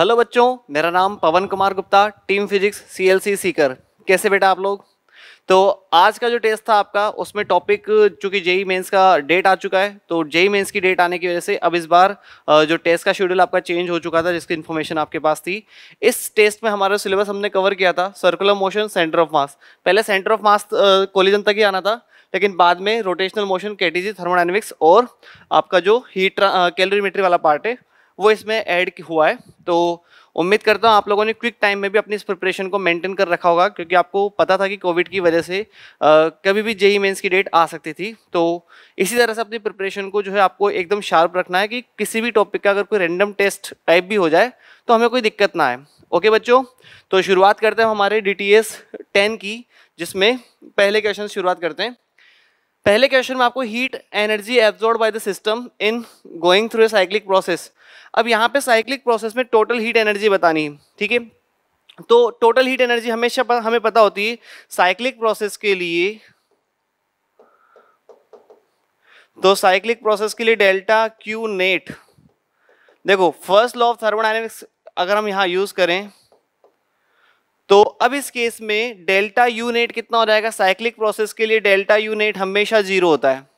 Hello बच्चों, मेरा नाम Pavan Kumar Gupta, team physics CLC Sikar. कैसे बेटा आप लोग? तो आज का जो टेस्ट था आपका, उसमें टॉपिक, चूँकि जेई मेंस का डेट आ चुका है तो जेई मेंस की डेट आने की वजह से अब इस बार जो टेस्ट का शेड्यूल आपका चेंज हो चुका था, जिसकी इन्फॉर्मेशन आपके पास थी, इस टेस्ट में हमारा सिलेबस हमने कवर किया था circular motion centre of mass पहले सेंटर ऑफ़ मास कोलिजन तक ही आना था, लेकिन बाद में रोटेशनल मोशन केटीजी थर्मोडाइनमिक्स और आपका जो हीट कैलोरीमेट्री वाला पार्ट है वो इसमें ऐड हुआ है। तो उम्मीद करता हूँ आप लोगों ने क्विक टाइम में भी अपनी इस प्रिपरेशन को मेंटेन कर रखा होगा क्योंकि आपको पता था कि कोविड की वजह से आ, कभी भी जेई मेंस की डेट आ सकती थी। तो इसी तरह से अपनी प्रिपरेशन को जो है आपको एकदम शार्प रखना है कि किसी भी टॉपिक का अगर कोई रैंडम टेस्ट टाइप भी हो जाए तो हमें कोई दिक्कत ना आए। ओके बच्चों? तो शुरुआत करते हैं हमारे डी टी की जिसमें पहले क्वेश्चन शुरुआत करते हैं। पहले क्वेश्चन में आपको heat energy absorb by the system in going through a cyclic process अब यहाँ पे साइक्लिक प्रोसेस में टोटल हीट एनर्जी बतानी है ठीक है? तो टोटल हीट एनर्जी हमेशा प, हमें पता होती है साइक्लिक प्रोसेस के लिए तो साइक्लिक प्रोसेस के लिए डेल्टा क्यू नेट देखो फ़र्स्ट लॉ ऑफ़ थर्मोडाइनमिक्स अगर हम यहाँ यूज़ करें तो अब इस केस में डेल्टा यू नेट कितना हो जाएगा? साइक्लिक प्रोसेस के लिए डेल्टा यू नेट हमेशा ज़ीरो होता है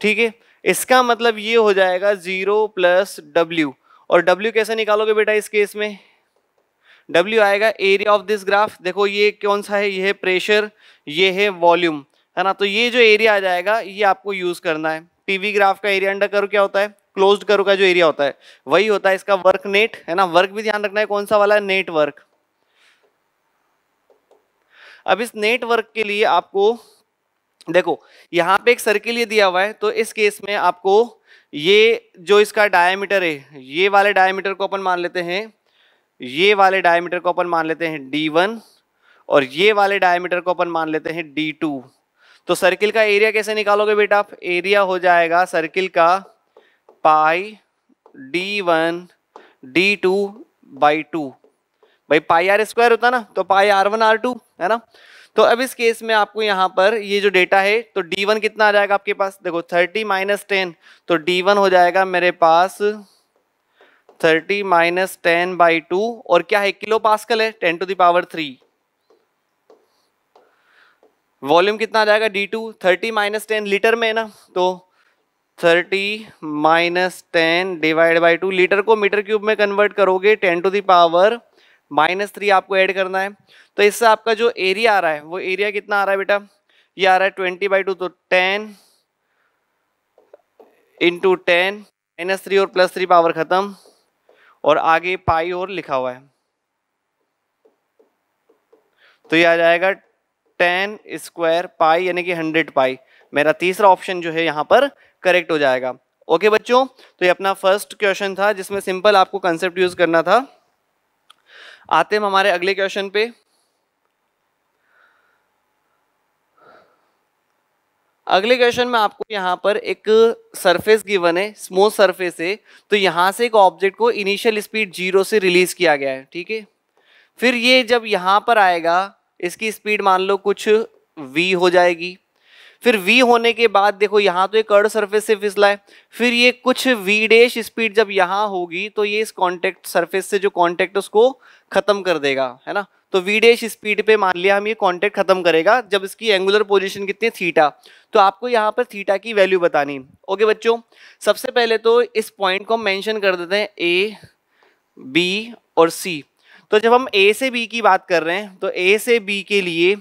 ठीक है? इसका मतलब ये हो जाएगा ज़ीरो प्लस डब्ल्यू। और डब्ल्यू कैसे निकालोगे बेटा इस केस में? डब्ल्यू आएगा एरिया ऑफ़ दिस ग्राफ। देखो ये कौन सा है? ये है प्रेशर, ये है वॉल्यूम, है ना? तो ये जो एरिया आ जाएगा, ये आपको यूज़ करना है। टीवी ग्राफ का एरिया अंडर करो, क्या होता है? क्लोज्ड करो का जो एरिया होता है। वही होता है इसका वर्क नेट, है ना? वर्क भी ध्यान रखना है, कौन सा वाला? है नेटवर्क। अब इस नेटवर्क के लिए आपको देखो, यहाँ पे एक सर्किल ये दिया हुआ है तो इस केस में आपको ये जो इसका डायमीटर है, ये वाले डायमीटर को अपन मान लेते हैं, ये वाले डायमीटर को अपन मान लेते हैं D1 और ये वाले डायमीटर को अपन मान लेते हैं D2 तो सर्किल का एरिया कैसे निकालोगे बेटा आप? एरिया हो जाएगा सर्किल का pi D one D two by two भाई पाई आर स्क्वायर होता ना तो pi R one R two है ना? तो अब इस केस में आपको यहाँ पर ये जो डेटा है तो D1 कितना आ जाएगा आपके पास? देखो 30 माइनस टेन तो D1 हो जाएगा मेरे पास 30 माइनस टेन बाई टू और क्या है? किलो पास्कल है 10 टू दावर थ्री वॉल्यूम कितना आ जाएगा? D two thirty minus ten litre में है ना? तो thirty minus ten divide by two litre को मीटर क्यूब में कन्वर्ट करोगे ten to the power minus three आपको ऐड करना है। तो इससे आपका जो एरिया आ रहा है, वो एरिया कितना आ रहा है बेटा? ये आ रहा है ट्वेंटी बाई टू तो ten into ten minus three और प्लस थ्री पावर खत्म। और आगे पाई और लिखा हुआ है। तो ये आ जाएगा टेन स्क्वायर पाई यानी कि हंड्रेड पाई मेरा तीसरा ऑप्शन जो है यहाँ पर करेक्ट हो जाएगा। ओके बच्चों तो ये अपना फ़र्स्ट क्वेश्चन था, जिसमें सिंपल आपको कंसेप्ट यूज़ करना था। आते हम हमारे अगले क्वेश्चन पे। अगले क्वेश्चन में आपको यहाँ पर एक सरफेस गिवन है स्मूथ सरफेस है। तो यहाँ से एक ऑब्जेक्ट को इनिशियल स्पीड ज़ीरो से रिलीज़ किया गया है, ठीक है? फिर ये जब यहाँ पर आएगा, इसकी स्पीड मान लो कुछ v हो जाएगी। फिर v होने के बाद देखो, यहाँ तो एक कर्ड सरफेस से फिसला है। फिर ये कुछ v डैश स्पीड जब यहाँ होगी तो ये इस कॉन्टेक्ट सरफेस से जो कॉन्टेक्ट उसको खत्म कर देगा, है ना? तो वी डैश स्पीड पे मान लिया हम, ये कॉन्टेक्ट खत्म करेगा, जब इसकी एंगुलर पोजीशन कितनी थीटा तो आपको यहाँ पर थीटा की वैल्यू बतानी। ओके बच्चों, सबसे पहले तो इस पॉइंट को हम मेंशन कर देते हैं ए बी और सी तो जब हम ए से बी की बात कर रहे हैं तो ए से बी के लिए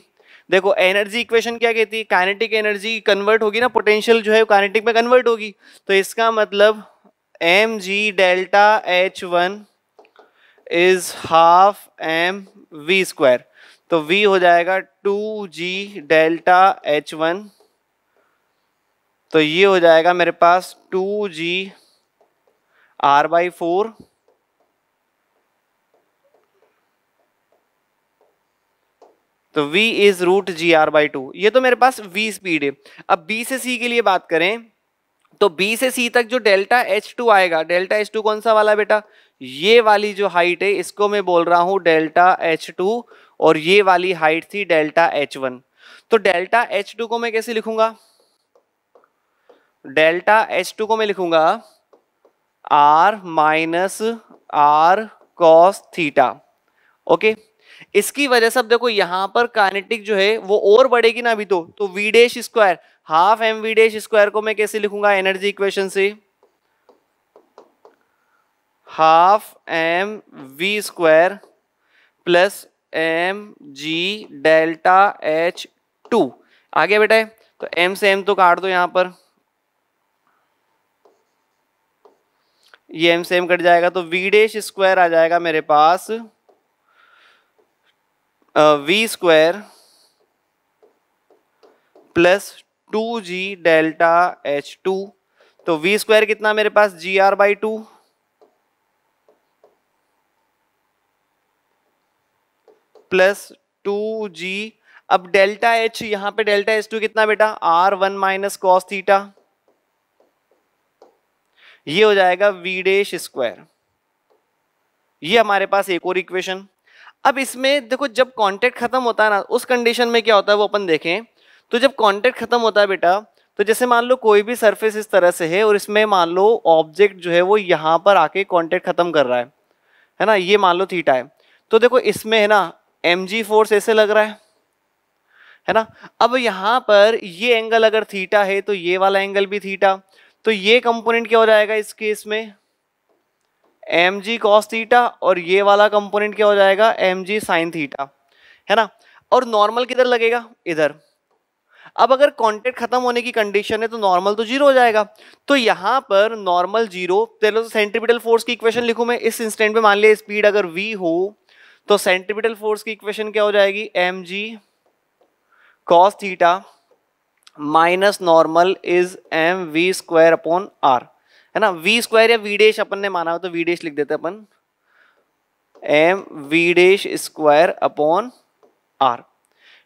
देखो एनर्जी इक्वेशन क्या कहती है? काइनेटिक एनर्जी कन्वर्ट होगी ना पोटेंशियल जो है काइनेटिक में कन्वर्ट होगी। तो इसका मतलब M G delta H one is half M V square तो v हो जाएगा two G delta H one तो ये हो जाएगा मेरे पास two G R by four तो v is root G R by two ये तो मेरे पास v स्पीड है। अब b से c के लिए बात करें तो b से c तक जो डेल्टा एच टू आएगा डेल्टा एच टू कौन सा वाला बेटा? ये वाली जो हाइट है, इसको मैं बोल रहा हूँ डेल्टा एच टू और ये वाली हाइट थी डेल्टा एच वन तो डेल्टा एच टू को मैं कैसे लिखूँगा? डेल्टा एच टू को मैं लिखूँगा R minus R cos theta okay इसकी वजह से अब देखो यहाँ पर काइनेटिक जो है, वो और बढ़ेगी ना अभी तो। तो V square half M V dash square को मैं कैसे लिखूँगा एनर्जी इक्वेशन से? Half M V square plus M G delta H two आगे बेटा तो एम से एम तो काट दो यहाँ पर। ये एम से एम कट जाएगा तो वी डेश स्क्वायर आ जाएगा मेरे पास। V square plus two G delta H two तो वी स्क्वायर कितना मेरे पास? G R by two plus two G अब डेल्टा एच यहाँ पे डेल्टा एच टू कितना बेटा? R one minus cos theta ये हो जाएगा वी डेश स्क्वायर ये हमारे पास एक और इक्वेशन अब इसमें देखो, जब कॉन्टेक्ट खत्म होता है ना, उस कंडीशन में क्या होता है, वो अपन देखें। तो जब कॉन्टेक्ट खत्म होता है बेटा तो जैसे मान लो कोई भी सरफेस इस तरह से है, और इसमें मान लो ऑब्जेक्ट जो है, वो यहाँ पर आके कॉन्टेक्ट खत्म कर रहा है। है ना? ये मान लो थीटा है। तो देखो, इसमें है ना एम जी फोर्स ऐसे लग रहा है। है ना? अब यहाँ पर ये एंगल अगर थीटा है तो ये वाला एंगल भी थीटा तो ये कंपोनेंट क्या हो जाएगा इस केस में? एम जी कॉस थीटा और ये वाला कंपोनेंट क्या हो जाएगा? एम जी साइन थीटा है ना? और नॉर्मल किधर लगेगा? इधर। अब अगर कॉन्टेक्ट खत्म होने की कंडीशन है तो नॉर्मल तो ज़ीरो हो जाएगा। तो यहाँ पर नॉर्मल ज़ीरो चलो तो सेंट्रीपिटल फोर्स की इक्वेशन लिखू मैं। इस इंस्टेंट में मान लिया स्पीड अगर वी हो तो सेंट्रीपिटल फोर्स की इक्वेशन क्या हो जाएगी? M G cos theta minus normal is M V square upon R है ना? वी स्क्वायर या वी डेश अपन ने माना हो तो वी डेश लिख देते अपन। M V dash square upon R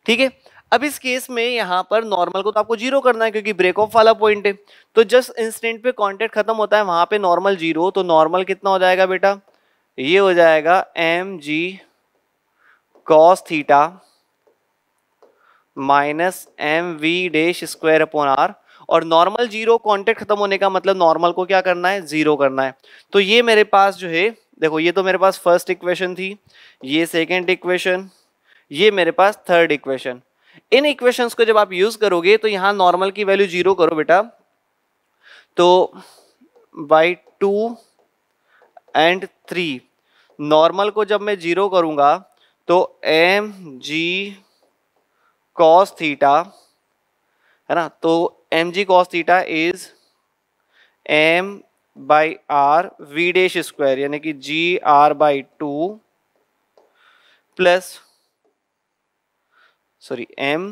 ठीक है? अब इस केस में यहाँ पर नॉर्मल को तो आपको ज़ीरो करना है क्योंकि ब्रेक ऑफ़ वाला पॉइंट है। तो जस्ट इंस्टेंट पे कॉन्टेक्ट खत्म होता है, वहाँ पे नॉर्मल ज़ीरो तो नॉर्मल कितना हो जाएगा बेटा? ये हो जाएगा M G cos theta minus M V dash square upon R और नॉर्मल ज़ीरो कॉन्टेक्ट खत्म होने का मतलब नॉर्मल को क्या करना है? ज़ीरो करना है। तो ये मेरे पास जो है, देखो, ये तो मेरे पास फ़र्स्ट इक्वेशन थी, ये सेकेंड इक्वेशन ये मेरे पास थर्ड इक्वेशन इन इक्वेशंस को जब आप यूज़ करोगे तो यहाँ नॉर्मल की वैल्यू ज़ीरो करो बेटा। तो by two and three normal को जब मैं ज़ीरो करूँगा तो एम जी कॉस थीटा है ना? तो M G cos theta is M by R V dash square यानी कि G R by two plus sorry M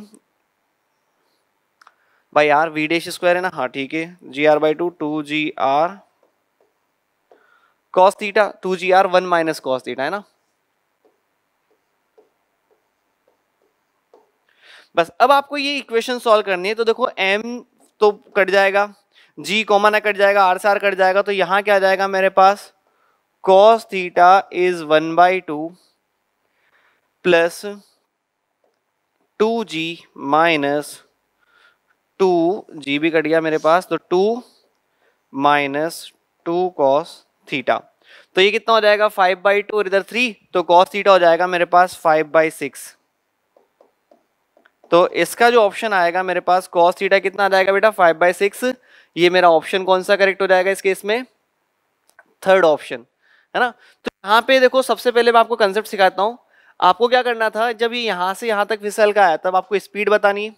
by R V dash square है ना? हाँ ठीक है। G R by two two G R cos theta two G R one minus cos theta है ना? बस, अब आपको ये इक्वेशन सॉल्व करनी है तो देखो एम तो कट जाएगा जी कॉमन कट जाएगा आर से आर कट जाएगा तो यहाँ क्या आ जाएगा मेरे पास? cos theta is one by two plus two G minus two G भी कट गया मेरे पास तो two minus two cos theta तो ये कितना हो जाएगा? फाइव बाई टू और इधर थ्री तो कॉस थीटा हो जाएगा मेरे पास फाइव बाई सिक्स तो इसका जो ऑप्शन आएगा मेरे पास कॉस थीटा कितना आ जाएगा बेटा? फाइव बाई सिक्स ये मेरा ऑप्शन कौन सा करेक्ट हो जाएगा इस केस में थर्ड ऑप्शन है ना? तो यहाँ पे देखो, सबसे पहले मैं आपको कंसेप्ट सिखाता हूँ। आपको क्या करना था? जब ये यहाँ से यहाँ तक फिसल का आया, तब आपको स्पीड बतानी है।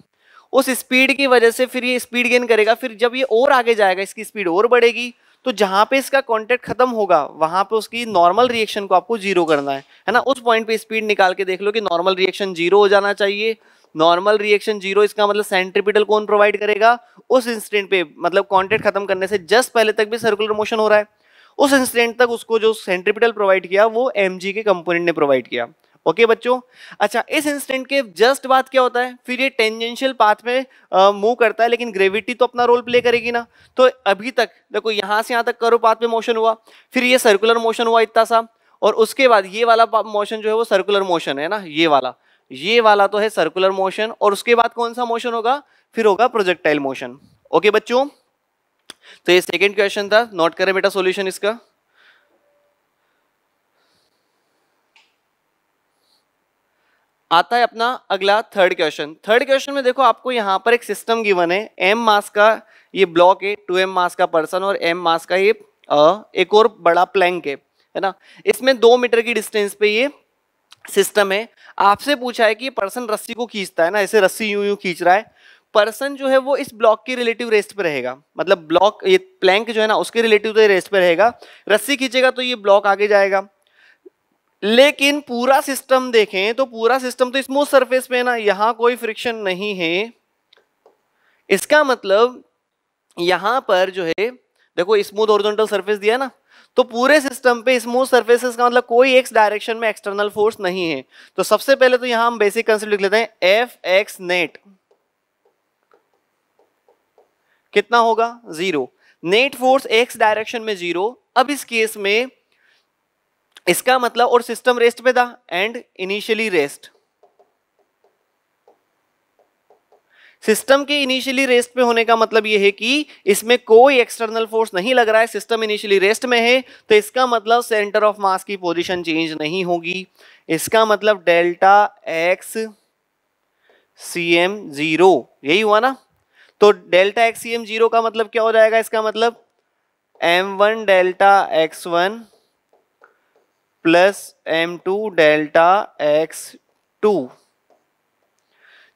उस स्पीड की वजह से फिर ये स्पीड गेन करेगा। फिर जब ये और आगे जाएगा, इसकी स्पीड और बढ़ेगी तो जहाँ पे इसका कॉन्टेक्ट खत्म होगा, वहाँ पे उसकी नॉर्मल रिएक्शन को आपको ज़ीरो करना है। है ना? उस पॉइंट पे स्पीड निकाल के देख लो कि नॉर्मल रिएक्शन ज़ीरो हो जाना चाहिए। नॉर्मल रिएक्शन ज़ीरो इसका मतलब सेंट्रीपिटल कौन प्रोवाइड करेगा? उस इंस्टेंट पे मतलब कॉन्टेक्ट खत्म करने से जस्ट पहले तक भी सर्कुलर मोशन हो रहा है। उस इंस्टेंट तक उसको जो सेंट्रीपिटल प्रोवाइड किया वो एम के कंपोनेंट ने प्रोवाइड किया। ओके okay, बच्चों? अच्छा इस इंस्टेंट के जस्ट बात क्या होता है? फिर ये टेंजेंशियल पाथ में मूव करता है लेकिन ग्रेविटी तो अपना रोल प्ले करेगी ना। तो अभी तक देखो यहाँ से यहाँ तक करो पाथ में मोशन हुआ फिर ये सर्कुलर मोशन हुआ इतना सा और उसके बाद ये वाला मोशन जो है वो सर्कुलर मोशन है ना ये वाला। ये वाला तो है सर्कुलर मोशन और उसके बाद कौन सा मोशन होगा? फिर होगा प्रोजेक्टाइल मोशन ओके बच्चों? तो ये सेकेंड क्वेश्चन था। नोट करें बेटा सोल्यूशन इसका। आता है अपना अगला थर्ड क्वेश्चन थर्ड क्वेश्चन में देखो, आपको यहाँ पर एक सिस्टम गिवन है। एम मास का ये ब्लॉक है टू एम मास का पर्सन और एम मास का ये एक और बड़ा प्लैंक है है ना? इसमें दो मीटर की डिस्टेंस पे ये सिस्टम है। आपसे पूछा है कि पर्सन रस्सी को खींचता है ना, ऐसे रस्सी यूँ यूँ खींच रहा है। पर्सन जो है वो इस ब्लॉक की रिलेटिव रेस्ट पे रहेगा। मतलब ब्लॉक ये प्लैंक जो है ना, उसके रिलेटिव तो रेस्ट पे रहेगा। रस्सी खींचेगा तो ये ब्लॉक आगे जाएगा। लेकिन पूरा सिस्टम देखें तो पूरा सिस्टम तो स्मूथ सरफेस पे है ना, यहाँ कोई फ्रिक्शन नहीं है। इसका मतलब यहाँ पर जो है देखो स्मूथ ओरिजेंटल सर्फेस दिया ना तो पूरे सिस्टम पे स्मूथ सर्फेसिस का मतलब कोई एक्स डायरेक्शन में एक्सटर्नल फोर्स नहीं है। तो सबसे पहले तो यहाँ हम बेसिक कंसेप्ट लिख लेते हैं एफ़ एक्स नेट कितना होगा? Zero net force X direction में ज़ीरो अब इस केस में इसका मतलब और सिस्टम रेस्ट पे था एंड इनिशियली रेस्ट सिस्टम के इनिशियली रेस्ट पे होने का मतलब यह है कि इसमें कोई एक्सटर्नल फोर्स नहीं लग रहा है, सिस्टम इनिशियली रेस्ट में है तो इसका मतलब सेंटर ऑफ़ मास की पोजीशन चेंज नहीं होगी। इसका मतलब delta X C M zero, यही हुआ ना? तो delta X C M zero का मतलब क्या हो जाएगा? इसका मतलब M one delta X one plus M two delta X two.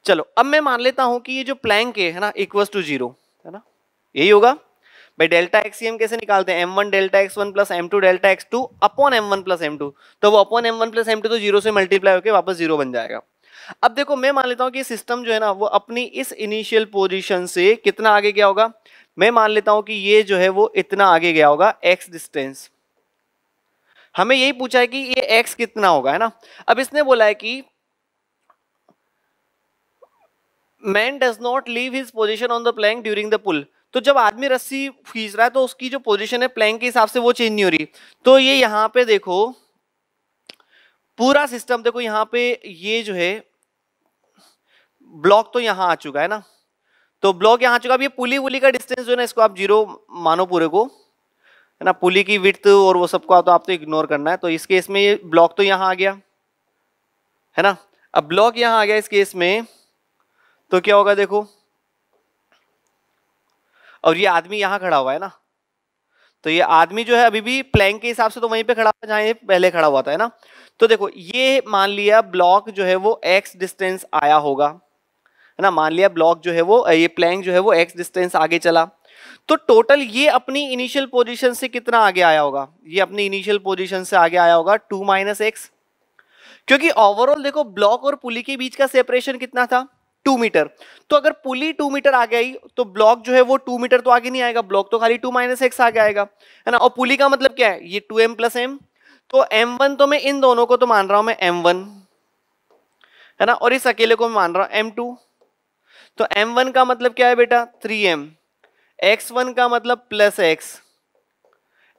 चलो, अब मैं मान लेता हूँ कि ये जो प्लैंक है ना इक्वल टू ज़ीरो है ना? यही होगा। भाई डेल्टा एक्स एम कैसे निकालते हैं? M one delta X one plus M two delta X two upon M one plus M two तो वो upon M one plus M two तो ज़ीरो से मल्टीप्लाई होकर वापस ज़ीरो बन जाएगा। अब देखो, मैं मान लेता हूँ कि सिस्टम जो है ना, वो अपनी इस इनिशियल पोजिशन से कितना आगे गया होगा? मैं मान लेता हूँ कि ये जो है वो इतना आगे गया होगा एक्स डिस्टेंस हमें यही पूछा है कि ये एक्स कितना होगा, है ना? अब इसने बोला है कि man does not leave his position on the plank during the pull तो जब आदमी रस्सी खींच रहा है तो उसकी जो पोजिशन है प्लैंक के हिसाब से वो चेंज नहीं हो रही। तो ये यहाँ पे देखो, पूरा सिस्टम देखो, यहाँ पे ये जो है ब्लॉक तो यहाँ आ चुका है ना? तो ब्लॉक यहाँ आ चुका अब ये पुली वुली का डिस्टेंस जो है ना, इसको आप ज़ीरो मानो पूरे को, है ना? पुली की विथ और वो सबको तो आपको इग्नोर करना है। तो इस केस में ये ब्लॉक तो यहाँ आ गया, है ना? अब ब्लॉक यहाँ आ गया इस केस में। तो क्या होगा देखो? और ये आदमी यहाँ खड़ा हुआ है ना? तो ये आदमी जो है अभी भी प्लैंक के हिसाब से तो वहीं पे खड़ा हुआ, जहाँ ये पहले खड़ा हुआ था, है ना? तो देखो, ये मान लिया ब्लॉक जो है वो एक्स डिस्टेंस आया होगा, है ना? मान लिया ब्लॉक जो है वो ये प्लैंक जो है वो एक्स डिस्टेंस आगे चला। तो टोटल ये अपनी इनिशियल पोजीशन से कितना आगे आया होगा? ये अपनी इनिशियल पोजीशन से आगे आया होगा टू माइनस एक्स क्योंकि ओवरऑल देखो ब्लॉक और पुली के बीच का सेपरेशन कितना था? Two metre. तो अगर पुली टू मीटर आ गई तो ब्लॉक जो है वो टू मीटर तो आगे नहीं आएगा, ब्लॉक तो खाली टू माइनस एक्स आगे आएगा, है ना? और पुली का मतलब क्या है? ये टू एम प्लस एम। तो एम वन तो मैं इन दोनों को तो मान रहा हूँ मैं एम वन, है ना? और इस अकेले को मैं मान रहा हूँ एम टू। तो एम वन का मतलब क्या है बेटा? Three M. एक्स वन का मतलब प्लस एक्स।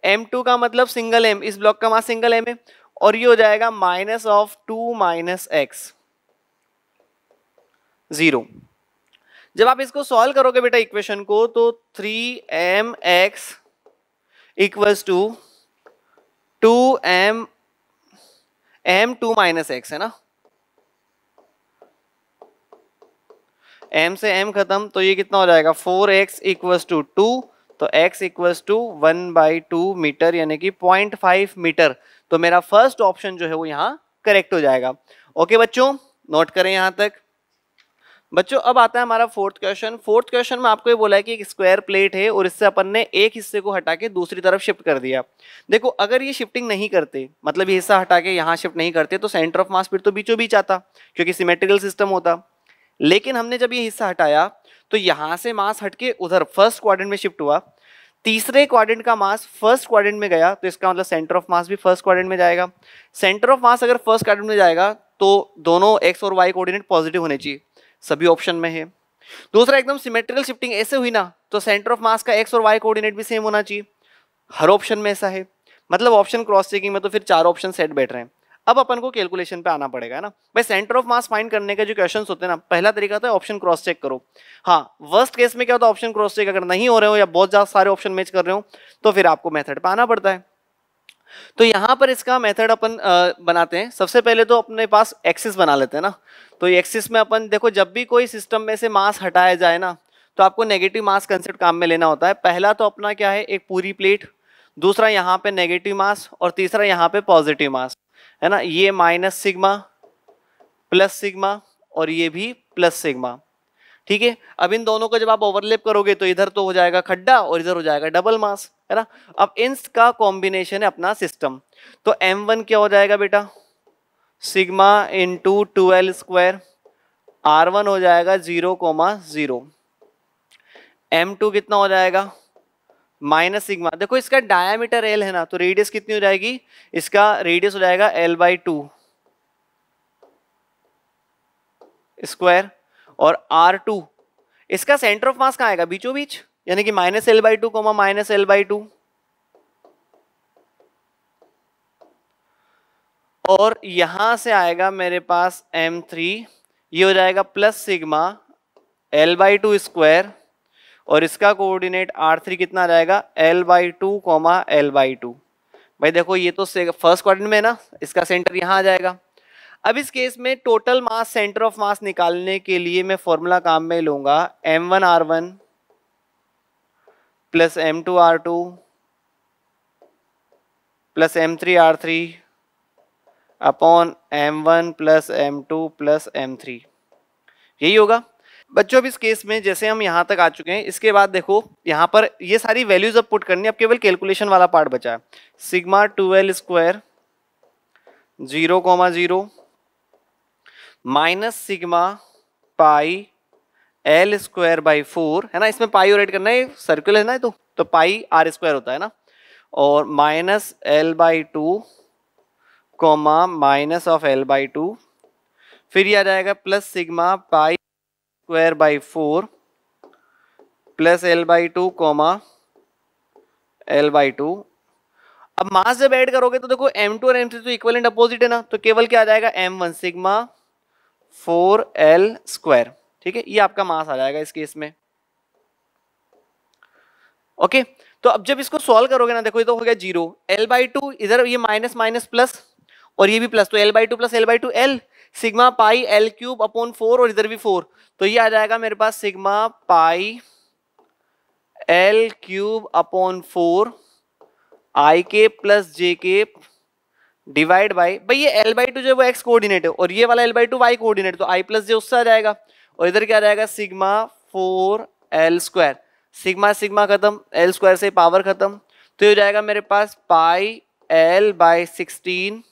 एम टू का मतलब सिंगल एम। इस ब्लॉक का मास सिंगल एम है और ये हो जाएगा minus of two minus X. Zero. जब आप इसको सॉल्व करोगे बेटा इक्वेशन को तो three M X equals two two M M two minus X है ना? एम से एम खत्म तो ये कितना हो जाएगा? Four X equals two two तो x equals two one by two metre यानी कि पॉइंट फाइव मीटर तो मेरा फ़र्स्ट ऑप्शन जो है वो यहाँ करेक्ट हो जाएगा। ओके बच्चों नोट करें यहाँ तक। बच्चों, अब आता है हमारा फोर्थ क्वेश्चन। फोर्थ क्वेश्चन में आपको ये बोला है कि एक स्क्वायर प्लेट है और इससे अपन ने एक हिस्से को हटा के दूसरी तरफ़ शिफ्ट कर दिया। देखो, अगर ये शिफ्टिंग नहीं करते मतलब ये हिस्सा हटा के यहाँ शिफ्ट नहीं करते तो सेंटर ऑफ़ मास फिर तो बीचों बीच आता, क्योंकि सिमेट्रिकल सिस्टम होता। लेकिन हमने जब ये हिस्सा हटाया तो यहाँ से मास हटके उधर फ़र्स्ट क्वाड्रेंट में शिफ्ट हुआ। तीसरे क्वाड्रेंट का मास फ़र्स्ट क्वाड्रेंट में गया तो इसका मतलब सेंटर ऑफ़ मास भी फ़र्स्ट क्वाड्रेंट में जाएगा। सेंटर ऑफ़ मास अगर फ़र्स्ट क्वाड्रेंट में जाएगा तो दोनों एक्स और वाई कोऑर्डिनेट पॉजिटिव होने चाहिए। सभी ऑप्शन में है। दूसरा एकदम सिमेट्रिकल शिफ्टिंग ऐसे हुई ना तो सेंटर ऑफ़ मास का एक्स और वाई कोऑर्डिनेट भी सेम होना चाहिए। हर ऑप्शन में ऐसा है। मतलब ऑप्शन क्रॉस चेकिंग में तो फिर चार ऑप्शन सेट बैठ रहे हैं। अब अपन को कैलकुलेशन पे आना पड़ेगा ना? भाई सेंटर ऑफ़ मास फाइंड करने के जो क्वेश्चन होते हैं ना, पहला तरीका था ऑप्शन क्रॉस चेक करो। हाँ वर्स्ट केस में क्या होता है ऑप्शन क्रॉस चेक अगर नहीं हो रहे हो या बहुत ज़्यादा सारे ऑप्शन मैच कर रहे हो तो फिर आपको मेथड पे आना पड़ता है। तो यहाँ पर इसका मेथड अपन बनाते हैं। सबसे पहले तो अपने पास एक्सिस बना लेते हैं ना। तो एक्सिस में अपन, देखो जब भी कोई सिस्टम में से मास हटाया जाए ना तो आपको नेगेटिव मास कंसेप्ट काम में लेना होता है। पहला तो अपना क्या है? एक पूरी प्लेट दूसरा यहाँ पे नेगेटिव मास और तीसरा यहाँ पे पॉजिटिव मास है ना? ये माइनस सिग्मा प्लस सिग्मा और ये भी प्लस सिग्मा ठीक है? अब इन दोनों को जब आप ओवरलेप करोगे तो इधर तो हो जाएगा खड्डा और इधर हो जाएगा डबल मास है ना? अब इन का कॉम्बिनेशन है अपना सिस्टम तो एम वन क्या हो जाएगा बेटा? Sigma into twelve square R one हो जाएगा zero comma zero M two कितना हो जाएगा? माइनस सिग्मा देखो इसका डायामीटर एल है ना तो रेडियस कितनी हो जाएगी? इसका रेडियस हो जाएगा एल बाई टू स्क्वायर और आर टू इसका सेंटर ऑफ़ मास कहाँ आएगा? बीचों बीच? यानी कि minus L by two comma minus L by two और यहाँ से आएगा मेरे पास एम थ्री ये हो जाएगा plus sigma L by two square और इसका कोऑर्डिनेट आर थ्री कितना आ जाएगा? L by two comma L by two भाई देखो, ये तो फ़र्स्ट क्वाड्रेंट में है ना, इसका सेंटर यहाँ आ जाएगा। अब इस केस में total mass centre of mass निकालने के लिए मैं फॉर्मूला काम में लूँगा M one R one plus M two R two plus M three R three upon M one plus M two plus M three यही होगा। बच्चों, अब इस केस में जैसे हम यहाँ तक आ चुके हैं, इसके बाद देखो, यहाँ पर ये सारी वैल्यूज़ अब पुट करनी अब केवल कैलकुलेशन वाला पार्ट बचा है। Sigma twelve square zero comma zero minus sigma pi L square by four, है ना? इसमें पाई और एड करना है सर्कुलर है ना तो? तो पाई आर स्क्वायर होता है ना? और minus L by two comma minus of L by two, फिर ये आ जाएगा plus sigma pi square by four plus L by two comma L by two. अब मास जब ऐड करोगे तो देखो m2 और m3 तो इक्वल अपोजिट है ना? तो केवल क्या आ जाएगा? M1 sigma four L square. ठीक है? ये आपका मास आ जाएगा इस केस में। ओके? तो अब जब इसको सॉल्व करोगे ना, देखो ये तो हो गया ज़ीरो। एल बाई टू इधर ये माइनस माइनस प्लस और ये भी प्लस तो L by two plus L by two L sigma pi L cube upon four और इधर भी फोर तो ये आ जाएगा मेरे पास sigma pi L cube upon four I K plus J के डिवाइड बाई भाई ये एल बाई टू जो है वो एक्स कोऑर्डिनेट है, और ये वाला L by two Y coordinate तो आई प्लस जे उससे आ जाएगा। और इधर क्या जाएगा sigma four L square sigma sigma खत्म एल स्क्वायर से पावर खत्म। तो ये हो जाएगा मेरे पास pi L by sixteen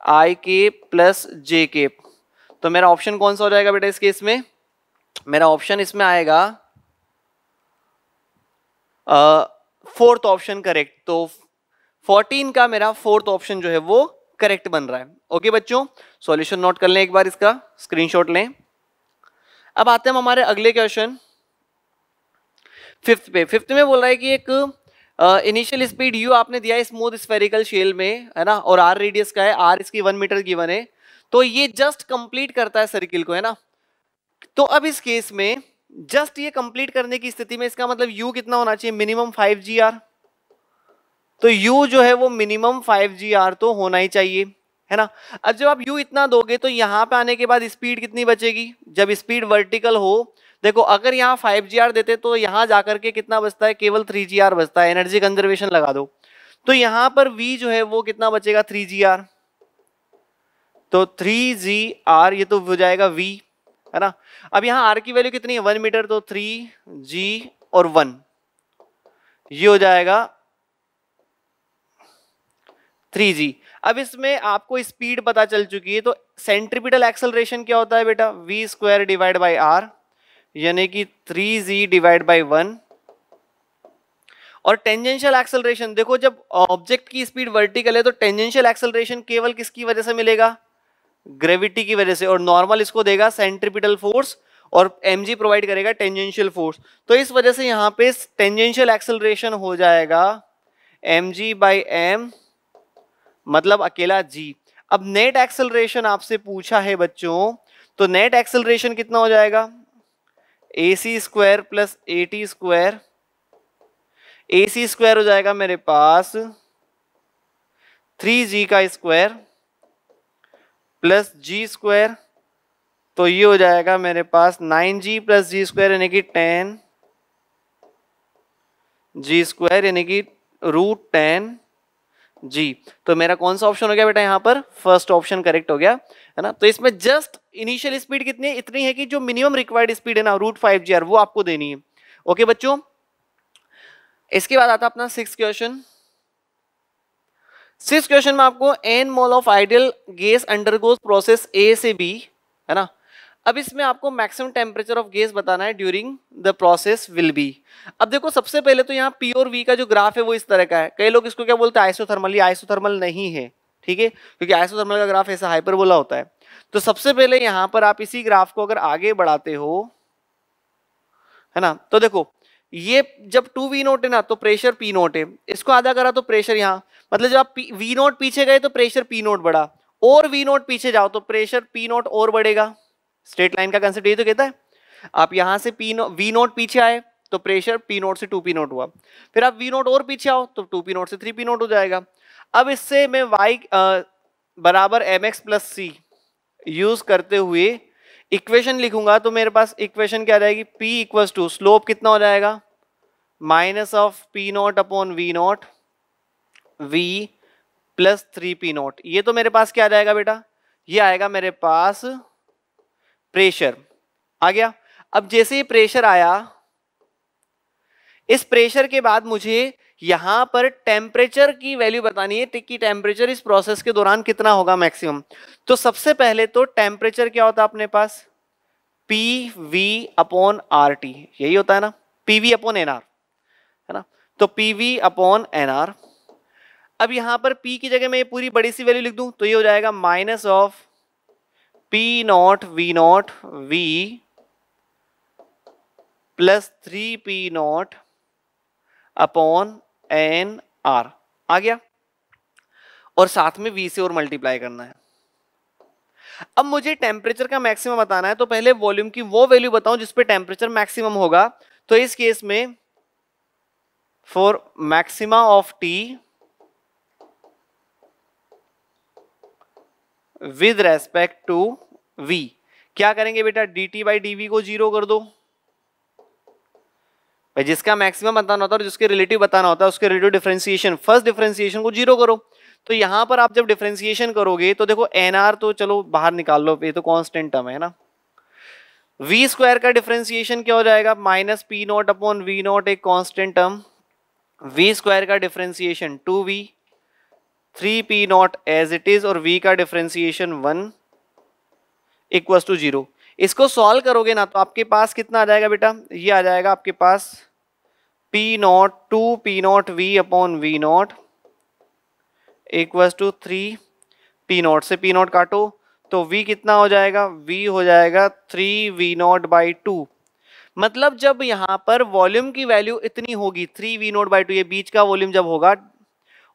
I K plus J के तो मेरा ऑप्शन कौन सा हो जाएगा बेटा इस केस में? मेरा ऑप्शन इसमें आएगा फोर्थ ऑप्शन करेक्ट तो फोर्टीन का मेरा फोर्थ ऑप्शन जो है वो करेक्ट बन रहा है। ओके बच्चों? सॉल्यूशन नोट कर लें एक बार इसका। स्क्रीनशॉट लें। अब आते हैं हमारे अगले क्वेश्चन फिफ्थ पे। फिफ्थ में बोल रहा है कि एक इनिशियल स्पीड यू आपने दिया है स्मूथ स्फेरिकल शेल में, है ना? और आर रेडियस का है। आर इसकी वन मीटर गिवन है। तो ये जस्ट कंप्लीट करता है सर्किल को, है ना? तो अब इस केस में जस्ट ये कंप्लीट करने की स्थिति में इसका मतलब यू कितना होना चाहिए? मिनिमम फाइव जी आर तो यू जो है वो मिनिमम फाइव जी आर तो होना ही चाहिए, है ना? अब जब आप यू इतना दोगे तो यहाँ पे आने के बाद स्पीड कितनी बचेगी? जब स्पीड वर्टिकल हो, देखो, अगर यहाँ फाइव जी आर देते तो यहाँ जाकर के कितना बचता है? केवल थ्री जी आर बचता है। एनर्जी कंजर्वेशन लगा दो। तो यहाँ पर वी जो है वो कितना बचेगा? थ्री जी आर तो थ्री जी आर ये तो हो जाएगा वी है ना? अब यहाँ आर की वैल्यू कितनी है? वन मीटर तो थ्री जी और वन ये हो जाएगा थ्री जी। अब इसमें आपको स्पीड पता चल चुकी है तो सेंट्रिपिटल एक्सलरेशन क्या होता है बेटा? V square divide by R यानी कि three G divide by one. और टेंजेंशियल एक्सेलरेशन देखो जब ऑब्जेक्ट की स्पीड वर्टिकल है तो टेंजेंशियल एक्सेलरेशन केवल किसकी वजह से मिलेगा? ग्रेविटी की वजह से। और नॉर्मल इसको देगा सेंट्रिपिटल फोर्स और एम प्रोवाइड करेगा टेंजेंशियल फोर्स तो इस वजह से यहाँ पे टेंजेंशियल एक्सेलरेशन हो जाएगा एम जी बाई एम मतलब अकेला, जी। अब नेट एक्सेलरेशन आपसे पूछा है बच्चों तो नेट एक्सेलरेशन कितना हो जाएगा? A C square plus A T square A C square हो जाएगा मेरे पास थ्री जी का स्क्वायर प्लस जी स्क्वायर तो ये हो जाएगा मेरे पास nine G plus G square यानी कि टेन जी स्क्वायर यानी कि रूट टेन जी तो मेरा कौन सा ऑप्शन हो गया बेटा यहाँ पर? फ़र्स्ट ऑप्शन करेक्ट हो गया, है ना? तो इसमें जस्ट इनिशियल स्पीड कितनी है इतनी है कि जो मिनिमम रिक्वायर्ड स्पीड है ना रूट फाइव जी आर वो आपको देनी है। ओके बच्चों? इसके बाद आता अपना सिक्स क्वेश्चन सिक्स क्वेश्चन में आपको N mole of ideal gas undergoes process A से बी है ना? अब इसमें आपको मैक्सिमम टेम्परेचर ऑफ़ गैस बताना है during the process will be अब देखो, सबसे पहले तो यहाँ पी और वी का जो ग्राफ है वो इस तरह का है। कई लोग इसको क्या बोलते हैं? आइसोथर्मल ये आइसोथर्मल नहीं है, ठीक है? क्योंकि आइसोथर्मल का ग्राफ ऐसा हाइपरबोला होता है। तो सबसे पहले यहाँ पर आप इसी ग्राफ को अगर आगे बढ़ाते हो, है ना? तो देखो, ये जब टू वी नोट है ना तो प्रेशर पी नोट है। इसको आधा करा तो प्रेशर यहाँ मतलब जब आप वी नोट पीछे गए तो प्रेशर पी नोट बढ़ा। और वी नोट पीछे जाओ तो प्रेशर पी नोट और बढ़ेगा। स्ट्रेट लाइन का कंसेप्ट ये तो कहता है। आप यहाँ से पी नो वी नोट पीछे आए तो प्रेशर पी नोट से टू पी नोट हुआ। फिर आप वी नोट और पीछे आओ तो टू पी नोट से थ्री पी नोट हो जाएगा। अब इससे मैं वाई बराबर M X plus C use करते हुए इक्वेशन लिखूँगा तो मेरे पास इक्वेशन क्या रहेगी पी इक्वल्स टू स्लोप कितना हो जाएगा? Minus of P naught upon V naught V plus three P naught ये तो मेरे पास क्या जाएगा बेटा? ये आएगा मेरे पास प्रेशर। आ गया। अब जैसे ही प्रेशर आया, इस प्रेशर के बाद मुझे यहाँ पर टेम्परेचर की वैल्यू बतानी है, कि टेम्परेचर इस प्रोसेस के दौरान कितना होगा मैक्सिमम तो सबसे पहले तो टेम्परेचर क्या होता है अपने पास? P V upon R T यही होता है ना? P V upon N R है ना? तो P V upon N R अब यहाँ पर पी की जगह मैं पूरी बड़ी सी वैल्यू लिख दूँ तो ये हो जाएगा minus of P naught V naught V plus three P naught upon N R आ गया? और साथ में वी से और मल्टीप्लाई करना है। अब मुझे टेम्परेचर का मैक्सिमम बताना है तो पहले वॉल्यूम की वो वैल्यू बताऊँ जिस पे टेम्परेचर मैक्सिमम होगा। तो इस केस में for maxima of T with respect to V क्या करेंगे बेटा? डी टी बाई डी को ज़ीरो कर दो। भाई, जिसका मैक्सिमम बताना होता है और जिसके रिलेटिव बताना होता है, उसके रिलेटिव डिफरेंशिएशन फ़र्स्ट डिफरेंशिएशन को ज़ीरो करो। तो यहाँ पर आप जब डिफ्रेंसिएशन करोगे तो देखो एन आर तो चलो बाहर निकाल लो, ये तो कॉन्स्टेंट टर्म है ना? वी स्क्वायर का डिफ्रेंसिएशन क्या हो जाएगा? Minus P naught upon V naught एक कॉन्स्टेंट टर्म वी स्क्वायर का differentiation two V three P naught as it is और v का differentiation one equal to zero इसको सॉल्व करोगे ना तो आपके पास कितना आ जाएगा बेटा? ये आ जाएगा आपके पास p naught two P naught V upon V naught equal to three P naught से पी नॉट काटो तो v कितना हो जाएगा? V हो जाएगा three V naught by two मतलब जब यहाँ पर वॉल्यूम की वैल्यू इतनी होगी three V naught by two ये बीच का वॉल्यूम जब होगा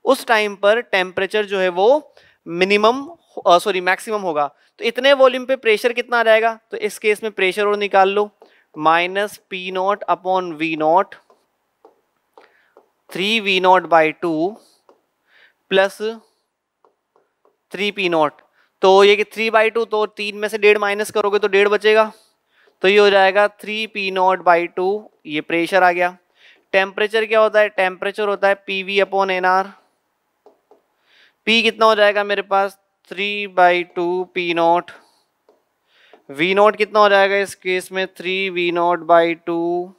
उस टाइम पर टेम्परेचर जो है वो मिनिमम सॉरी मैक्सिमम होगा। तो इतने वॉल्यूम पे प्रेशर कितना आ जाएगा तो इस केस में प्रेशर और निकाल लो। Minus P naught upon V naught three V naught by two plus three P naught तो ये कि थ्री बाई टू तो तीन में से डेढ़ माइनस करोगे तो डेढ़ बचेगा। तो ये हो जाएगा three P naught by two ये प्रेशर आ गया। टेम्परेचर क्या होता है? टेम्परेचर होता है P V upon N R P कितना हो जाएगा मेरे पास? Three by two P naught V naught कितना हो जाएगा इस केस में? Three V naught by two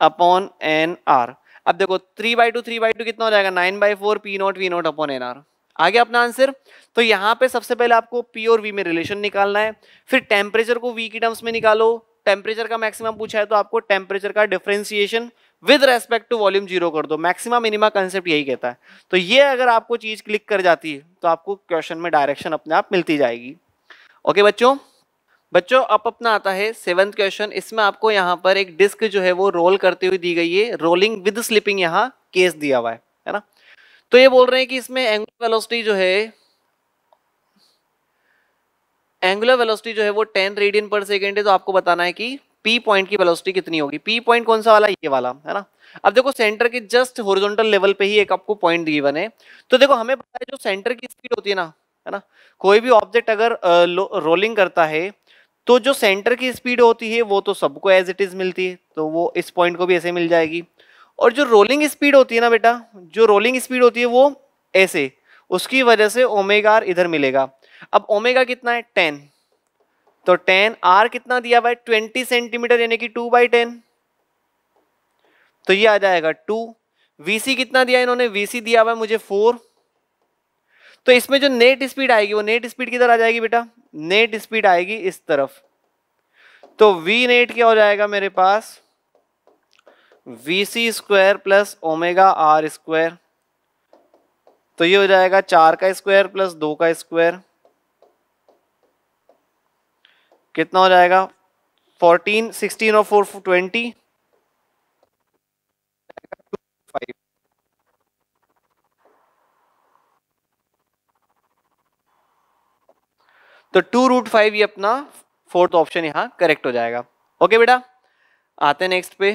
upon N R अब देखो three by two three by two कितना हो जाएगा? Nine by four P naught V naught upon N R आगे अपना आंसर तो यहाँ पे सबसे पहले आपको पी और वी में रिलेशन निकालना है। फिर टेम्परेचर को वी की टर्म्स में निकालो। टेम्परेचर का मैक्सिमम पूछा है तो आपको टेम्परेचर का differentiation with respect to volume zero कर दो। मैक्सिमम मिनिमा कंसेप्ट यही कहता है। तो ये अगर आपको चीज़ क्लिक कर जाती है तो आपको क्वेश्चन में डायरेक्शन अपने आप मिलती जाएगी। ओके बच्चों? बच्चों, अब अपना आता है सेवंथ क्वेश्चन इसमें आपको यहाँ पर एक डिस्क जो है वो रोल करते हुए दी गई है। रोलिंग विद स्लिपिंग यहाँ केस दिया हुआ है है ना? तो ये बोल रहे हैं कि इसमें एंगुलर वेलोसिटी जो है एंगुलर वेलोसिटी जो है वो 10 रेडियन पर सेकेंड है तो आपको बताना है कि पी पॉइंट की वेलोसिटी कितनी होगी? पी पॉइंट कौन सा वाला? ये वाला, है ना? अब देखो सेंटर के जस्ट होरिजोनटल लेवल पे ही एक आपको पॉइंट गिवन है। तो देखो, हमें पता है जो सेंटर की स्पीड होती है ना है ना? कोई भी ऑब्जेक्ट अगर रोलिंग करता है तो जो सेंटर की स्पीड होती है, वो तो सबको एज इट इज़ मिलती है। तो वो इस पॉइंट को भी ऐसे मिल जाएगी। और जो रोलिंग स्पीड होती है ना बेटा, जो रोलिंग स्पीड होती है, वो ऐसे, उसकी वजह से ओमेगा इधर मिलेगा। अब ओमेगा कितना है? टेन तो टेन आर कितना दिया है ट्वेंटी सेंटीमीटर यानी कि टू बाई टेन तो ये आ जाएगा टू वीसी कितना दिया इन्होंने? वीसी दिया हुआ मुझे फोर तो इसमें जो नेट स्पीड आएगी, वो नेट स्पीड किधर आ जाएगी बेटा? नेट स्पीड आएगी इस तरफ़। तो वी नेट क्या हो जाएगा मेरे पास? V C square plus omega R square तो ये हो जाएगा चार का स्क्वायर प्लस दो का स्क्वायर कितना हो जाएगा? फोर्टीन सिक्सटीन और फोर ट्वेंटी तो टू रूट फाइव ये अपना फोर्थ ऑप्शन यहाँ करेक्ट हो जाएगा। ओके बेटा, आते हैं नेक्स्ट पे।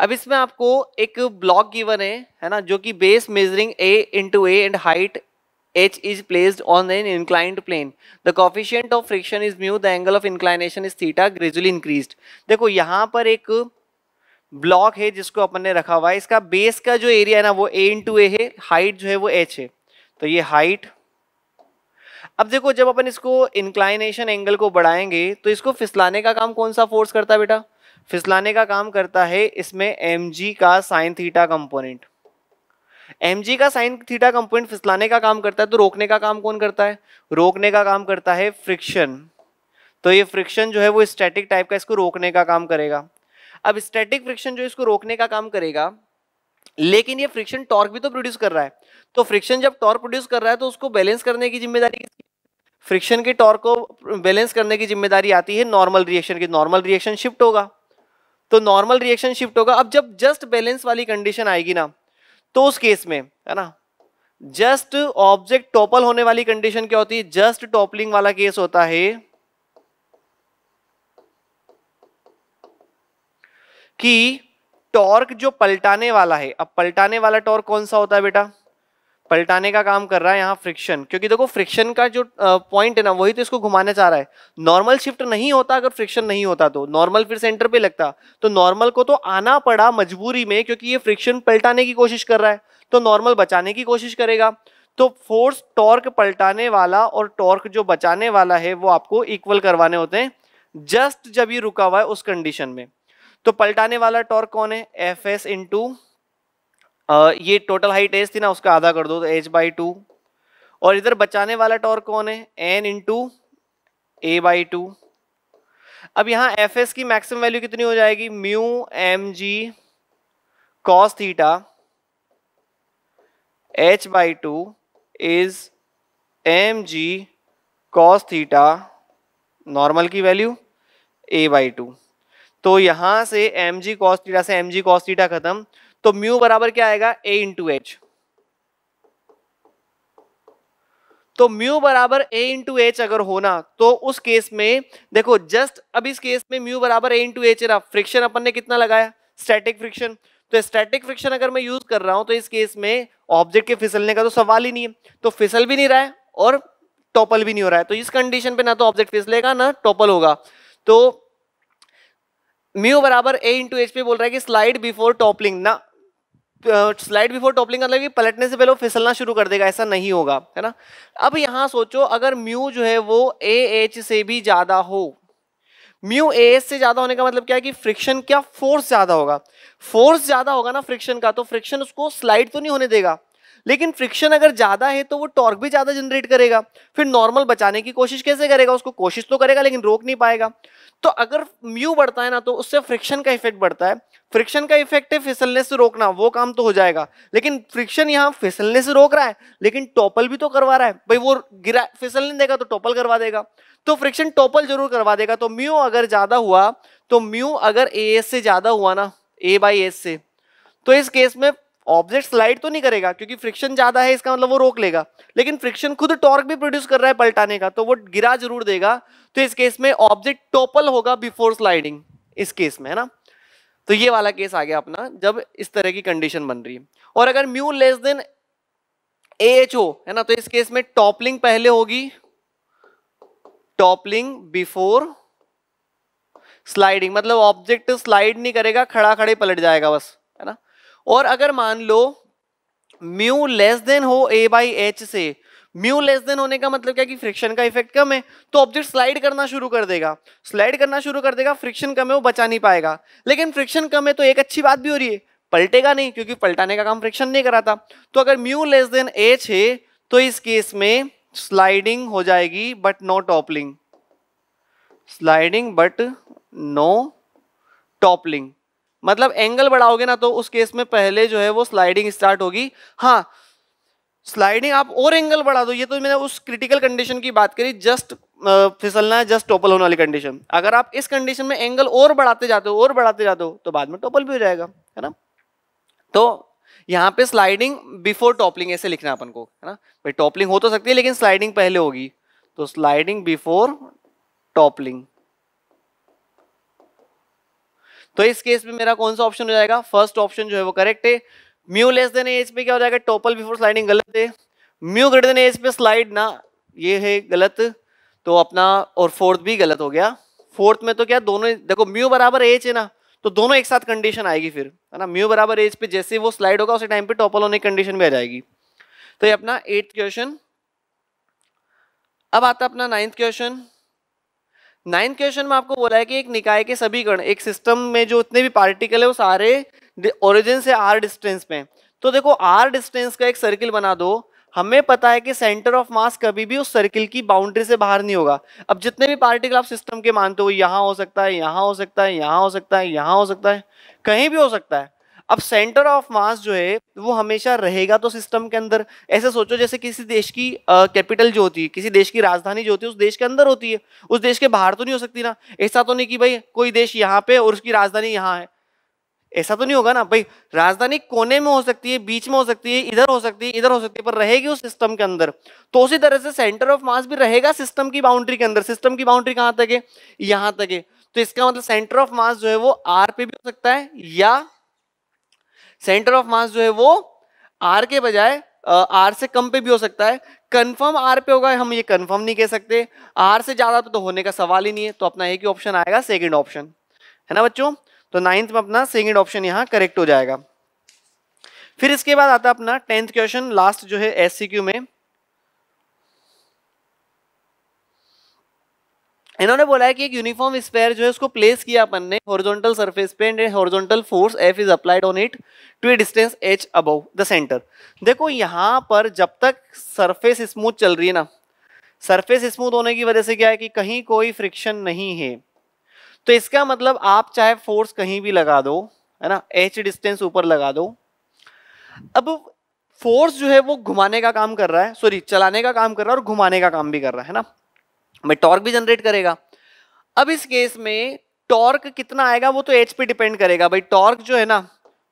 अब इसमें आपको एक ब्लॉक गिवन है है ना, जो कि base measuring A into A and height h is placed on an inclined plane. The coefficient of friction is mu, the angle of inclination is theta, gradually increased. देखो, यहाँ पर एक ब्लॉक है जिसको अपन ने रखा हुआ है। इसका बेस का जो एरिया है ना, वो a इंटू ए है हाइट जो है वो h है। तो ये हाइट अब देखो, जब अपन इसको इंक्लाइनेशन एंगल को बढ़ाएँगे तो इसको फिसलाने का काम कौन सा फोर्स करता है बेटा? फिसलाने का काम करता है इसमें एमजी का साइन थीटा कंपोनेंट एम का साइन थीटा कंपोनेंट फिसलाने का काम करता है तो रोकने का काम कौन करता है? रोकने का काम करता है फ्रिक्शन तो ये फ्रिक्शन जो है वो स्टैटिक टाइप का इसको रोकने का काम करेगा। अब स्टैटिक फ्रिक्शन जो इसको रोकने का काम करेगा, लेकिन ये फ्रिक्शन टॉर्क भी तो प्रोड्यूस कर रहा है। तो फ्रिक्शन जब टॉर्क प्रोड्यूस कर रहा है तो उसको बैलेंस करने की ज़िम्मेदारी फ्रिक्शन के टॉर्क को बैलेंस करने की ज़िम्मेदारी आती है नॉर्मल रिएक्शन की। नॉर्मल रिएक्शन शिफ्ट होगा। तो नॉर्मल रिएक्शन शिफ्ट होगा। अब जब जस्ट बैलेंस वाली कंडीशन आएगी ना तो उस केस में, है ना जस्ट ऑब्जेक्ट टॉपल होने वाली कंडीशन क्या होती है? जस्ट टॉपलिंग वाला केस होता है कि टॉर्क जो पलटाने वाला है, अब पलटाने वाला टॉर्क कौन सा होता है बेटा? पलटाने का काम कर रहा है यहाँ फ्रिक्शन क्योंकि देखो फ्रिक्शन का जो पॉइंट है ना, वही तो इसको घुमाने चाह रहा है। नॉर्मल शिफ्ट नहीं होता अगर फ्रिक्शन नहीं होता तो। नॉर्मल फिर सेंटर पे लगता। तो नॉर्मल को तो आना पड़ा मजबूरी में क्योंकि ये फ्रिक्शन पलटाने की कोशिश कर रहा है। तो नॉर्मल बचाने की कोशिश करेगा। तो फोर्स टॉर्क पलटाने वाला और टॉर्क जो बचाने वाला है, वो आपको इक्वल करवाने होते हैं। जस्ट जब ये रुका हुआ है उस कंडीशन में। तो पलटाने वाला टॉर्क कौन है? एफ़ एस इंटू ये टोटल हाइट एज थी ना, उसका आधा कर दो तो एच बाई टू और इधर बचाने वाला टॉर्क कौन है? N into A by two अब यहाँ एफ़ एस की मैक्सिमम वैल्यू कितनी हो जाएगी? Mu M G cos theta H by two is M G cos theta normal की वैल्यू ए बाई टू तो यहाँ से एम जी कॉस थीटा से एम जी कॉस थीटा खत्म. तो म्यू बराबर क्या आएगा? ए इंटू एच तो म्यू बराबर ए इंटू एच अगर होना तो उस केस में, देखो जस्ट अब इस केस में म्यू बराबर ए इंटू एच रहा फ्रिक्शन अपन ने कितना लगाया? स्टैटिक फ्रिक्शन तो स्टैटिक फ्रिक्शन अगर मैं यूज़ कर रहा हूँ तो इस केस में ऑब्जेक्ट के फिसलने का तो सवाल ही नहीं है। तो फिसल भी नहीं रहा है और टॉपल भी नहीं हो रहा है। तो इस कंडीशन पे ना तो ऑब्जेक्ट फिसलेगा, ना टॉपल होगा। तो म्यू बराबर ए इंटू एच पे बोल रहा है कि स्लाइड बिफोर टॉपलिंग ना। स्लाइड बिफोर टॉपलिंग मतलब कि पलटने से पहले वो फिसलना शुरू कर देगा, ऐसा नहीं होगा, है ना? अब यहाँ सोचो, अगर म्यू जो है वो ए एच से भी ज़्यादा हो म्यू ए एच से ज़्यादा होने का मतलब क्या है कि फ्रिक्शन क्या? फोर्स ज़्यादा होगा। फोर्स ज़्यादा होगा ना फ्रिक्शन का तो फ्रिक्शन उसको स्लाइड तो नहीं होने देगा। लेकिन फ्रिक्शन अगर ज़्यादा है तो वो टॉर्क भी ज़्यादा जनरेट करेगा। फिर नॉर्मल बचाने की कोशिश कैसे करेगा? उसको कोशिश तो करेगा, लेकिन रोक नहीं पाएगा। तो अगर म्यू बढ़ता है ना तो उससे फ्रिक्शन का इफ़ेक्ट बढ़ता है। फ्रिक्शन का इफ़ेक्ट है फिसलने से रोकना, वो काम तो हो जाएगा। लेकिन फ्रिक्शन यहाँ फिसलने से रोक रहा है, लेकिन टोपल भी तो करवा रहा है। भाई वो गिरा, फिसलने देगा तो टोपल करवा देगा। तो फ्रिक्शन टोपल ज़रूर करवा देगा। तो म्यू अगर ज़्यादा हुआ तो म्यू अगर ए एस से ज़्यादा हुआ ना ए बाई एस से तो इस केस में ऑब्जेक्ट स्लाइड तो नहीं करेगा, क्योंकि फ्रिक्शन ज़्यादा है, इसका मतलब वो रोक लेगा। लेकिन फ्रिक्शन खुद टॉर्क भी प्रोड्यूस कर रहा है पलटाने का तो वो गिरा ज़रूर देगा। तो इस केस में ऑब्जेक्ट टोपल होगा बिफोर स्लाइडिंग, इस केस में, है ना? तो ये वाला केस आ गया अपना, जब इस तरह की कंडीशन बन रही है। और अगर mu less than H O है ना तो इस केस में टॉपलिंग पहले होगी। टॉपलिंग बिफोर स्लाइडिंग मतलब ऑब्जेक्ट स्लाइड नहीं करेगा, खड़ा खड़े पलट जाएगा बस, है ना? और अगर मान लो म्यू लेस देन हो ए बाई एच से म्यू लेस देन होने का मतलब क्या कि फ्रिक्शन का इफ़ेक्ट कम है तो ऑब्जेक्ट स्लाइड करना शुरू कर देगा। स्लाइड करना शुरू कर देगा फ्रिक्शन कम है, वो बचा नहीं पाएगा। लेकिन फ्रिक्शन कम है तो एक अच्छी बात भी हो रही है, पलटेगा नहीं, क्योंकि पलटाने का काम फ्रिक्शन नहीं कराता। तो अगर म्यू लेस देन एच है तो इस केस में स्लाइडिंग हो जाएगी but no toppling sliding but no toppling मतलब एंगल बढ़ाओगे ना तो उस केस में पहले जो है वो स्लाइडिंग स्टार्ट होगी। हाँ स्लाइडिंग आप और एंगल बढ़ा दो, ये तो मैंने उस क्रिटिकल कंडीशन की बात करी जस्ट फिसलना है जस्ट टोपल होने वाली कंडीशन अगर आप इस कंडीशन में एंगल और बढ़ाते जाते हो, और बढ़ाते जाते हो तो बाद में टोपल भी हो जाएगा, है ना? तो यहाँ पे स्लाइडिंग बिफोर टॉपलिंग ऐसे लिखना अपन को, है ना? भाई टॉपलिंग हो तो सकती है, लेकिन स्लाइडिंग पहले होगी। तो स्लाइडिंग बिफोर टॉपलिंग तो इस केस में मेरा कौन सा ऑप्शन हो जाएगा? फ़र्स्ट ऑप्शन जो है वो करेक्ट है। म्यू लेस देन एज पे क्या हो जाएगा? टोपल बिफोर स्लाइडिंग गलत है। म्यू ग्रेटर देन एज पे स्लाइड ना, ये है गलत। तो अपना और फोर्थ भी गलत हो गया। फोर्थ में तो क्या दोनों, देखो म्यू बराबर एज है ना तो दोनों एक साथ कंडीशन आएगी फिर, है ना? म्यू बराबर एज पे जैसे वो स्लाइड होगा, उसी टाइम पे टॉपल होने की कंडीशन भी आ जाएगी। तो ये अपना एट्थ क्वेश्चन अब आता अपना नाइन्थ क्वेश्चन नाइन्थ क्वेश्चन में आपको बोला है कि एक निकाय के सभी कण एक सिस्टम में जो उतने भी पार्टिकल है, वो सारे ओरिजिन से आर डिस्टेंस में तो देखो आर डिस्टेंस का एक सर्किल बना दो। हमें पता है कि सेंटर ऑफ़ मास कभी भी उस सर्किल की बाउंड्री से बाहर नहीं होगा। अब जितने भी पार्टिकल आप सिस्टम के मानते हो, यहाँ हो सकता है, यहाँ हो सकता है, यहाँ हो सकता है, यहाँ हो सकता है, कहीं भी हो सकता है। अब सेंटर ऑफ़ मास जो है, वो हमेशा रहेगा तो सिस्टम के अंदर। ऐसे सोचो जैसे किसी देश की कैपिटल जो होती है, किसी देश की राजधानी जो होती है, उस देश के अंदर होती है। उस देश के बाहर तो नहीं हो सकती ना। ऐसा तो नहीं कि भाई कोई देश यहाँ पे और उसकी राजधानी यहाँ है। ऐसा तो नहीं होगा ना। भाई राजधानी कोने में हो सकती है, बीच में हो सकती है, इधर हो सकती है, इधर हो सकती है, पर रहेगी उस सिस्टम के अंदर। तो उसी तरह से सेंटर ऑफ़ मास भी रहेगा सिस्टम की बाउंड्री के अंदर। सिस्टम की बाउंड्री कहाँ तक है? यहाँ तक है। तो इसका मतलब सेंटर ऑफ़ मास जो है, वो आर पे भी हो सकता है या सेंटर ऑफ़ मास जो है वो आर के बजाय आर से कम पे भी हो सकता है। कंफर्म आर पे होगा, हम ये कंफर्म नहीं कह सकते। आर से ज़्यादा तो होने का सवाल ही नहीं है तो अपना एक ही ऑप्शन आएगा सेकंड ऑप्शन है ना बच्चों? तो नाइन्थ में अपना सेकंड ऑप्शन यहाँ करेक्ट हो जाएगा। फिर इसके बाद आता है अपना टेंथ क्वेश्चन लास्ट जो है एससीक्यू में। इन्होंने बोला है कि एक यूनिफॉर्म स्पेयर जो है उसको प्लेस किया अपन ने हॉरिजॉन्टल सरफेस पे and horizontal force F is applied on it to a distance H above the centre देखो, यहाँ पर जब तक सरफेस स्मूथ चल रही है ना सरफेस स्मूथ होने की वजह से क्या है कि कहीं कोई फ्रिक्शन नहीं है। तो इसका मतलब आप चाहे फोर्स कहीं भी लगा दो, है ना एच डिस्टेंस ऊपर लगा दो। अब फोर्स जो है वो घुमाने का काम कर रहा है सॉरी चलाने का काम कर रहा है और घुमाने का काम भी कर रहा है ना। भाई टॉर्क भी जनरेट करेगा। अब इस केस में टॉर्क कितना आएगा वो तो एच पे डिपेंड करेगा। भाई टॉर्क जो है ना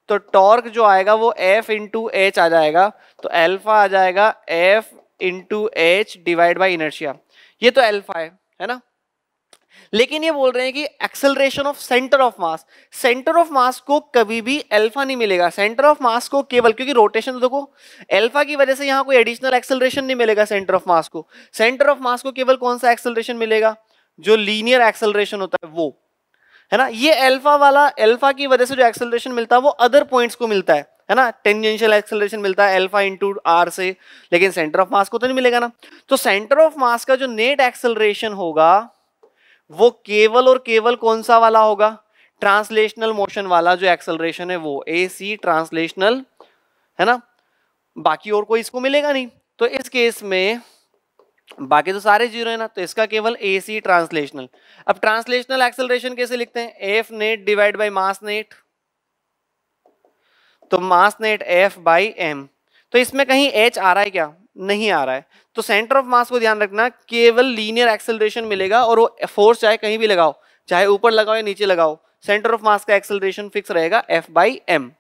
तो टॉर्क जो आएगा वो एफ़ इंटू एच आ जाएगा। तो एल्फा आ जाएगा F into H divide by inertia ये तो एल्फा है है ना? लेकिन ये बोल रहे हैं कि acceleration of centre of mass centre of mass को कभी भी अल्फ़ा नहीं मिलेगा. सेंटर ऑफ़ मास को केवल, क्योंकि रोटेशन तो देखो अल्फ़ा की वजह से यहाँ कोई एडिशनल एक्सेलरेशन नहीं मिलेगा सेंटर ऑफ़ मास को. सेंटर ऑफ़ मास को केवल कौन सा एक्सेलरेशन मिलेगा? जो लीनियर एक्सेलरेशन होता है, वो. है ना? ये अल्फ़ा वाला अल्फ़ा की वजह से जो एक्सेलरेशन मिलता है, वो अदर पॉइंट्स को मिलता है. है ना? टेंजेंशियल एक्सेलरेशन मिलता है अल्फ़ा इंटू आर से. लेकिन सेंटर ऑफ़ मास को तो नहीं मिलेगा ना. तो सेंटर ऑफ़ मास का जो नेट एक्सेलरेशन होगा वो केवल और केवल कौन सा वाला होगा? ट्रांसलेशनल मोशन वाला जो एक्सलरेशन है वो ए सी ट्रांसलेशनल, है ना? बाकी और कोई इसको मिलेगा नहीं। तो इस केस में बाकी तो सारे ज़ीरो है ना तो इसका केवल ए सी ट्रांसलेशनल। अब ट्रांसलेशनल एक्सलरेशन कैसे लिखते हैं? F net divide by mass net. तो mass net F by M तो इसमें कहीं एच आ रहा है क्या? नहीं आ रहा है। तो सेंटर ऑफ़ मास को ध्यान रखना, केवल लीनियर एक्सेलरेशन मिलेगा और वो फोर्स चाहे कहीं भी लगाओ, चाहे ऊपर लगाओ या नीचे लगाओ सेंटर ऑफ़ मास का एक्सेलरेशन फिक्स रहेगा एफ़ बाई एम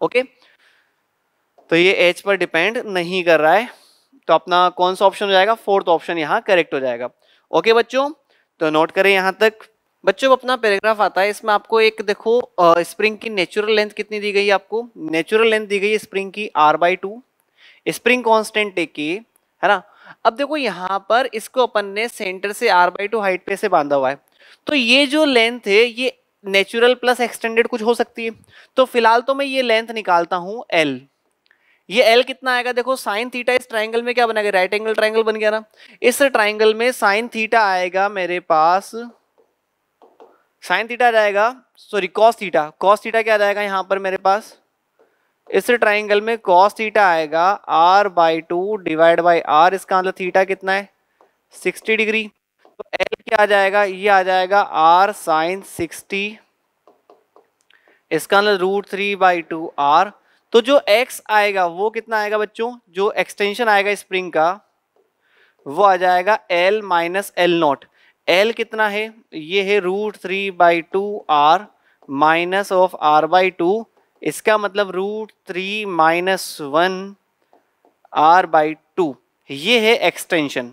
ओके तो ये एच पर डिपेंड नहीं कर रहा है। तो अपना कौन सा ऑप्शन हो जाएगा? फोर्थ ऑप्शन यहाँ करेक्ट हो जाएगा। ओके बच्चों तो नोट करें यहाँ तक। बच्चों अपना पैराग्राफ आता है। इसमें आपको एक देखो स्प्रिंग की नेचुरल लेंथ कितनी दी गई है आपको? नेचुरल लेंथ दी गई है स्प्रिंग की R by two spring constant take है ना? अब देखो यहाँ पर इसको अपन ने सेंटर से आर बाई टू हाइट पे से बांधा हुआ है। तो ये जो लेंथ है, ये नेचुरल प्लस एक्सटेंडेड कुछ हो सकती है। तो फ़िलहाल तो मैं ये लेंथ निकालता हूँ एल ये एल कितना आएगा? देखो साइन थीटा इस ट्राइंगल में क्या बनेगा? राइट एंगल ट्राइंगल बन गया ना। इस ट्राइंगल में साइन थीटा आएगा मेरे पास साइन थीटा जाएगा sorry cos theta cos theta क्या जाएगा यहाँ पर मेरे पास? इस ट्राइंगल में कॉस थीटा आएगा R by two divide by R इसका मतलब थीटा कितना है? सिक्सटी डिग्री तो एल क्या आ जाएगा? ये आ जाएगा आर साइन सिक्सटी इसका मतलब root three by two R तो जो एक्स आएगा, वो कितना आएगा बच्चों? जो एक्सटेंशन आएगा स्प्रिंग का, वो आ जाएगा L minus L naught L कितना है? ये है root three by two R minus of R by two इसका मतलब root three minus one R by two ये है एक्सटेंशन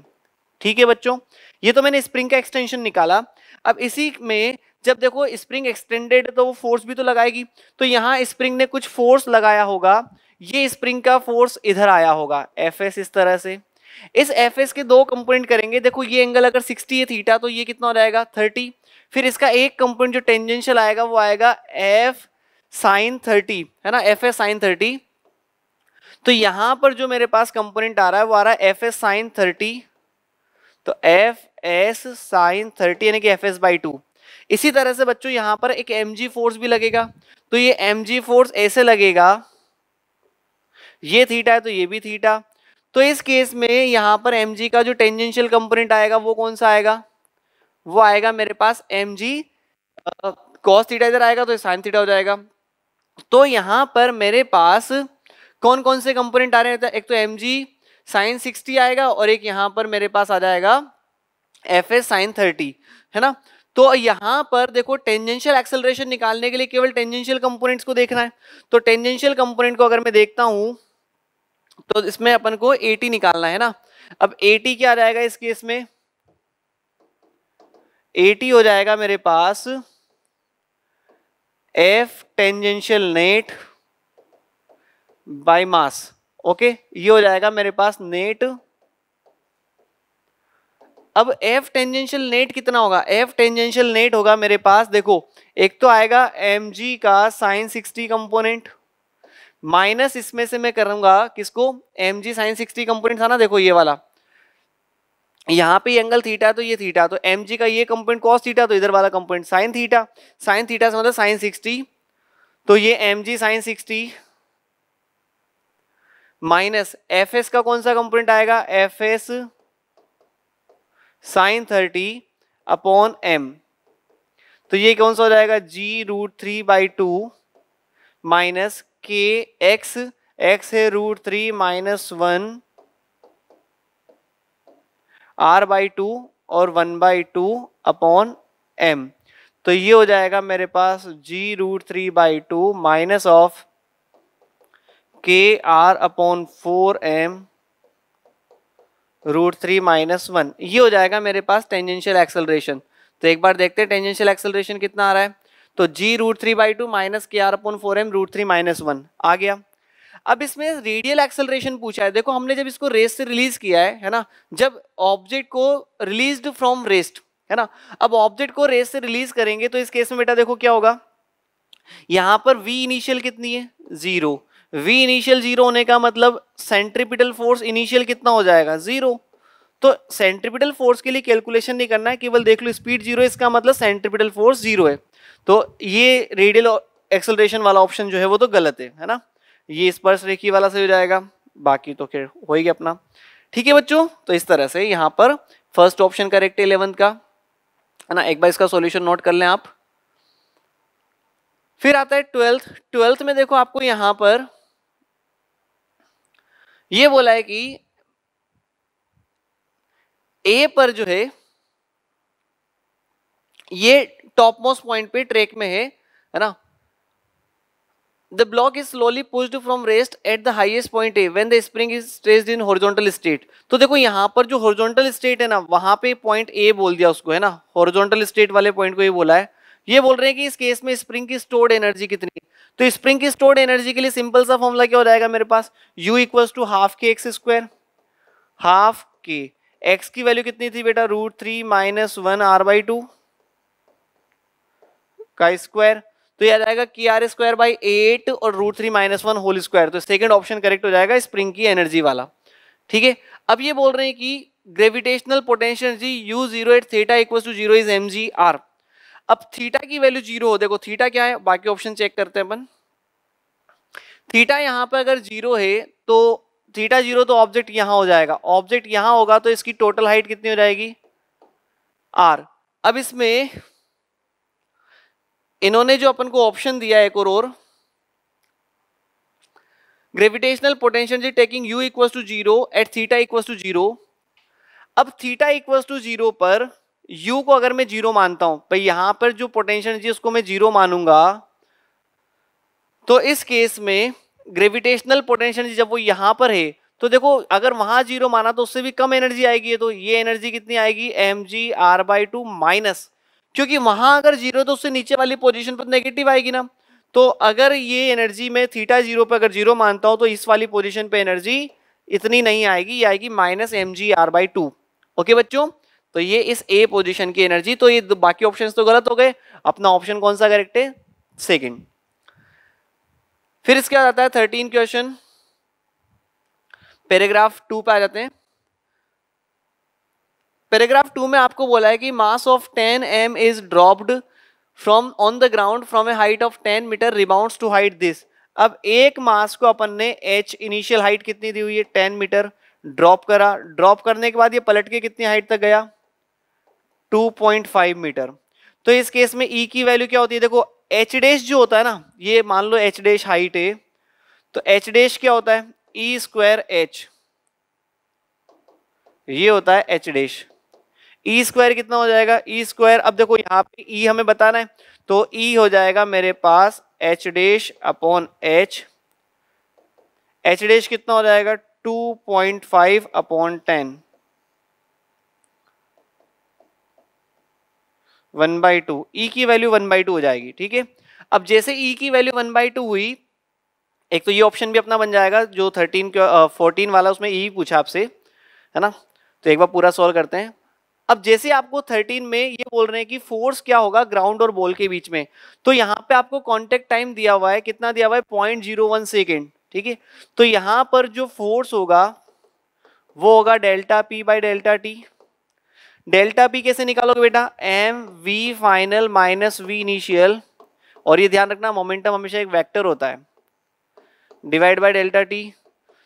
ठीक है बच्चों? ये तो मैंने स्प्रिंग का एक्सटेंशन निकाला। अब इसी में जब देखो स्प्रिंग एक्सटेंडेड तो वो फोर्स भी तो लगाएगी। तो यहाँ स्प्रिंग ने कुछ फोर्स लगाया होगा। ये स्प्रिंग का फोर्स इधर आया होगा। एफ़ एस इस तरह से। इस एफ़ के दो कंपोनेंट करेंगे। देखो ये एंगल अगर 60 है थीटा तो ये कितना हो जाएगा? 30 फिर इसका एक कंपोनेंट जो टेंजेंशियल आएगा, वो आएगा एफ़ साइन 30 है ना? एफ़ एस साइन 30 तो यहाँ पर जो मेरे पास कंपोनेंट आ रहा है, वो आ रहा है एफ़ एस साइन थर्टी। तो एफ़ एस साइन थर्टी, यानी कि एफ़ एस बाई टू इसी तरह से बच्चों, यहाँ पर एक एम जी फोर्स भी लगेगा। तो ये एम जी फोर्स ऐसे लगेगा। ये थीटा है तो ये भी थीटा तो इस केस में यहाँ पर एम जी का जो टेंजेंशियल कंपोनेंट आएगा, वो कौन सा आएगा? वो आएगा मेरे पास एम जी कॉस थीटा इधर आएगा तो साइन थीटा हो जाएगा। तो यहाँ पर मेरे पास कौन कौन से कंपोनेंट आ रहे हैं? एक तो एम जी साइन सिक्सटी आएगा और एक यहाँ पर मेरे पास आ जाएगा एफ़ एस साइन थर्टी है ना? तो यहाँ पर देखो टेंजेंशियल एक्सेलरेशन निकालने के लिए केवल टेंजेंशियल कंपोनेंट्स को देखना है। तो टेंजेंशियल कंपोनेंट को अगर मैं देखता हूँ तो इसमें अपन को 80 निकालना है ना? अब 80 क्या आ जाएगा इस केस में? 80 हो जाएगा मेरे पास F tangential net by mass okay ये हो जाएगा मेरे पास नेट अब एफ़ टेंजेंशियल नेट कितना होगा? एफ़ टेंजेंशियल नेट होगा मेरे पास, देखो, एक तो आएगा एम जी का साइन सिक्सटी कंपोनेंट माइनस इसमें से मैं करूँगा किसको? M G sine sixty component था ना, देखो ये वाला। यहाँ पे एंगल थीटा है तो ये थीटा तो एम जी का ये कंपोनेंट कॉस थीटा तो इधर वाला component sine theta sine theta से मतलब साइन सिक्सटी तो ये M G sine sixty minus F S का कौन सा कंपोनेंट आएगा? F S sine thirty upon M तो ये कौन सा हो जाएगा? G root three by two minus K X X है root three minus one R by two और one by two upon M तो ये हो जाएगा मेरे पास G root three by two minus of K R upon four M root three minus one ये हो जाएगा मेरे पास टेंजेंशियल एक्सेलरेशन तो एक बार देखते हैं टेंजेंशियल एक्सेलरेशन कितना आ रहा है। तो G root three by two minus K R upon four M root three minus one आ गया। अब इसमें रेडियल एक्सेलरेशन पूछा है। देखो, हमने जब इसको रेस्ट से रिलीज़ किया है है ना? जब ऑब्जेक्ट को रिलीज़ फ्रॉम रेस्ट है ना? अब ऑब्जेक्ट को रेस्ट से रिलीज़ करेंगे तो इस केस में बेटा देखो क्या होगा? यहाँ पर वी इनिशियल कितनी है? ज़ीरो वी इनिशियल ज़ीरो होने का मतलब सेंट्रिपिटल फोर्स इनिशियल कितना हो जाएगा? ज़ीरो तो सेंट्रिपिटल फोर्स के लिए कैलकुलेशन नहीं करना है, केवल देख लो स्पीड ज़ीरो इसका मतलब सेंट्रिपिटल फोर्स ज़ीरो है। तो ये रेडियल एक्सलरेशन वाला ऑप्शन जो है वो तो गलत है है ना? ये स्पर्श रेखी वाला से हो जाएगा। बाकी तो फिर हो ही गया अपना। ठीक है बच्चों तो इस तरह से यहाँ पर फ़र्स्ट ऑप्शन करेक्ट है इलेवंथ का। है ना, एक बार इसका सॉल्यूशन नोट कर लें आप। फिर आता है ट्वेल्थ ट्वेल्थ में देखो आपको यहाँ पर ये बोला है कि ए पर जो है, ये टॉप मोस्ट पॉइंट पे ट्रैक में है है ना? The block is slowly pushed from rest at the highest point A when the spring is stretched in horizontal state. तो देखो यहाँ पर जो horizontal state है ना, वहाँ पे point A बोल दिया उसको, है ना? Horizontal state वाले point को ये बोला है। ये बोल रहे हैं कि इस केस में स्प्रिंग की स्टोर्ड एनर्जी कितनी है? तो स्प्रिंग की स्टोर्ड एनर्जी के लिए सिंपल सा फॉर्मूला क्या हो जाएगा मेरे पास? U equals to half K X square half K X की वैल्यू कितनी थी बेटा? Root three minus one R by two का स्क्वायर तो यह आ जाएगा K R square by eight और root three minus one whole square तो सेकंड ऑप्शन करेक्ट हो जाएगा स्प्रिंग की एनर्जी वाला। ठीक है? अब ये बोल रहे हैं कि gravitational potential energy U zero at theta equal to zero is M G R अब थीटा की वैल्यू ज़ीरो हो, देखो थीटा क्या है? बाकी ऑप्शन चेक करते हैं अपन। थीटा यहाँ पर अगर ज़ीरो है तो थीटा ज़ीरो तो ऑब्जेक्ट यहाँ हो जाएगा। ऑब्जेक्ट यहाँ होगा तो इसकी टोटल हाइट कितनी हो जाएगी? आर अब इसमें इन्होंने जो अपन को ऑप्शन दिया है एक और, और। Gravitational potential taking U equal to zero at theta equal to zero अब थीटा इक्वल टू ज़ीरो पर यू को अगर मैं ज़ीरो मानता हूँ भाई यहाँ पर जो पोटेंशियल एनर्जी उसको मैं ज़ीरो मानूँगा। तो इस केस में ग्रेविटेशनल पोटेंशियल जब वो यहाँ पर है तो देखो अगर वहाँ ज़ीरो माना तो उससे भी कम एनर्जी आएगी तो ये एनर्जी कितनी आएगी? M G R by two minus क्योंकि वहाँ अगर ज़ीरो तो उससे नीचे वाली पोजीशन पर नेगेटिव आएगी ना तो अगर ये एनर्जी में थीटा ज़ीरो पर अगर ज़ीरो मानता हूँ तो इस वाली पोजीशन पे एनर्जी इतनी नहीं आएगी, ये आएगी minus M G R by two okay बच्चों? तो ये इस ए पोजीशन की एनर्जी तो ये बाकी ऑप्शन तो गलत हो गए। अपना ऑप्शन कौन सा करेक्ट है? सेकेंड फिर इसके बाद आता है थर्टीन क्वेश्चन पैराग्राफ टू पे आ जाते हैं। पैराग्राफ टू में आपको बोला है कि mass of 10 M is dropped from on the ground from a height of 10 metre rebounds to height this अब एक मास को अपन ने एच इनिशियल हाइट कितनी दी हुई है? टेन मीटर ड्रॉप करा। ड्रॉप करने के बाद ये पलट के कितनी हाइट तक गया? 2.5 मीटर तो इस केस में ई e की वैल्यू क्या होती है? देखो एच डेश जो होता है ना, ये मान लो एच डेश हाइट है तो एच डेश क्या होता है? ई स्क्वायर एच ये होता है एच डेश ई स्क्वायर कितना हो जाएगा? ई स्क्वायर अब देखो यहाँ पे ई e हमें बताना है तो ई e हो जाएगा मेरे पास H dash upon H H dash कितना हो जाएगा? Two point five upon ten one by two E की वैल्यू वन बाई टू हो जाएगी, ठीक है? अब जैसे ई e की वैल्यू वन बाई टू हुई, एक तो ये ऑप्शन भी अपना बन जाएगा, जो थर्टीन फोर्टीन वाला उसमें ई e पूछा आपसे, है ना? तो एक बार पूरा सॉल्व करते हैं। अब जैसे आपको 13 में ये बोल रहे हैं कि फोर्स क्या होगा ग्राउंड और बॉल के बीच में तो यहाँ पे आपको कॉन्टेक्ट टाइम दिया हुआ है, कितना दिया हुआ है? पॉइंट ज़ीरो वन सेकेंड ठीक है? तो यहाँ पर जो फोर्स होगा, वो होगा delta P by delta T delta P कैसे निकालोगे बेटा? M V final minus V initial और ये ध्यान रखना मोमेंटम हमेशा एक वेक्टर होता है। डिवाइड बाय डेल्टा टी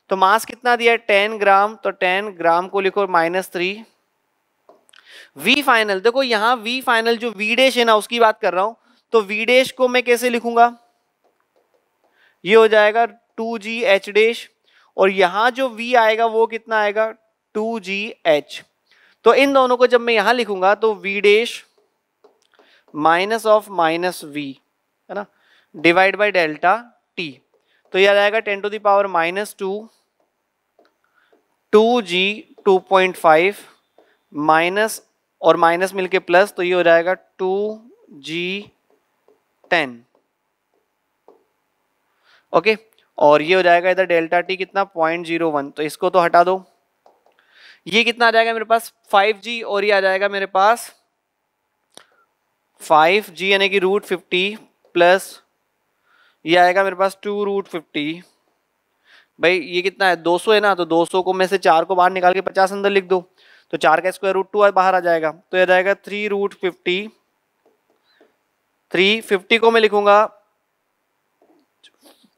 तो मास कितना दिया है? टेन ग्राम तो टेन ग्राम को लिखो माइनस थ्री वी फाइनल देखो यहाँ वी फाइनल जो वी डेश है ना, उसकी बात कर रहा हूँ तो वी डेश को मैं कैसे लिखूँगा? ये हो जाएगा टू जी एच डेश और यहाँ जो वी आएगा, वो कितना आएगा? टू जी एच तो इन दोनों को जब मैं यहाँ लिखूँगा तो V dash minus of minus V है ना? डिवाइड बाय डेल्टा टी तो यह आ जाएगा ten to the power minus two two G two point five minus और माइनस मिलके प्लस तो ये हो जाएगा टू जी टेन। ओके? और ये हो जाएगा इधर डेल्टा टी कितना? Point zero one. तो इसको तो हटा दो। ये कितना आ जाएगा मेरे पास? फाइव जी, और ये आ जाएगा मेरे पास फाइव जी, यानी कि रूट फिफ्टी प्लस, ये आएगा मेरे पास टू रूट फिफ्टी। भाई, ये कितना है? 200 है ना? तो 200 को मैं से चार को बाहर निकाल के 50 अंदर लिख दो। तो चार का स्क्वायर रूट टू बाहर आ जाएगा। तो यह जाएगा three root fifty three fifty को मैं लिखूँगा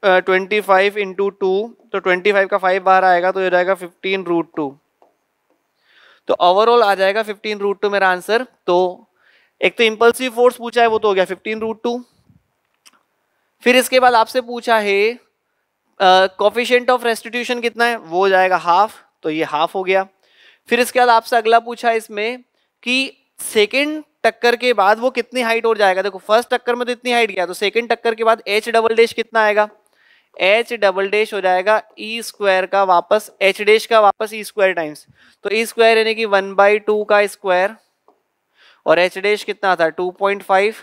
ट्वेंटी फाइव इंटू टू तो ट्वेंटी फाइव का फाइव बाहर आएगा तो यह जाएगा फिफ्टीन रूट टू तो ओवरऑल आ जाएगा फिफ्टीन रूट टू मेरा आंसर तो एक तो इंपल्सिव फोर्स पूछा है, वो तो हो गया फिफ्टीन रूट टू फिर इसके बाद आपसे पूछा है कॉफिशियंट ऑफ़ रेस्टिट्यूशन कितना है, वो जाएगा हाफ़ तो ये हाफ़ हो गया। फिर इसके बाद आपसे अगला पूछा इसमें कि सेकेंड टक्कर के बाद वो कितनी हाइट और जाएगा? देखो फ़र्स्ट टक्कर में तो इतनी हाइट गया तो सेकेंड टक्कर के बाद एच डबल डैश कितना आएगा? एच डबल डैश हो जाएगा ई e स्क्वायर का वापस एच डैश का वापस ई स्क्वायर टाइम्स तो ई स्क्वायर यानी कि वन बाई टू का स्क्वायर और एच डैश कितना था? टू पॉइंट फाइव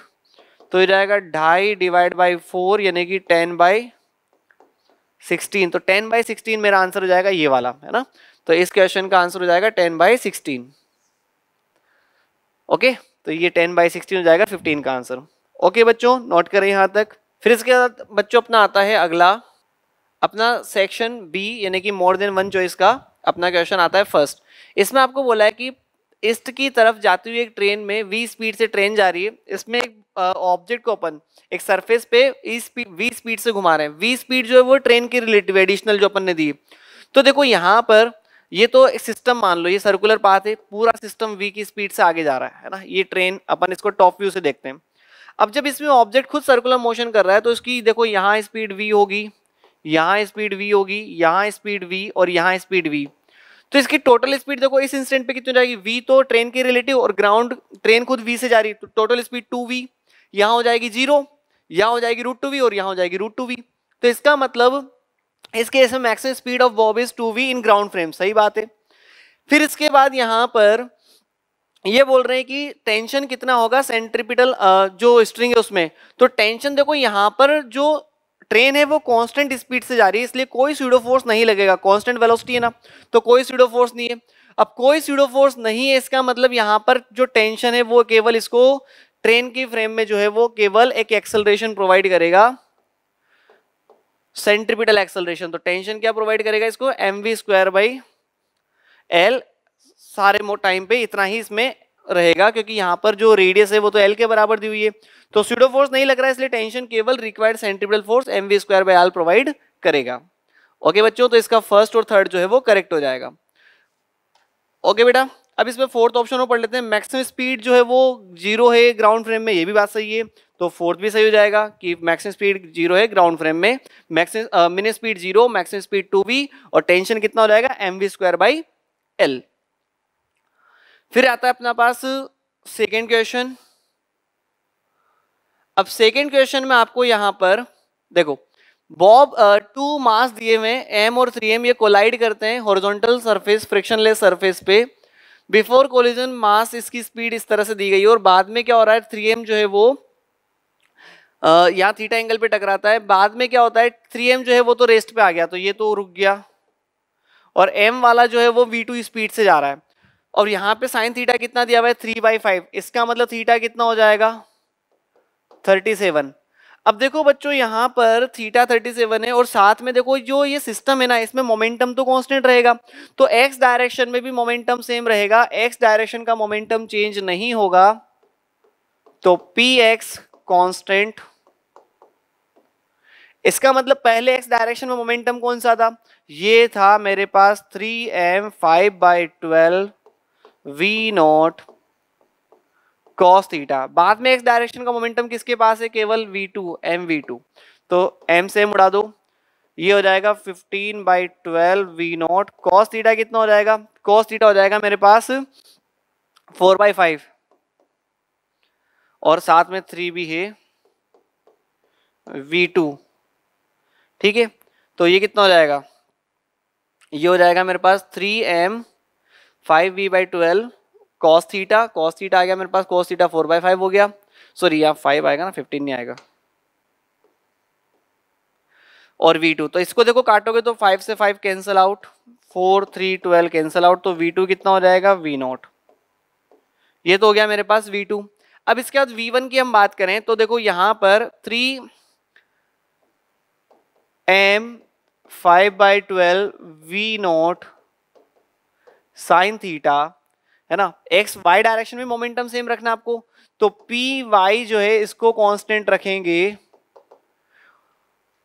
तो हो जाएगा ढाई डिवाइड बाई फोर यानी कि टेन बाई सिक्सटीन तो टेन बाई सिक्सटीन मेरा आंसर हो जाएगा ये वाला, है ना? तो इस क्वेश्चन का आंसर हो जाएगा टेन बाई सिक्सटीन ओके तो ये टेन बाई सिक्सटीन हो जाएगा फिफ्टीन का आंसर ओके बच्चों नोट करें यहाँ तक. फिर इसके बाद बच्चों अपना आता है अगला. अपना सेक्शन बी यानी कि मोर देन वन चॉइस का अपना क्वेश्चन आता है फ़र्स्ट इसमें आपको बोला है कि ईस्ट की तरफ़ जाती हुई एक ट्रेन में वी स्पीड से ट्रेन जा रही है. इसमें एक ऑब्जेक्ट को अपन एक सरफेस पे वी स्पीड से घुमा रहे हैं. वी स्पीड जो है वो ट्रेन की रिलेटिव एडिशनल जो अपन ने दी तो देखो यहाँ पर ये तो एक सिस्टम मान लो, ये सर्कुलर पाथ है, पूरा सिस्टम वी की स्पीड से आगे जा रहा है ना? ये ट्रेन अपन इसको टॉप व्यू से देखते हैं। अब जब इसमें ऑब्जेक्ट खुद सर्कुलर मोशन कर रहा है तो इसकी देखो, यहाँ स्पीड वी होगी, यहाँ स्पीड वी होगी, यहाँ स्पीड वी और यहाँ स्पीड वी तो इसकी टोटल स्पीड देखो, इस इंस्टेंट पे कितनी जाएगी? वी तो ट्रेन के रिलेटिव और ग्राउंड ट्रेन खुद वी से जा रही है। तो टोटल स्पीड टू वी यहाँ हो जाएगी ज़ीरो यहाँ हो जाएगी रूट टू वी और यहाँ हो जाएगी रूट टू वी तो इसका मतलब इस केस में maximum speed of bob is two V in ground frame सही बात है। फिर इसके बाद यहाँ पर ये बोल रहे हैं कि टेंशन कितना होगा सेंट्रिपिटल जो स्ट्रिंग है उसमें। तो टेंशन देखो यहाँ पर जो ट्रेन है वो कांस्टेंट स्पीड से जा रही है, इसलिए कोई सीडो फोर्स नहीं लगेगा। कांस्टेंट वेलोसिटी है ना तो कोई सीडो फोर्स नहीं है। अब कोई सीडो फोर्स नहीं है, इसका मतलब यहाँ पर जो टेंशन है वो केवल इसको ट्रेन की फ्रेम में जो है वो केवल एक एक्सेलरेशन प्रोवाइड करेगा। सेंट्रिपिटल एक्सेलरेशन तो टेंशन क्या प्रोवाइड करेगा इसको? M V square by L सारे मो टाइम पे इतना ही इसमें रहेगा, क्योंकि यहाँ पर जो रेडियस है वो तो एल के बराबर दी हुई है। तो सीडो फोर्स नहीं लग रहा है, इसलिए टेंशन केवल required centripetal force M V square by L provide करेगा। ओके बच्चों तो इसका फ़र्स्ट और थर्ड जो है वो करेक्ट हो जाएगा। ओके बेटा अब इसमें फोर्थ ऑप्शन में पढ़ लेते हैं। मैक्सिमम स्पीड जो है वो ज़ीरो है ग्राउंड फ्रेम में, ये भी बात सही है। तो फोर्थ भी सही हो जाएगा कि मैक्सिमम स्पीड ज़ीरो है ग्राउंड फ्रेम में। Maximum mini speed zero maximum speed two V और टेंशन कितना हो जाएगा? M V square by L फिर आता है अपना पास सेकेंड क्वेश्चन अब सेकेंड क्वेश्चन में आपको यहाँ पर, देखो बॉब टू मास दिए हुए एम और थ्री एम ये कोलाइड करते हैं हॉरिजॉन्टल सरफेस फ्रिक्शनलेस सरफेस पे। बिफोर कोलिजन मास इसकी स्पीड इस तरह से दी गई और बाद में क्या हो रहा है थ्री एम जो है वो यहाँ थीटा एंगल पे टकराता है। बाद में क्या होता है थ्री एम जो है वो तो रेस्ट पे आ गया तो ये तो रुक गया। और एम वाला जो है वो वी टू स्पीड से जा रहा है। और यहाँ पे साइन थीटा कितना दिया हुआ है थ्री बाई फाइव इसका मतलब थीटा कितना हो जाएगा थर्टी सेवन अब देखो बच्चों, यहाँ पर थीटा थर्टी सेवन है और साथ में देखो, जो ये सिस्टम है ना, इसमें मोमेंटम तो कांस्टेंट रहेगा। तो एक्स डायरेक्शन में भी मोमेंटम सेम रहेगा। एक्स डायरेक्शन का मोमेंटम चेंज नहीं होगा। तो पी एक्स कॉन्स्टेंट इसका मतलब पहले एक्स डायरेक्शन में मोमेंटम कौन सा था? ये था मेरे पास three M five by twelve V naught cos theta बाद में एक्स डायरेक्शन का मोमेंटम किसके पास है? केवल V two M V two तो एम से उड़ा दो। ये हो जाएगा fifteen by twelve V naught cos theta कितना हो जाएगा? कॉस थीटा हो जाएगा मेरे पास फोर बाई फाइव और साथ में थ्री भी है वी टू ठीक है? तो ये कितना हो जाएगा? ये हो जाएगा मेरे पास three M five V by twelve cos theta cos theta आ गया मेरे पास cos theta four by five हो गया। सॉरी यहाँ फाइव आएगा ना फिफ्टीन नहीं आएगा। और वी टू तो इसको देखो, काटोगे तो फाइव से five cancel out four three twelve cancel out तो वी टू कितना हो जाएगा? वी नॉट ये तो हो गया मेरे पास वी टू अब इसके बाद वी वन की हम बात करें तो देखो यहाँ पर three M five by twelve V naught sine theta है ना? एक्स वाई डायरेक्शन में मोमेंटम सेम रखना आपको। तो पी वाई जो है, इसको कांस्टेंट रखेंगे।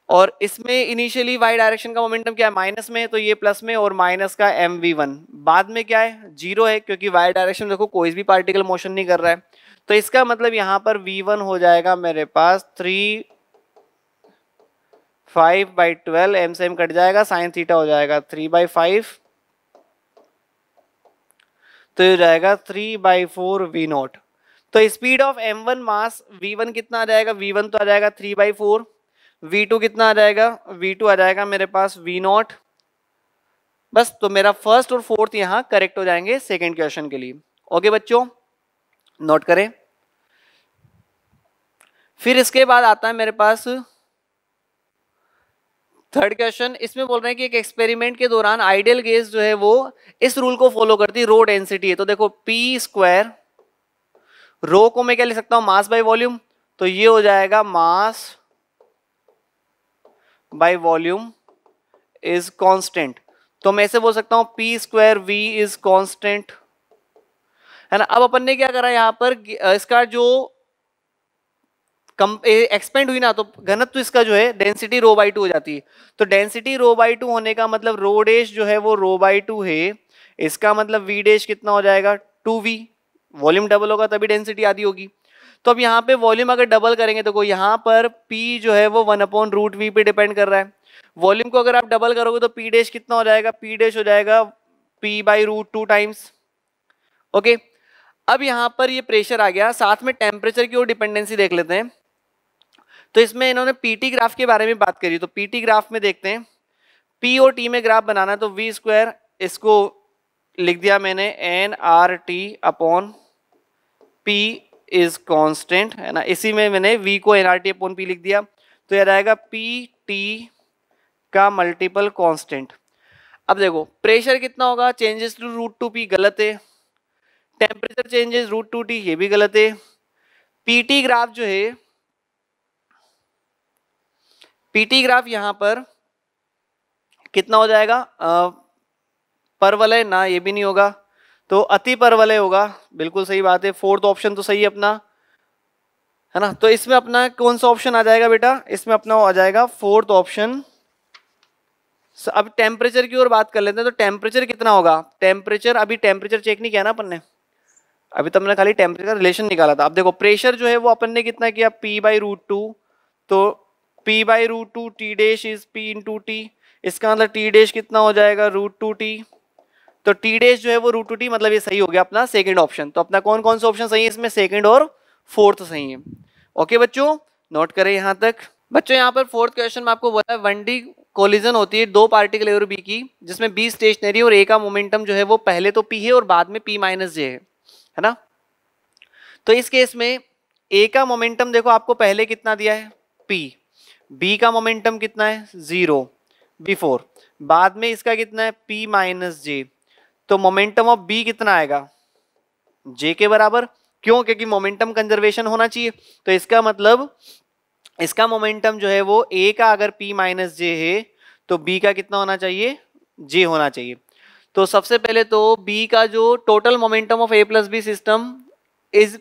और इसमें इनिशियली वाई डायरेक्शन का मोमेंटम क्या है? माइनस में तो ये प्लस में और माइनस का एम वी वन बाद में क्या है? ज़ीरो है, क्योंकि वाई डायरेक्शन देखो, कोई भी पार्टिकल मोशन नहीं कर रहा है। तो इसका मतलब यहाँ पर वी वन हो जाएगा मेरे पास। Three five by twelve M से एम कट जाएगा साइन थीटा हो जाएगा। थ्री बाई फाइव तो ये जाएगा three by four V naught तो speed of M one mass V one कितना आ जाएगा वी वन तो आ जाएगा three by four V two कितना आ जाएगा? वी टू आ जाएगा मेरे पास वी नॉट बस तो मेरा फ़र्स्ट और फोर्थ यहाँ करेक्ट हो जाएँगे सेकेंड क्वेश्चन के लिए. ओके बच्चों? नोट करें. फिर इसके बाद आता है मेरे पास थर्ड क्वेश्चन इसमें बोल रहे हैं कि एक एक्सपेरिमेंट के दौरान आइडियल गैस जो है वो इस रूल को फॉलो करती है रो डेंसिटी है। तो देखो पी स्क्वायर रो को मैं क्या लिख सकता हूँ? मास बाय वॉल्यूम तो ये हो जाएगा mass by volume is constant तो मैं ऐसे बोल सकता हूँ P square V is constant है ना? अब अपन ने क्या करा यहाँ पर? इसका जो एक्सपेंड हुई ना तो घनत्व इसका जो है डेंसिटी रो बाई टू हो जाती है। तो डेंसिटी रो बाई टू होने का मतलब रो डेश जो है, वो रो बाई टू है। इसका मतलब वी डेश कितना हो जाएगा? टू वी वॉल्यूम डबल होगा, तभी डेंसिटी आदि होगी। तो अब यहाँ पे वॉल्यूम अगर डबल करेंगे तो यहाँ पर पी जो है, वो वन अपॉन रूट वी पे डिपेंड कर रहा है। वॉल्यूम को अगर आप डबल करोगे तो पी डेश कितना हो जाएगा? पी डेश हो जाएगा P by root two times okay अब यहाँ पर ये प्रेशर आ गया। साथ में टेम्परेचर की और डिपेंडेंसी देख लेते हैं। तो इसमें इन्होंने पीटी ग्राफ के बारे में बात करी। तो पीटी ग्राफ में देखते हैं। पी और टी में ग्राफ बनाना तो वी स्क्वायर इसको लिख दिया मैंने। N R T upon P is constant है ना? इसी में मैंने वी को N R T upon P लिख दिया। तो यह रहेगा पी टी का मल्टीपल कांस्टेंट अब देखो प्रेशर कितना होगा? Changes to root two P गलत है। Temperature changes root two T ये भी गलत है। पीटी ग्राफ जो है पीटी ग्राफ यहाँ पर कितना हो जाएगा? परवलय, ना, ये भी नहीं होगा। तो अति परवलय होगा। बिल्कुल सही बात है। फोर्थ ऑप्शन तो सही है अपना। है ना? तो इसमें अपना कौन सा ऑप्शन आ जाएगा बेटा? इसमें अपना आ जाएगा फोर्थ ऑप्शन अब टेम्परेचर की ओर बात कर लेते हैं तो टेम्परेचर कितना होगा? टेम्परेचर अभी टेम्परेचर चेक नहीं किया ना अपन ने। अभी तो हमने खाली टेम्परेचर रिलेशन निकाला था। अब देखो प्रेशर जो है वो अपन ने कितना किया? पी बाई रूट टू तो P by root two T dash is P two T इसका मतलब टी डेश कितना हो जाएगा? रूट टू टी तो टी डेश जो है वो रूट टू टी मतलब ये सही हो गया अपना सेकंड ऑप्शन तो अपना कौन कौन सा ऑप्शन सही है? इसमें सेकंड और फोर्थ सही है। ओके बच्चों? नोट करें यहाँ तक। बच्चों, यहाँ पर फोर्थ क्वेश्चन में आपको बोला है वन डी कोलिजन होती है दो पार्टिकल ए और बी की, जिसमें बी स्टेशनरी और ए का मोमेंटम जो है वो पहले तो पी है और बाद में पी माइनस जे है। है ना? तो इस केस में ए का मोमेंटम देखो आपको पहले कितना दिया है? पी बी का मोमेंटम कितना है? ज़ीरो बिफोर बाद में इसका कितना है? पी माइनस जे तो मोमेंटम ऑफ़ बी कितना आएगा? जे के बराबर। क्यों? क्योंकि मोमेंटम कंजर्वेशन होना चाहिए। तो इसका मतलब इसका मोमेंटम जो है वो ए का अगर पी माइनस जे है तो बी का कितना होना चाहिए? जे होना चाहिए। तो सबसे पहले तो बी का जो total momentum of A plus B system is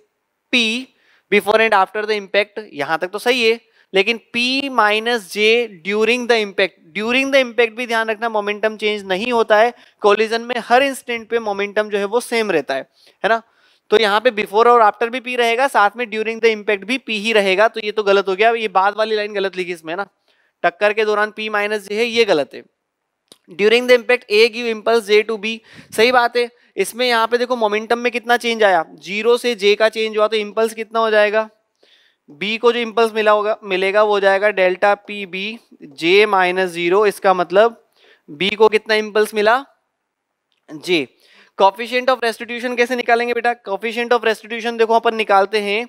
P before and after the impact यहाँ तक तो सही है। लेकिन P minus J during the impact during the impact भी ध्यान रखना मोमेंटम चेंज नहीं होता है। कोलिजन में हर इंस्टेंट पे मोमेंटम जो है वो सेम रहता है है ना? तो यहाँ पे बिफोर और आफ्टर भी पी रहेगा, साथ में ड्यूरिंग द इम्पैक्ट भी पी ही रहेगा। तो ये तो गलत हो गया। ये बाद वाली लाइन गलत लिखी इसमें ना? टक्कर के दौरान पी माइनस जे है, ये गलत है। During the impact A give impulse J to B सही बात है। इसमें यहाँ पे देखो मोमेंटम में कितना चेंज आया? ज़ीरो से जे का चेंज हुआ तो इम्पल्स कितना हो जाएगा? बी को जो इम्पल्स मिला होगा, मिलेगा, वो जाएगा delta P B J minus zero इसका मतलब बी को कितना इम्पल्स मिला? जे कॉफिशियंट ऑफ़ रेस्टिट्यूशन कैसे निकालेंगे बेटा? कॉफिशियंट ऑफ़ रेस्टिट्यूशन देखो, अपन निकालते हैं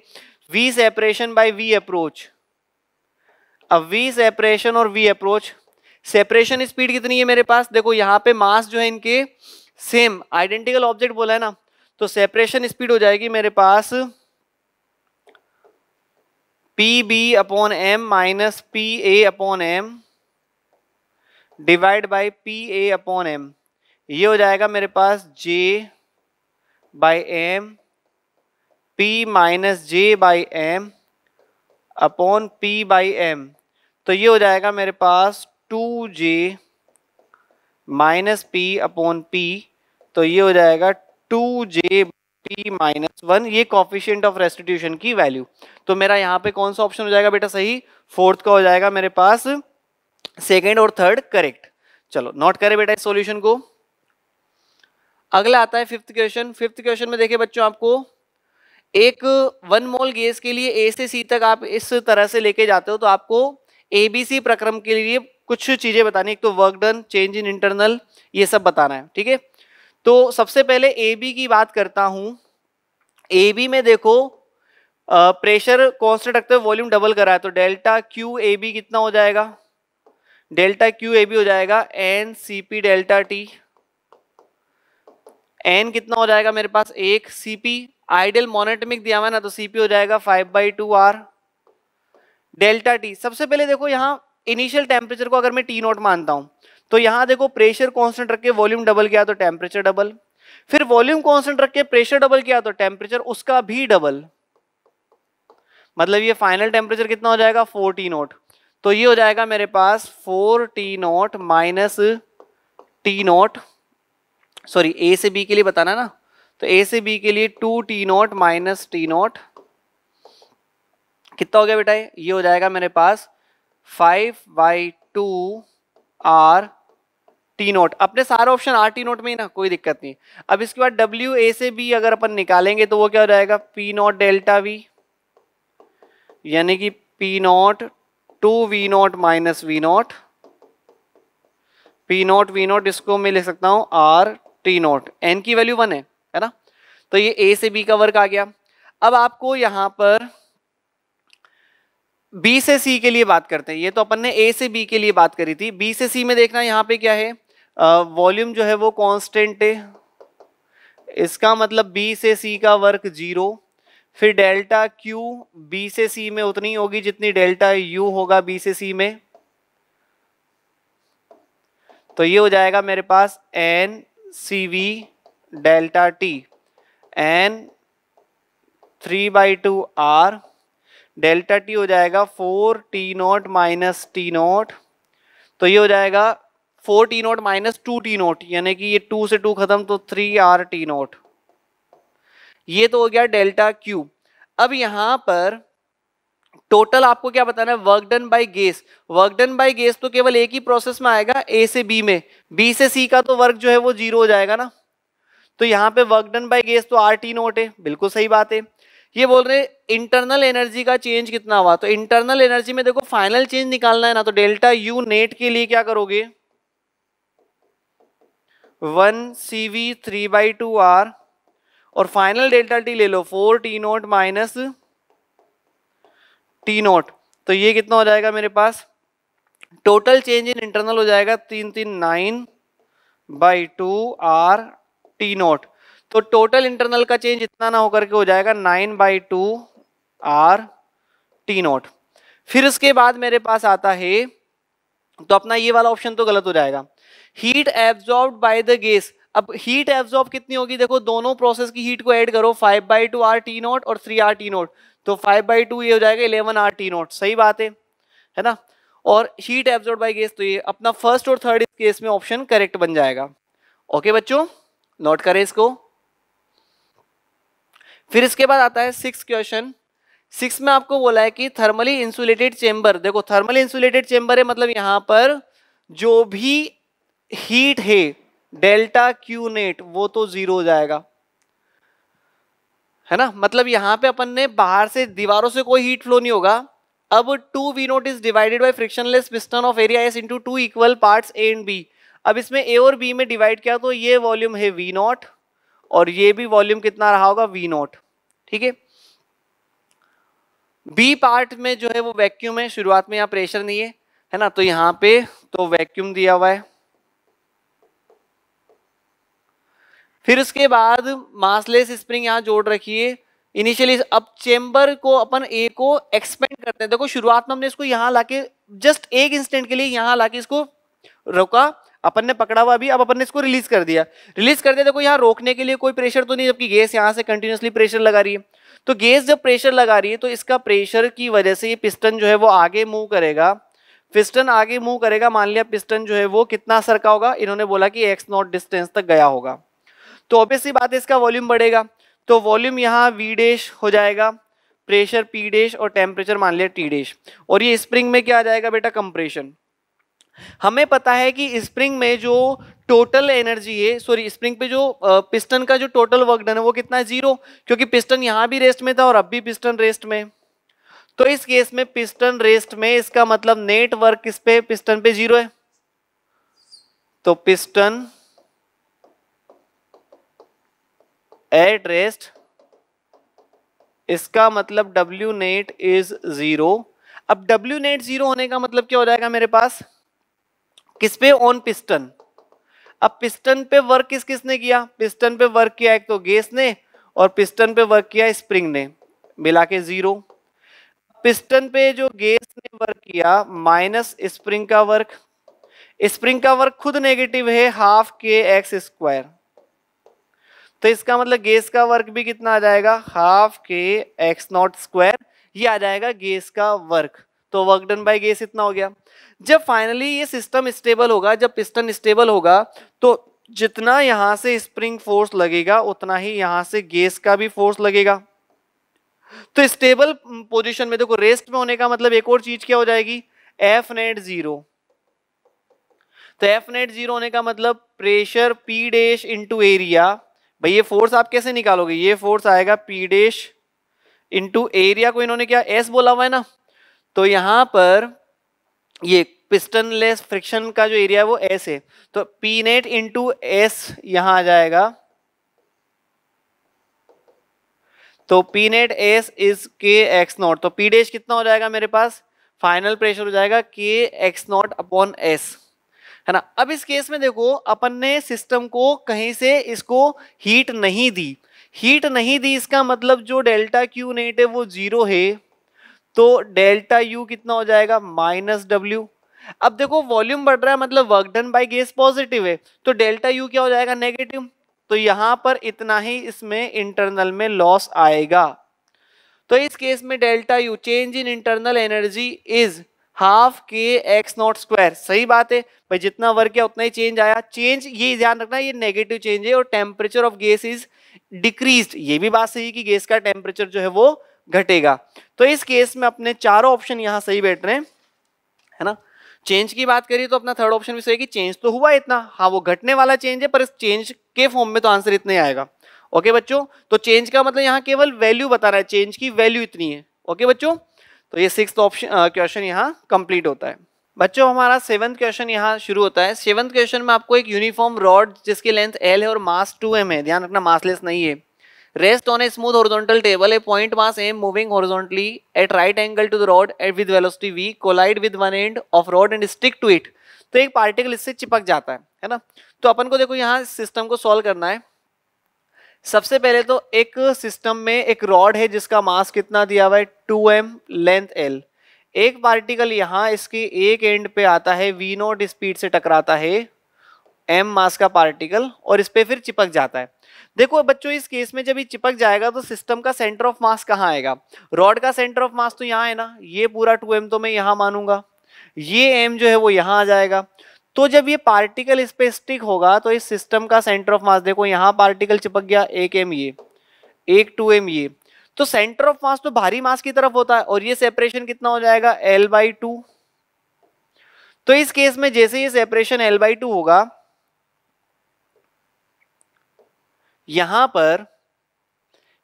V separation by V approach अब वी सेपरेशन और वी अप्रोच सेपरेशन स्पीड कितनी है मेरे पास? देखो, यहाँ पे मास जो है इनके सेम आइडेंटिकल ऑब्जेक्ट बोला है ना तो सेपरेशन स्पीड हो जाएगी मेरे पास P B upon M minus P A upon M divide by P A upon M. ये हो जाएगा मेरे पास J by M P minus J by M upon P by M तो ये हो जाएगा मेरे पास two J minus P upon P तो ये हो जाएगा two J P minus one ये कॉफिशियंट ऑफ़ रेस्टिट्यूशन की वैल्यू तो मेरा यहाँ पे कौन सा ऑप्शन हो जाएगा बेटा? सही? फोर्थ का हो जाएगा मेरे पास सेकेंड और थर्ड करेक्ट चलो नोट करें बेटा इस सॉल्यूशन को। अगला आता है फिफ्थ क्वेश्चन फिफ्थ क्वेश्चन में देखिए बच्चों आपको। एक वन मोल गैस के लिए ए से सी तक आप इस तरह से लेके जाते हो तो आपको ए बी सी प्रक्रम के लिए कुछ चीज़ें बतानी एक तो work done change in internal ये सब बताना है, ठीक है? तो सबसे पहले ए बी की बात करता हूँ। ए बी में देखो प्रेशर कांस्टेंट रखते हुए वॉल्यूम डबल करा है तो डेल्टा क्यू ए बी कितना हो जाएगा? डेल्टा क्यू ए बी हो जाएगा N C P delta T N कितना हो जाएगा मेरे पास? एक सीपी आइडियल मोनेटमिक दिया हुआ ना तो सीपी हो जाएगा five by two R delta T सबसे पहले देखो, यहाँ इनिशियल टेम्परेचर को अगर मैं टी नोट मानता हूँ तो यहाँ देखो प्रेशर कांस्टेंट रख के वॉल्यूम डबल किया तो टेम्परेचर डबल फिर वॉल्यूम कांस्टेंट रख के प्रेशर डबल किया तो टेम्परेचर उसका भी डबल मतलब ये फाइनल टेम्परेचर कितना हो जाएगा? फोर टी नोट तो ये हो जाएगा मेरे पास four T naught minus T naught sorry A से बी के लिए बताना ना? तो ए से बी के लिए two T naught minus T naught कितना हो गया बेटा ये? हो जाएगा मेरे पास five by two R T naught अपने सारे ऑप्शन आर टी नोट में ही ना, कोई दिक्कत नहीं। अब इसके बाद डब्ल्यू ए से बी अगर अपन निकालेंगे तो वो क्या हो जाएगा? पी नोट डेल्टा वी यानी कि P naught two V naught minus V naught P naught V naught इसको मैं लिख सकता हूँ आर टी नोट एन की वैल्यू वन है है ना? तो ये ए से बी का वर्क आ गया। अब आपको यहाँ पर बी से सी के लिए बात करते हैं। ये तो अपन ने ए से बी के लिए बात करी थी। बी से सी में देखना यहाँ पे क्या है? वॉल्यूम जो है वो कांस्टेंट है। इसका मतलब बी से सी का वर्क ज़ीरो फिर डेल्टा क्यू बी से सी में उतनी होगी जितनी डेल्टा यू होगा बी से सी में। तो ये हो जाएगा मेरे पास N C V delta T N three by two R delta T हो जाएगा four T naught minus T naught तो ये हो जाएगा four T naught minus two T naught, यानी कि ये टू से टू खत्म तो थ्री आर टी नोट। ये तो हो गया डेल्टा क्यू। अब यहाँ पर टोटल आपको क्या बताना है? Work done by gas. Work done by gas तो केवल एक ही प्रोसेस में आएगा, ए से बी में। बी से सी का तो वर्क जो है वो ज़ीरो हो जाएगा ना। तो यहाँ पे वर्क डन बाय गेस तो आर टी नोट है, बिल्कुल सही बात है। ये बोल रहे इंटरनल एनर्जी का चेंज कितना हुआ? तो इंटरनल एनर्जी में देखो, फाइनल चेंज निकालना है ना तो डेल्टा यू नेट के लिए क्या करोगे? One C V three by two R और फाइनल डेल्टा टी ले लो four T naught minus T naught तो ये कितना हो जाएगा मेरे पास? टोटल चेंज इन इंटरनल हो जाएगा तीन तीन nine by two R T naught तो टोटल इंटरनल का चेंज इतना ना होकर के हो जाएगा nine by two R T naught फिर उसके बाद मेरे पास आता है तो अपना ये वाला ऑप्शन तो गलत हो जाएगा। Heat absorb by the gas अब हीट एब्जॉर्ब कितनी होगी? देखो, दोनों प्रोसेस की हीट को ऐड करो five by two R T naught और थ्री आर टी नोट तो फाइव बाई टू ये हो जाएगा इलेवन आर टी नोट सही बात है? है ना? और हीट एब्जॉर्ब बाय गैस तो ये अपना फ़र्स्ट और थर्ड इस केस में ऑप्शन करेक्ट बन जाएगा. ओके बच्चों? नोट करें इसको. फिर इसके बाद आता है सिक्स क्वेश्चन सिक्स में आपको बोला है कि थर्मली इंसुलेटेड चेंबर देखो थर्मली इंसुलेटेड चेंबर है मतलब यहाँ पर जो भी हीट है डेल्टा क्यू नेट वो तो ज़ीरो हो जाएगा। है ना? मतलब यहाँ पे अपन ने बाहर से दीवारों से कोई हीट फ्लो नहीं होगा। अब two V naught is divided by frictionless piston of area S into two equal part A and B अब इसमें ए और बी में डिवाइड किया तो ये वॉल्यूम है वी नॉट और ये भी वॉल्यूम कितना रहा होगा? वी नॉट ठीक है? बी पार्ट में जो है वो वैक्यूम है, शुरुआत में यहाँ प्रेशर नहीं है। है ना? तो यहाँ पे तो वैक्यूम दिया हुआ है। फिर उसके बाद मासलेस स्प्रिंग यहाँ जोड़ रखी है इनिशियली अब चेंबर को अपन ए को एक्सपेंड करते हैं। देखो, शुरुआत में हमने इसको यहाँ लाके जस्ट एक इंस्टेंट के लिए यहाँ लाके इसको रोका। अपन ने पकड़ा हुआ अभी अब अपन ने इसको रिलीज़ कर दिया। रिलीज़ कर दिया, देखो, यहाँ रोकने के लिए कोई प्रेशर तो नहीं, जबकि गैस यहाँ से कंटिन्यूसली प्रेशर लगा रही है। तो गैस जब प्रेशर लगा रही है तो इसका प्रेशर की वजह से ये पिस्टन जो है वो आगे मूव करेगा। पिस्टन आगे मूव करेगा। मान लिया पिस्टन जो है वो कितना सर का होगा? इन्होंने बोला कि एक्स नॉट डिस्टेंस तक गया होगा। तो ऑब्वियसली बात है इसका वॉल्यूम बढ़ेगा तो वॉल्यूम यहाँ वी डेश हो जाएगा प्रेशर पी डेश और टेम्परेचर मान लिया टी डेश और ये स्प्रिंग में क्या आ जाएगा बेटा कंप्रेशन हमें पता है कि स्प्रिंग में जो टोटल एनर्जी है सॉरी स्प्रिंग पे जो पिस्टन का जो टोटल वर्क डन है वो कितना है? ज़ीरो क्योंकि पिस्टन यहाँ भी रेस्ट में था और अब भी पिस्टन रेस्ट में। तो इस केस में पिस्टन रेस्ट में इसका मतलब नेट वर्क किस पे? पिस्टन पे ज़ीरो है। तो पिस्टन एट रेस्ट इसका मतलब डब्ल्यू नेट इज़ ज़ीरो अब डब्ल्यू नेट ज़ीरो होने का मतलब क्या हो जाएगा मेरे पास? किस पे? ऑन पिस्टन अब पिस्टन पे वर्क किस किसने किया? पिस्टन पे वर्क किया एक तो गैस ने और पिस्टन पे वर्क किया स्प्रिंग ने, मिला के ज़ीरो पिस्टन पे जो गैस ने वर्क किया माइनस स्प्रिंग का वर्क स्प्रिंग का वर्क खुद नेगेटिव है हाफ़ के एक्स स्क्वायर तो इसका मतलब गैस का वर्क भी कितना आ जाएगा? हाफ़ के एक्स नॉट स्क्वायर, ये आ जाएगा गैस का वर्क। तो वर्क डन बाय गैस इतना हो गया। जब फाइनली ये सिस्टम स्टेबल होगा, जब पिस्टन स्टेबल होगा तो जितना यहाँ से स्प्रिंग फोर्स लगेगा, उतना ही यहाँ से गैस का भी फोर्स लगेगा। तो स्टेबल पोजीशन में देखो, रेस्ट में होने का मतलब एक और चीज़ क्या हो जाएगी? एफ़ नेट ज़ीरो तो एफ़ नेट ज़ीरो होने का मतलब pressure P dash into area भाई, ये फोर्स आप कैसे निकालोगे? ये फोर्स आएगा पी डेश इंटू एरिया को इन्होंने क्या एस बोला हुआ है ना? तो यहाँ पर ये पिस्टन लेस फ्रिक्शन का जो एरिया है वो एस है। तो पी नेट इंटू एस यहाँ आ जाएगा। तो P net S is k x naught तो पी डेश कितना हो जाएगा मेरे पास? फाइनल प्रेशर हो जाएगा के एक्स नॉट अपॉन एस है ना? अब इस केस में देखो, अपन ने सिस्टम को कहीं से इसको हीट नहीं दी। हीट नहीं दी, इसका मतलब जो डेल्टा क्यू नेट है वो ज़ीरो है तो डेल्टा यू कितना हो जाएगा? माइनस डब्ल्यू अब देखो वॉल्यूम बढ़ रहा है मतलब work done by gas positive है तो डेल्टा यू क्या हो जाएगा? नेगेटिव तो यहाँ पर इतना ही इसमें इंटरनल में लॉस आएगा। तो इस केस में delta U change in internal energy is half k x naught square सही बात है। भाई, जितना वर्क किया, उतना ही चेंज आया। चेंज ये ध्यान रखना, ये नेगेटिव चेंज है और temperature of gas is decrease ये भी बात सही है कि गैस का टेम्परेचर जो है वो घटेगा। तो इस केस में अपने चारों ऑप्शन यहाँ सही बैठ रहे हैं। है ना? चेंज की बात करिए तो अपना थर्ड ऑप्शन भी सही कि चेंज तो हुआ इतना। हाँ वो घटने वाला चेंज है, पर इस चेंज के फॉर्म में तो आंसर इतना ही आएगा। ओके बच्चों? तो चेंज का मतलब यहाँ केवल वैल्यू बता रहा है। चेंज की वैल्यू इतनी है। ओके बच्चों? तो ये सिक्स ऑप्शन क्वेश्चन यहाँ कंप्लीट होता है। बच्चों, हमारा सेवन्थ क्वेश्चन यहाँ शुरू होता है। सेवंथ क्वेश्चन में आपको एक यूनिफॉर्म रॉड जिसकी लेंथ एल है और मास टू एम है। ध्यान रखना मासलेस नहीं है। Rest on a smooth horizontal table a point mass m moving horizontally at right angle to the rod at with velocity v collide with one end of rod and stick to it तो एक particle इससे चिपक जाता है है ना? तो अपन को देखो यहाँ सिस्टम को सॉल्व करना है। सबसे पहले तो एक सिस्टम में एक रॉड है जिसका मास कितना दिया हुआ है? टू एम लेंथ एल एक पार्टिकल यहाँ इसके एक एंड पे आता है वी नोट स्पीड से टकराता है एम मास का पार्टिकल और इस पर फिर चिपक जाता है। देखो बच्चों, इस केस में जब ये चिपक जाएगा तो सिस्टम का सेंटर ऑफ़ मास कहाँ आएगा? रॉड का सेंटर ऑफ़ मास तो यहाँ है ना? ये पूरा टू एम तो मैं यहाँ मानूँगा। ये एम जो है वो यहाँ आ जाएगा। तो जब ये पार्टिकल इस पे स्टिक होगा तो इस सिस्टम का सेंटर ऑफ़ मास देखो यहाँ पार्टिकल चिपक गया, एक एम ये, एक टू एम ये। तो सेंटर ऑफ़ मास तो भारी मास की तरफ़ होता है, और ये सेपरेशन कितना हो जाएगा? एल बाई टू तो इस केस में जैसे ये सेपरेशन एल बाई टू होगा, यहाँ पर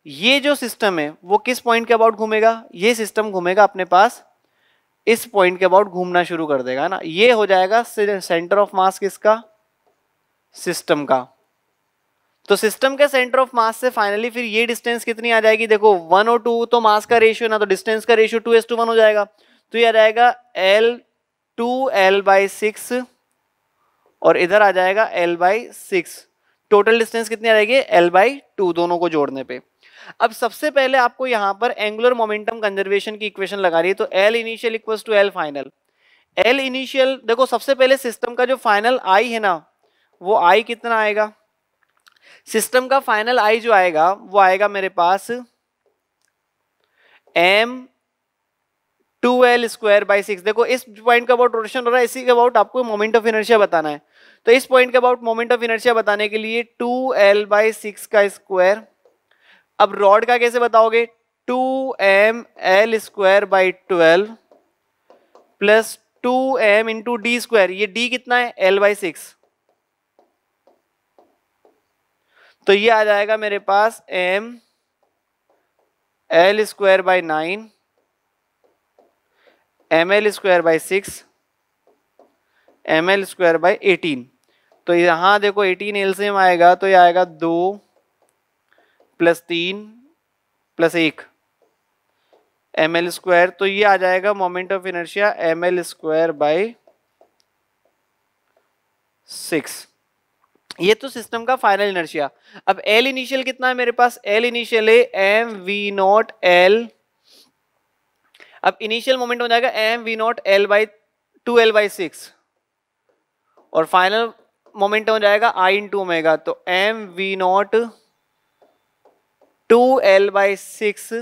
ये जो सिस्टम है, वो किस पॉइंट के अबाउट घूमेगा? ये सिस्टम घूमेगा अपने पास इस पॉइंट के अबाउट घूमना शुरू कर देगा ना? ये हो जाएगा सेंटर ऑफ़ मास किसका? सिस्टम का। तो सिस्टम के सेंटर ऑफ़ मास से फाइनली फिर ये डिस्टेंस कितनी आ जाएगी? देखो वन और टू तो मास का रेशियो ना तो डिस्टेंस का ratio two is to one हो जाएगा। तो ये आ जाएगा L two L by six और इधर आ जाएगा L by six total distance कितनी आ जाएगी? एल बाई टू दोनों को जोड़ने पे। अब सबसे पहले आपको यहाँ पर एंगुलर मोमेंटम कंजर्वेशन की इक्वेशन लगा रही है तो L initial equals to L final L initial देखो सबसे पहले सिस्टम का जो फाइनल आई है ना, वो आई कितना आएगा? सिस्टम का फाइनल आई जो आएगा, वो आएगा मेरे पास m two L square by six देखो इस पॉइंट का अबाउट रोटेशन हो रहा है, इसी के अबाउट आपको मोमेंट ऑफ़ इनर्शिया बताना है। तो इस पॉइंट के अबाउट मोमेंट ऑफ़ इनर्शिया बताने के लिए टू एल बाई सिक्स का स्क्वायर अब रॉड का कैसे बताओगे? Two m L square by twelve plus two m into d square ये डी कितना है? एल बाई सिक्स तो ये आ जाएगा मेरे पास m L square by nine m L square by six m L square by eighteen तो यहाँ देखो एटीन एलसीएम आएगा तो ये आएगा दो प्लस तीन प्लस एक। एम एल स्क्वायर तो ये आ जाएगा moment of inertia m L square by six ये तो सिस्टम का फाइनल इनर्शिया अब एल इनिशियल कितना है मेरे पास? एल इनिशियल है एम वी नॉट एल अब इनिशियल मोमेंट हो जाएगा m v naught L by two L by six और फाइनल मोमेंट हो जाएगा आई इन टू ओमेगा तो m v naught two L by six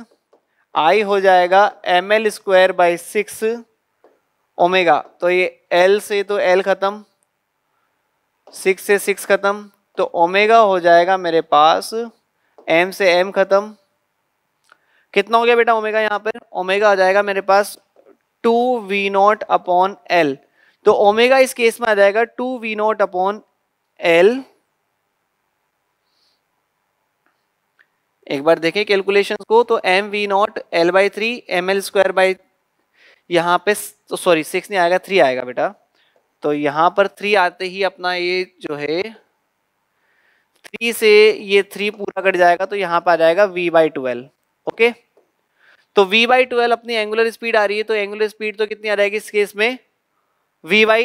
I हो जाएगा m L square by six omega. तो ये एल से तो एल खत्म, सिक्स से सिक्स खत्म तो ओमेगा हो जाएगा मेरे पास, एम से एम खत्म। कितना हो गया बेटा ओमेगा यहाँ पर ओमेगा आ जाएगा मेरे पास two v naught upon L. तो ओमेगा इस केस में आ जाएगा two v naught upon L. एक बार देखें कैलकुलेशन को तो m v naught L by three m L square by यहाँ पे तो सॉरी सिक्स नहीं आएगा थ्री आएगा बेटा। तो यहाँ पर थ्री आते ही अपना ये जो है थ्री से ये थ्री पूरा कट जाएगा तो यहाँ पर आ जाएगा वी बाई ट्वेल्व ओके तो v बाई ट्वेल्व अपनी एंगुलर स्पीड आ रही है तो एंगुलर स्पीड तो कितनी आ जाएगी इस केस में? v बाई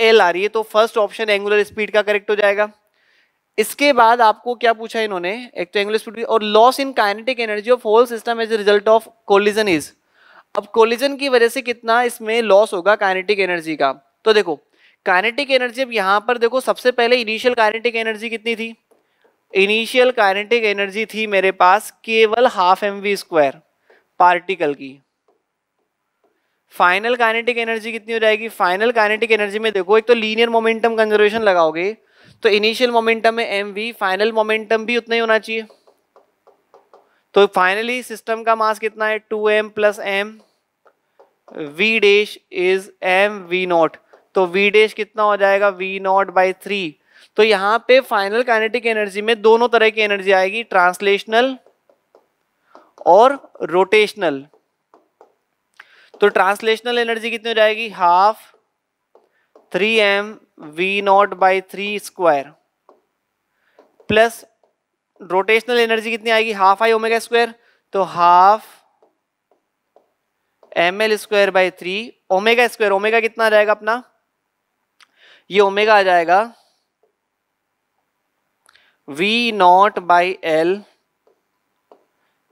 एल आ रही है तो फ़र्स्ट ऑप्शन एंगुलर स्पीड का करेक्ट हो जाएगा। इसके बाद आपको क्या पूछा इन्होंने? एक तो एंगुलर स्पीड और loss in kinetic energy of whole system as result of collision is अब कोलिजन की वजह से कितना इसमें लॉस होगा काइनेटिक एनर्जी का? तो देखो काइनेटिक एनर्जी अब यहाँ पर देखो, सबसे पहले इनिशियल काइनेटिक एनर्जी कितनी थी? इनिशियल काइनेटिक एनर्जी थी मेरे पास केवल half m v square particle की। फाइनल काइनेटिक एनर्जी कितनी हो जाएगी? फाइनल काइनेटिक एनर्जी में देखो, एक तो लीनियर मोमेंटम कंजर्वेशन लगाओगे तो इनिशियल मोमेंटम में एम वी फाइनल मोमेंटम भी उतना ही होना चाहिए। तो फाइनली सिस्टम का मास कितना है? Two m plus m v dash is m v naught तो वी डेश कितना हो जाएगा? वी नॉट बाई थ्री तो यहाँ पे फाइनल काइनेटिक एनर्जी में दोनों तरह की एनर्जी आएगी ट्रांसलेशनल और रोटेशनल तो ट्रांसलेशनल एनर्जी कितनी हो जाएगी? Half three m v naught by three square plus rotational energy कितनी आएगी? हाफ़ आई ओमेगा स्क्वायर तो half m L square by three omega square omega कितना आ जाएगा अपना? ये ओमेगा आ जाएगा v naught by L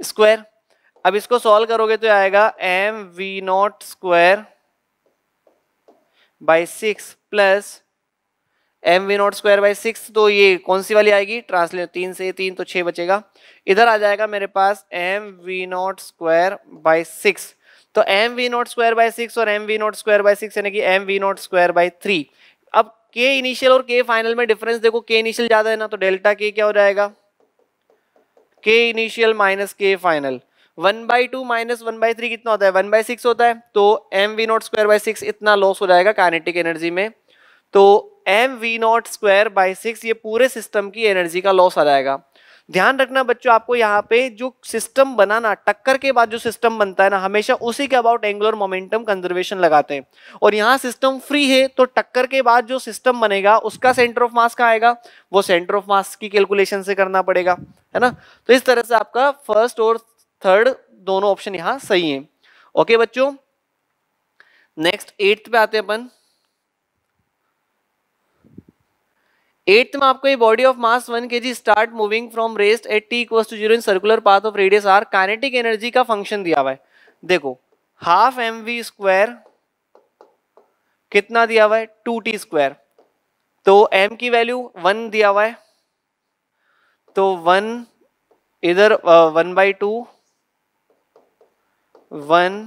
square अब इसको सॉल्व करोगे तो आएगा m v naught square by six plus m v naught square by six तो ये कौन सी वाली आएगी? ट्रांसलेट तीन से तीन तो छह बचेगा। इधर आ जाएगा मेरे पास m v naught square by six तो m v naught square by six और m v naught square by six यानी कि m v naught square by three अब के इनिशियल और के फाइनल में डिफरेंस देखो के इनिशियल ज़्यादा है ना तो डेल्टा के क्या हो जाएगा? K initial minus K final one by two minus one by three कितना होता है? वन बाई सिक्स होता है। तो m v naught square by six इतना लॉस हो जाएगा काइनेटिक एनर्जी में। तो m v naught square by six ये पूरे सिस्टम की एनर्जी का लॉस आ जाएगा। ध्यान रखना बच्चों, आपको यहाँ पे जो सिस्टम बनाना टक्कर के बाद जो सिस्टम बनता है ना, हमेशा उसी के अबाउट एंगुलर मोमेंटम कंजर्वेशन लगाते हैं। और यहाँ सिस्टम फ्री है तो टक्कर के बाद जो सिस्टम बनेगा, उसका सेंटर ऑफ़ मास का आएगा? वो सेंटर ऑफ़ मास की कैलकुलेशन से करना पड़ेगा, है ना? तो इस तरह से आपका फ़र्स्ट और थर्ड दोनों ऑप्शन यहाँ सही है। ओके बच्चों? नेक्स्ट एट्थ पे आते हैं अपन। एट्थ में आपको ये body of mass one k g start moving from rest at t equal to zero in circular path of radius r kinetic energy का फ़ंक्शन दिया हुआ है। देखो हाफ़ एम वी स्क्वायर कितना दिया हुआ है? टू टी स्क्वायर तो m की वैल्यू वन दिया हुआ है। तो वन इधर one by two one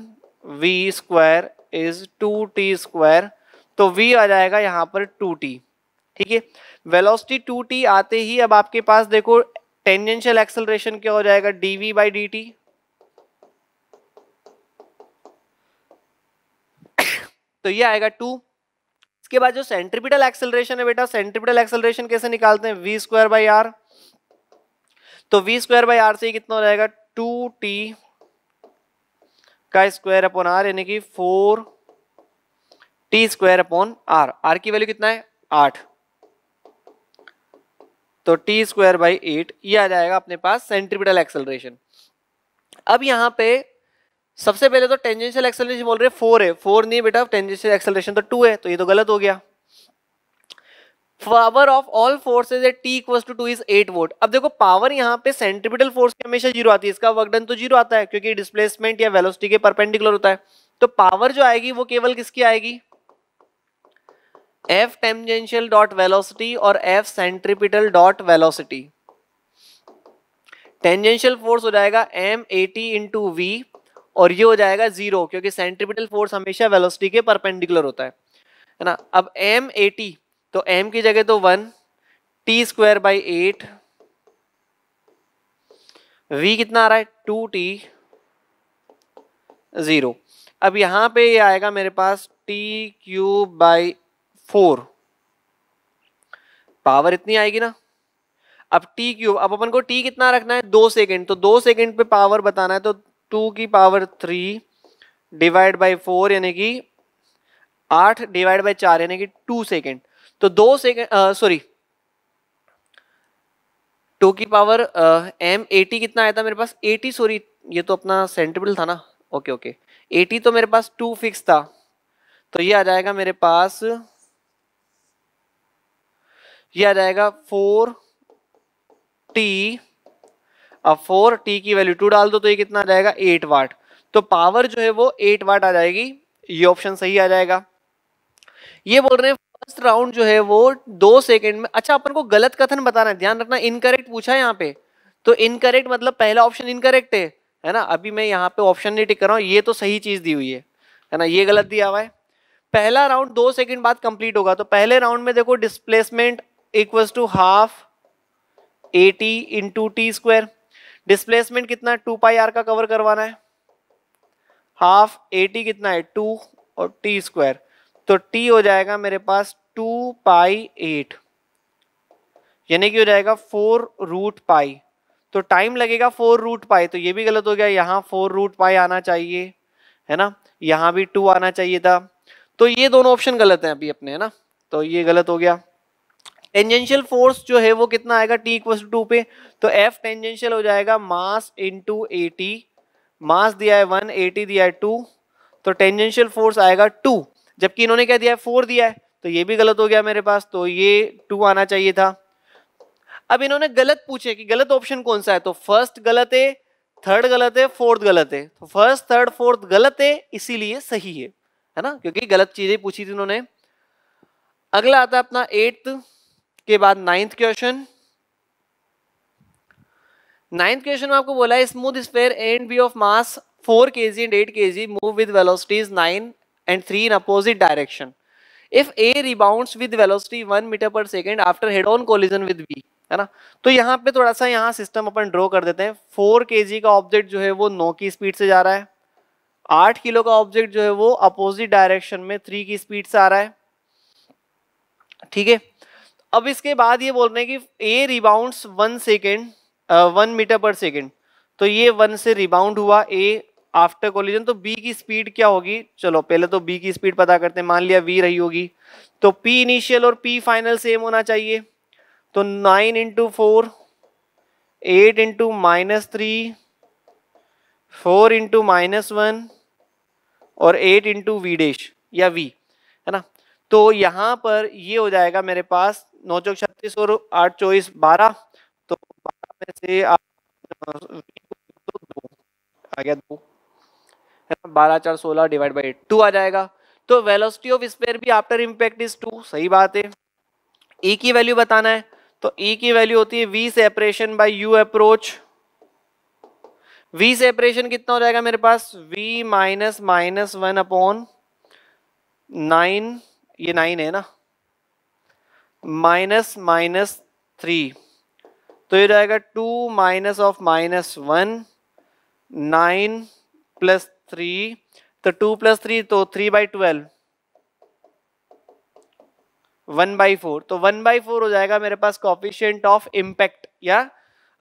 v square is two t square तो v आ जाएगा यहाँ पर टू टी ठीक है? वेलोसिटी टू टी आते ही अब आपके पास देखो टेंजेंशियल एक्सेलरेशन क्या हो जाएगा? dv बाई डी टी तो ये आएगा टू इसके बाद जो सेंट्रिपिटल एक्सेलरेशन है बेटा सेंट्रिपिटल एक्सेलरेशन कैसे निकालते हैं? वी स्क्वायर बाई आर तो वी स्क्वायर बाई आर से कितना हो जाएगा? टू टी का स्क्वायर अपॉन आर यानी कि four t square upon r r की वैल्यू कितना है? आठ। तो टी स्क्वायर बाई एट ये आ जाएगा अपने पास सेंट्रिपिटल एक्सेलरेशन अब यहाँ पे सबसे पहले तो टेंजेंशियल एक्सेलरेशन बोल रहे फोर है। फोर नहीं बेटा टेंजेंशियल एक्सेलरेशन तो टू है तो ये तो गलत हो गया। Power of all forces at t equal to two is eight volt अब देखो पावर यहाँ पे सेंट्रिपिटल फोर्स की हमेशा ज़ीरो आती है, इसका वर्क डन तो ज़ीरो आता है, क्योंकि डिस्प्लेसमेंट या वेलोसिटी के परपेंडिकुलर होता है। तो पावर जो आएगी, वो केवल किसकी आएगी? एफ़ टेंजेंशियल डॉट वेलोसिटी और F centripetal dot velocity tangential force हो जाएगा m a t into v और ये हो जाएगा ज़ीरो क्योंकि सेंट्रिपिटल फोर्स हमेशा वेलोसिटी के परपेंडिकुलर होता है। है ना? अब एम ए टी तो m की जगह तो one t square by eight v कितना आ रहा है? टू टी ज़ीरो अब यहाँ पे ये आएगा मेरे पास t cube by four. Power इतनी आएगी ना? अब टी क्यूब, अब अपन को टी कितना रखना है? दो सेकंड। तो दो सेकंड पे पावर बताना है तो टू की power three divide by four, यानी कि आठ डिवाइड बाई चार, यानी कि टू सेकेंड। तो दो सेकेंड सॉरी। टू की पावर एम, एटी कितना आया था मेरे पास? Eighty, sorry. ये तो अपना सेंटिबल था ना? Okay okay. एटी तो मेरे पास टू फिक्स था। तो ये आ जाएगा मेरे पास ये आ जाएगा फोर टी। अब फोर टी की वैल्यू टू डाल दो तो ये कितना आ जाएगा एट वाट तो पावर जो है वो एट वाट आ जाएगी। ये ऑप्शन सही आ जाएगा। ये बोल रहे हैं फ़र्स्ट राउंड जो है वो दो सेकंड में अच्छा अपन को गलत कथन बताना है। ध्यान रखना इनकरेक्ट पूछा है यहाँ पे। तो इनकरेक्ट मतलब पहला ऑप्शन इनकरेक्ट है। है ना? अभी मैं यहाँ पे ऑप्शन नहीं टिक कर रहा हूँ। ये तो सही चीज़ दी हुई है। है ना? ये गलत दिया हुआ है। पहला राउंड दो सेकंड बाद कंप्लीट होगा। तो पहले राउंड में देखो displacement equal to half a t into t square displacement कितना टू पाई आर का कवर करवाना है। हाफ़ ए टी कितना है? टू और टी स्क्वायर तो टी हो जाएगा मेरे पास टू पाई एट यानी कि हो जाएगा फोर रूट पाई तो टाइम लगेगा फोर रूट पाई तो ये भी गलत हो गया। यहाँ फोर रूट पाई आना चाहिए। है ना? यहाँ भी टू आना चाहिए था। तो ये दोनों ऑप्शन गलत हैं अभी अपने, है ना? तो ये गलत हो गया। टेंजेंशियल फोर्स जो है वो कितना आएगा टी इक्वल टू पे तो एफ़ टेंजेंशियल हो जाएगा मास इंटू एटी मास दिया है वन एटी दिया है टू तो टेंजेंशियल फोर्स आएगा टू जबकि इन्होंने क्या दिया है? फोर दिया है तो ये भी गलत हो गया मेरे पास तो ये टू आना चाहिए था। अब इन्होंने गलत पूछे कि गलत ऑप्शन कौन सा है? तो फ़र्स्ट गलत है थर्ड गलत है फोर्थ गलत है तो फ़र्स्ट थर्ड फोर्थ गलत है, इसीलिए सही है है ना? क्योंकि गलत चीज़ें पूछी थी उन्होंने अगला आता अपना एट्थ के बाद नाइन्थ क्वेश्चन नाइन्थ क्वेश्चन में आपको बोला है smooth sphere and B of mass four k g and eight k g move with velocities nine and 3 in opposite direction. If A rebounds with velocity 1 meter per second after head-on collision with B, है ना? तो यहाँ पे थोड़ा सा यहाँ system अपन draw कर देते हैं। फोर के का ऑब्जेक्ट जो है वो नौ की स्पीड से जा रहा है। आठ किलो का ऑब्जेक्ट जो है वो अपोजिट डायरेक्शन में थ्री की स्पीड से आ रहा है। ठीक है? अब इसके बाद ये बोल रहे हैं कि A rebounds one second one metre per second तो ये वन से रिबाउंड हुआ ए आफ्टर कोलिजन तो बी की स्पीड क्या होगी? चलो, पहले तो बी की स्पीड पता करते हैं। मान लिया वी रही होगी। तो पी इनिशियल और पी फाइनल सेम होना चाहिए। तो nine into four eight into minus three four into minus one और एट इंटू वी डेश या वी है ना? तो यहाँ पर ये हो जाएगा मेरे पास नौ चौक छत्तीस और आठ चौबीस बारह तो बारह में से आप दो आ गया दो बारह, चार, सोलह डिवाइड बाई टू आ जाएगा। तो वेलोसिटी ऑफ़ स्पेयर भी आफ्टर इम्पैक्ट इज़ टू सही बात है। ई e की वैल्यू बताना है तो ई e की वैल्यू होती है v separation by u approach v separation कितना हो जाएगा मेरे पास? V minus minus one upon nine ये नाइन है ना? माइनस माइनस थ्री तो ये जाएगा two minus of minus one nine plus three तो टू प्लस थ्री तो three by twelve one by four तो वन बाई फोर हो जाएगा मेरे पास कॉफिशियंट ऑफ़ इम्पैक्ट या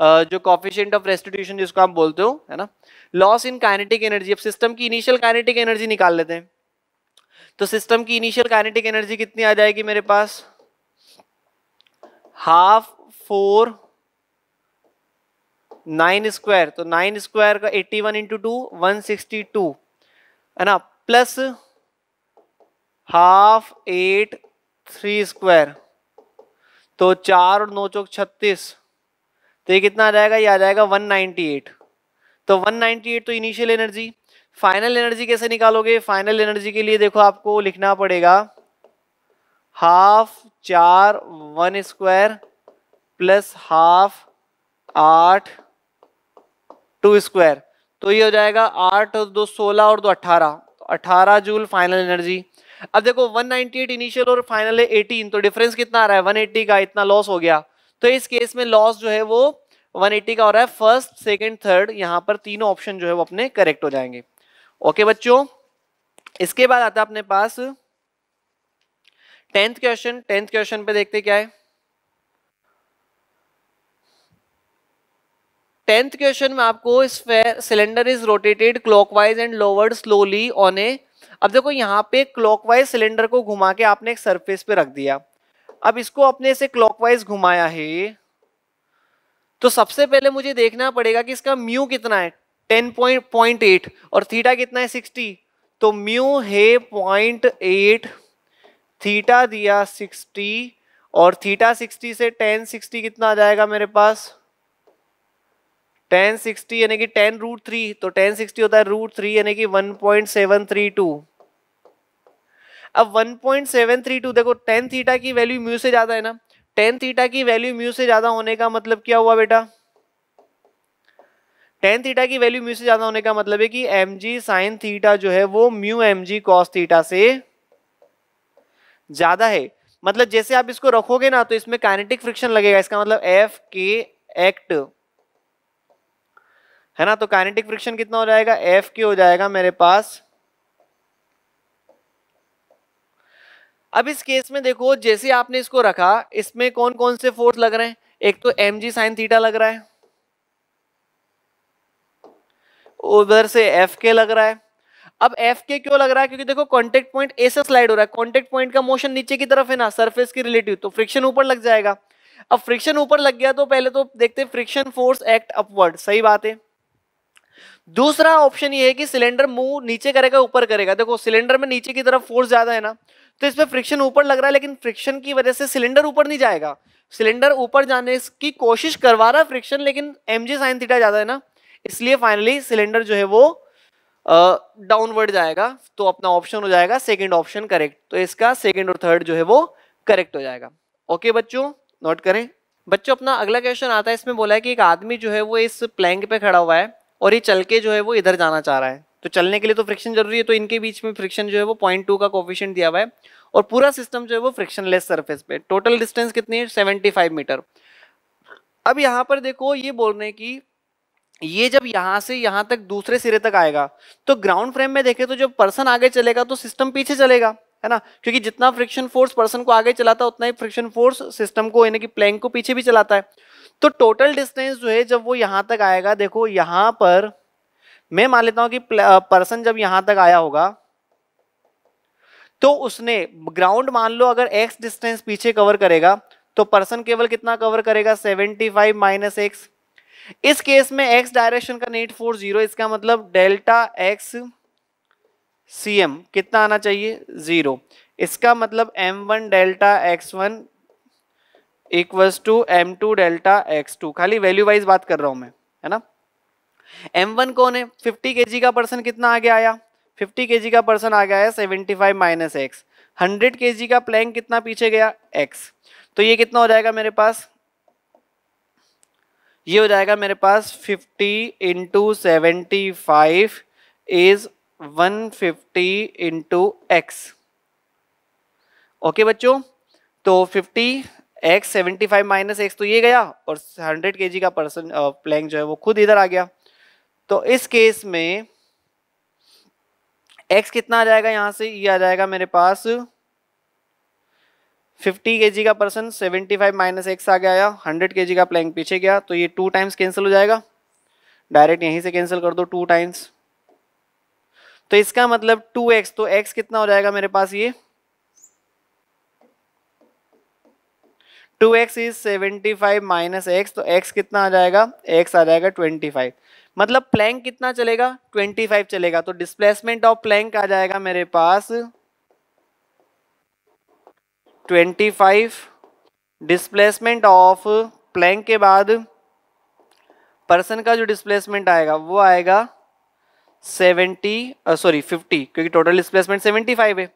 जो कॉफिशियंट ऑफ़ रेस्टिट्यूशन जिसको आप बोलते हो, है ना? लॉस इन काइनेटिक एनर्जी अब सिस्टम की इनिशियल काइनेटिक एनर्जी निकाल लेते हैं। तो सिस्टम की इनिशियल काइनेटिक एनर्जी कितनी आ जाएगी मेरे पास? हाफ़ फोर नाइन स्क्वायर तो नाइन स्क्वायर का eighty one into two one sixty two है ना? Plus half eight three square तो चार और नौ चौक छत्तीस तो ये कितना आ जाएगा? ये आ जाएगा वन नाइनटी एट तो वन नाइनटी एट तो इनिशियल एनर्जी फाइनल एनर्जी कैसे निकालोगे? फाइनल एनर्जी के लिए देखो आपको लिखना पड़ेगा हाफ़ चार वन स्क्वायर प्लस हाफ़ आठ टू स्क्वायर तो ये हो जाएगा आठ और दो सोलह और दो अठारह. तो अठारह जूल फाइनल एनर्जी अब देखो 198 इनिशियल और फाइनल है 18 तो डिफरेंस कितना आ रहा है? 180 का इतना लॉस हो गया. तो इस केस में लॉस जो है वो 180 का हो रहा है. फ़र्स्ट सेकंड थर्ड यहाँ पर तीनों ऑप्शन जो है वो अपने करेक्ट हो जाएँगे. ओके बच्चों? इसके बाद आता है अपने पास टेंथ क्वेश्चन टेंथ क्वेश्चन पे देखते क्या है? टेंथ क्वेश्चन में आपको cylinder is rotated clockwise and lowered slowly on a अब देखो यहाँ पे क्लॉकवाइज सिलेंडर को घुमा के आपने एक सरफेस पे रख दिया। अब इसको अपने से क्लॉकवाइज घुमाया है तो सबसे पहले मुझे देखना पड़ेगा कि इसका म्यू कितना है? टेन पॉइंट पॉइंट एट, और थीटा कितना है? सिक्सटी तो म्यू है पॉइंट एट थीटा दिया सिक्सटी और थीटा सिक्सटी से टेन सिक्सटी कितना आ जाएगा मेरे पास? टेन सिक्सटी यानी कि टेन रूट थ्री तो टेन सिक्सटी होता है रूट थ्री यानी कि one point seven three two अब one point seven three two देखो टेन थीटा की वैल्यू म्यू से ज़्यादा है ना? टेन थीटा की वैल्यू म्यू से ज़्यादा होने का मतलब क्या हुआ बेटा? टेन थीटा की वैल्यू म्यू से ज़्यादा होने का मतलब है कि एम जी साइन थीटा जो है वो mu M G cos theta से ज़्यादा है। मतलब जैसे आप इसको रखोगे ना तो इसमें काइनेटिक फ्रिक्शन लगेगा। इसका मतलब एफ़ के एक्ट है ना? तो काइनेटिक फ्रिक्शन कितना हो जाएगा? एफ़ के हो जाएगा मेरे पास। अब इस केस में देखो, जैसे आपने इसको रखा, इसमें कौन कौन से फोर्स लग रहे हैं? एक तो एम जी साइन थीटा लग रहा है। उधर से एफ़ के लग रहा है। अब एफ़ के क्यों लग रहा है? क्योंकि देखो कॉन्टेक्ट पॉइंट ऐसे स्लाइड हो रहा है। कॉन्टेक्ट पॉइंट का मोशन नीचे की तरफ़ है ना सरफेस की रिलेटिव तो फ्रिक्शन ऊपर लग जाएगा। अब फ्रिक्शन ऊपर लग गया तो पहले तो देखते फ्रिक्शन फोर्स एक्ट अपवर्ड सही बात है। दूसरा ऑप्शन ये है कि सिलेंडर मूव नीचे करेगा, ऊपर करेगा। देखो सिलेंडर में नीचे की तरफ़ फोर्स ज़्यादा है ना तो इसमें फ्रिक्शन ऊपर लग रहा है, लेकिन फ्रिक्शन की वजह से सिलेंडर ऊपर नहीं जाएगा। सिलेंडर ऊपर जाने की कोशिश करवा रहा है फ्रिक्शन लेकिन एम जी साइन थीटा ज़्यादा है ना, इसलिए फाइनली सिलेंडर जो है वो डाउनवर्ड जाएगा तो अपना ऑप्शन हो जाएगा सेकेंड ऑप्शन करेक्ट तो इसका सेकेंड और थर्ड जो है वो करेक्ट हो जाएगा. ओके बच्चों? नोट करें. बच्चों, अपना अगला क्वेश्चन आता है, इसमें बोला है कि एक आदमी जो है वो इस प्लैंक पे खड़ा हुआ है और ये चल के जो है वो इधर जाना चाह रहा है. तो चलने के लिए तो फ्रिक्शन ज़रूरी है तो इनके बीच में फ्रिक्शन जो है वो पॉइंट टू का कोफिशियंट दिया हुआ है और पूरा सिस्टम जो है वो फ्रिक्शनलेस सरफेस पे. टोटल डिस्टेंस कितनी है? सेवेंटी फाइव मीटर अब यहाँ पर देखो, ये बोल रहे हैं कि ये जब यहाँ से यहाँ तक दूसरे सिरे तक आएगा तो ग्राउंड फ्रेम में देखे तो जब पर्सन आगे चलेगा तो सिस्टम पीछे चलेगा, है ना? क्योंकि जितना फ्रिक्शन फोर्स पर्सन को आगे चलाता है, उतना ही फ्रिक्शन फोर्स सिस्टम को, यानी कि प्लैंक को पीछे भी चलाता है। तो टोटल डिस्टेंस जो है, जब वो यहाँ तक आएगा, देखो यहाँ पर मैं मान लेता हूँ कि पर्सन जब यहाँ तक आया होगा तो उसने ग्राउंड मान लो अगर एक्स डिस्टेंस पीछे कवर करेगा तो पर्सन केवल कितना कवर करेगा? 75 फाइव माइनस एक्स इस केस में एक्स डायरेक्शन का नेट फोर्स ज़ीरो इसका मतलब डेल्टा एक्स सी एम कितना आना चाहिए? ज़ीरो इसका मतलब M one delta X one equals to M two delta X two खाली वैल्यू वाइज बात कर रहा हूँ मैं, है ना? एम वन कौन है? फिफ्टी के का पर्सन कितना आगे आया? फिफ्टी के का पर्सन आ गया है seventy five minus X hundred के का प्लैंक कितना पीछे गया? एक्स तो ये कितना हो जाएगा मेरे पास? ये हो जाएगा मेरे पास fifty into seventy five is one fifty into X okay बच्चों? तो fifty X seventy five minus X तो ये गया और हंड्रेड के का पर्सन प्लैंक जो है वो खुद इधर आ गया। तो इस केस में x कितना आ जाएगा यहाँ से? ये आ जाएगा मेरे पास 50 के का पर्सन 75 फाइव माइनस एक्स आगे आया 100 के का प्लैंक पीछे गया तो ये टू टाइम्स कैंसिल हो जाएगा। डायरेक्ट यहीं से कैंसिल कर दो टू टाइम्स। तो इसका मतलब 2x तो x कितना हो जाएगा मेरे पास ये? 2x X is seventy five minus X तो x कितना आ जाएगा? x आ जाएगा 25 मतलब प्लैंक कितना चलेगा? 25 चलेगा। तो डिस्प्लेसमेंट ऑफ़ प्लैंक आ जाएगा मेरे पास 25 डिस्प्लेसमेंट ऑफ़ प्लैंक के बाद पर्सन का जो डिस्प्लेसमेंट आएगा, वो आएगा 70 सॉरी 50 क्योंकि टोटल डिस्प्लेसमेंट 75 है।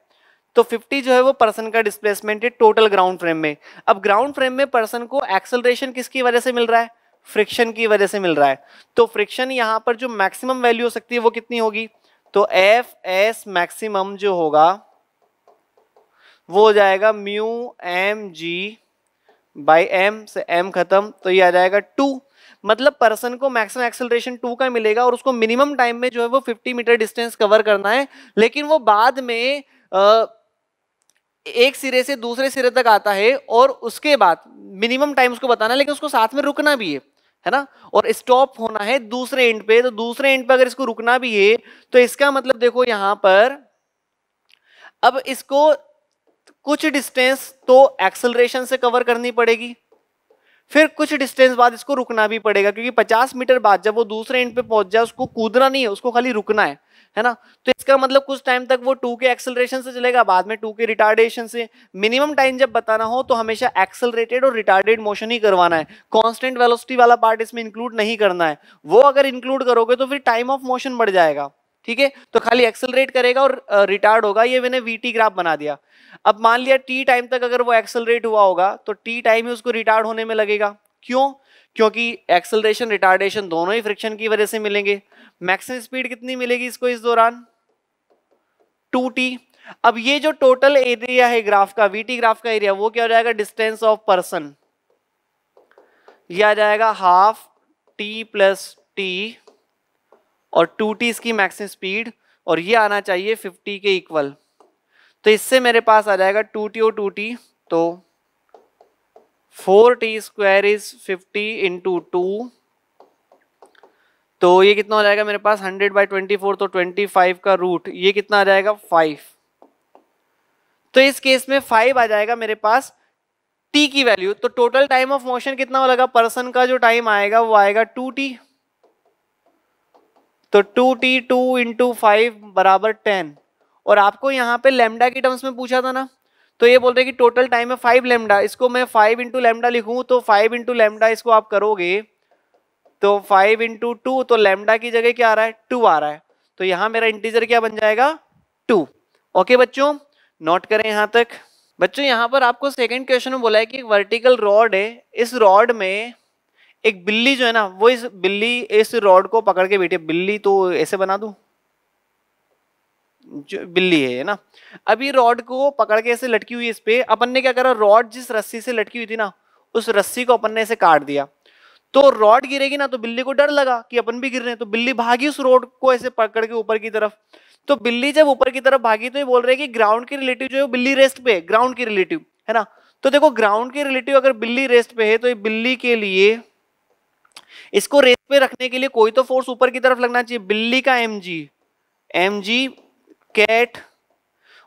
तो 50 जो है वो पर्सन का डिस्प्लेसमेंट है टोटल ग्राउंड फ्रेम में। अब ग्राउंड फ्रेम में पर्सन को एक्सेलरेशन किसकी वजह से मिल रहा है? फ्रिक्शन की वजह से मिल रहा है। तो फ्रिक्शन यहाँ पर जो मैक्सिमम वैल्यू हो सकती है वो कितनी होगी? तो एफ़ एस मैक्सिमम जो होगा वो हो जाएगा mu M G by M से एम खत्म तो ये आ जाएगा टू। मतलब पर्सन को मैक्सिमम एक्सेलरेशन टू का मिलेगा और उसको मिनिमम टाइम में जो है वो 50 मीटर डिस्टेंस कवर करना है। लेकिन वो बाद में एक सिरे से दूसरे सिरे तक आता है और उसके बाद मिनिमम टाइम उसको बताना है, लेकिन उसको साथ में रुकना भी है है ना? और स्टॉप होना है दूसरे एंड पे तो दूसरे एंड पे अगर इसको रुकना भी है तो इसका मतलब देखो यहाँ पर, अब इसको कुछ डिस्टेंस तो एक्सलरेशन से कवर करनी पड़ेगी। फिर कुछ डिस्टेंस बाद इसको रुकना भी पड़ेगा, क्योंकि 50 मीटर बाद जब वो दूसरे एंड पे पहुँच जाए, उसको कूदना नहीं है, उसको खाली रुकना है है ना? तो इसका मतलब कुछ टाइम तक वो टू के एक्सेलरेशन से चलेगा, बाद में टू के रिटार्डेशन से। मिनिमम टाइम जब बताना हो तो हमेशा एक्सेलरेटेड और रिटार्डेड मोशन ही करवाना है। कॉन्स्टेंट वेलोसिटी वाला पार्ट इसमें इंक्लूड नहीं करना है। वो अगर इंक्लूड करोगे तो फिर टाइम ऑफ़ मोशन बढ़ जाएगा। ठीक है? तो खाली एक्सेलरेट करेगा और रिटार्ड होगा। ये मैंने वीटी ग्राफ बना दिया। अब मान लिया टी टाइम तक अगर वो एक्सेलरेट हुआ होगा तो टी टाइम ही उसको रिटार्ड होने में लगेगा। क्यों? क्योंकि एक्सेलरेशन रिटार्डेशन दोनों ही फ्रिक्शन की वजह से मिलेंगे। मैक्सिमम स्पीड कितनी मिलेगी इसको इस दौरान? टू टी अब ये जो टोटल एरिया है ग्राफ का वीटी ग्राफ का एरिया वो क्या हो जाएगा? डिस्टेंस ऑफ़ पर्सन यह आ जाएगा हाफ़ टी प्लस टी और टू टी इसकी मैक्सिमम स्पीड और ये आना चाहिए फिफ्टी के इक्वल तो इससे मेरे पास आ जाएगा टू टी और टू टी तो four T square is fifty into two तो ये कितना हो जाएगा मेरे पास हंड्रेड बाई ट्वेंटी फोर तो ट्वेंटी फाइव का रूट ये कितना आ जाएगा फाइव तो इस केस में फाइव आ जाएगा मेरे पास टी की वैल्यू तो टोटल टाइम ऑफ़ मोशन कितना लगा पर्सन का जो टाइम आएगा, वो आएगा टू टी तो two T two into five बराबर टेन और आपको यहाँ पे लेमडा की टर्म्स में पूछा था ना तो ये बोल रहे कि टोटल टाइम है फाइव लेमडा इसको मैं फाइव इंटू लेमडा लिखूँ तो फाइव इंटू लेमडा इसको आप करोगे तो फाइव इंटू टू तो लेमडा की जगह क्या आ रहा है? टू आ रहा है। तो यहाँ मेरा इंटीजर क्या बन जाएगा? टू ओके बच्चों नोट करें यहाँ तक। बच्चों, यहाँ पर आपको सेकंड क्वेश्चन में बोला है कि एक वर्टिकल रॉड है, इस रॉड में एक बिल्ली जो है ना, वो इस बिल्ली, इस रॉड को पकड़ के बैठी, बिल्ली तो ऐसे बना दू? जो बिल्ली है ना? अभी रॉड को पकड़ के ऐसे लटकी हुई इस पे। अपन ने क्या करा रॉड जिस रस्सी से लटकी हुई थी ना, उस रस्सी को अपन ने ऐसे काट दिया। तो रॉड गिरेगी ना तो बिल्ली को डर लगा कि अपन भी गिर रहे हैं। तो बिल्ली भागी उस रोड को ऐसे पकड़ के ऊपर की तरफ़। तो बिल्ली जब ऊपर की तरफ़ भागी तो ये बोल रहे कि ग्राउंड के रिलेटिव जो है बिल्ली रेस्ट पे ग्राउंड के रिलेटिव है ना? तो देखो ग्राउंड के रिलेटिव अगर बिल्ली रेस्ट पे है तो ये बिल्ली के लिए इसको रेस पे रखने के लिए कोई तो फोर्स ऊपर की तरफ़ लगना चाहिए। बिल्ली का M G M G cat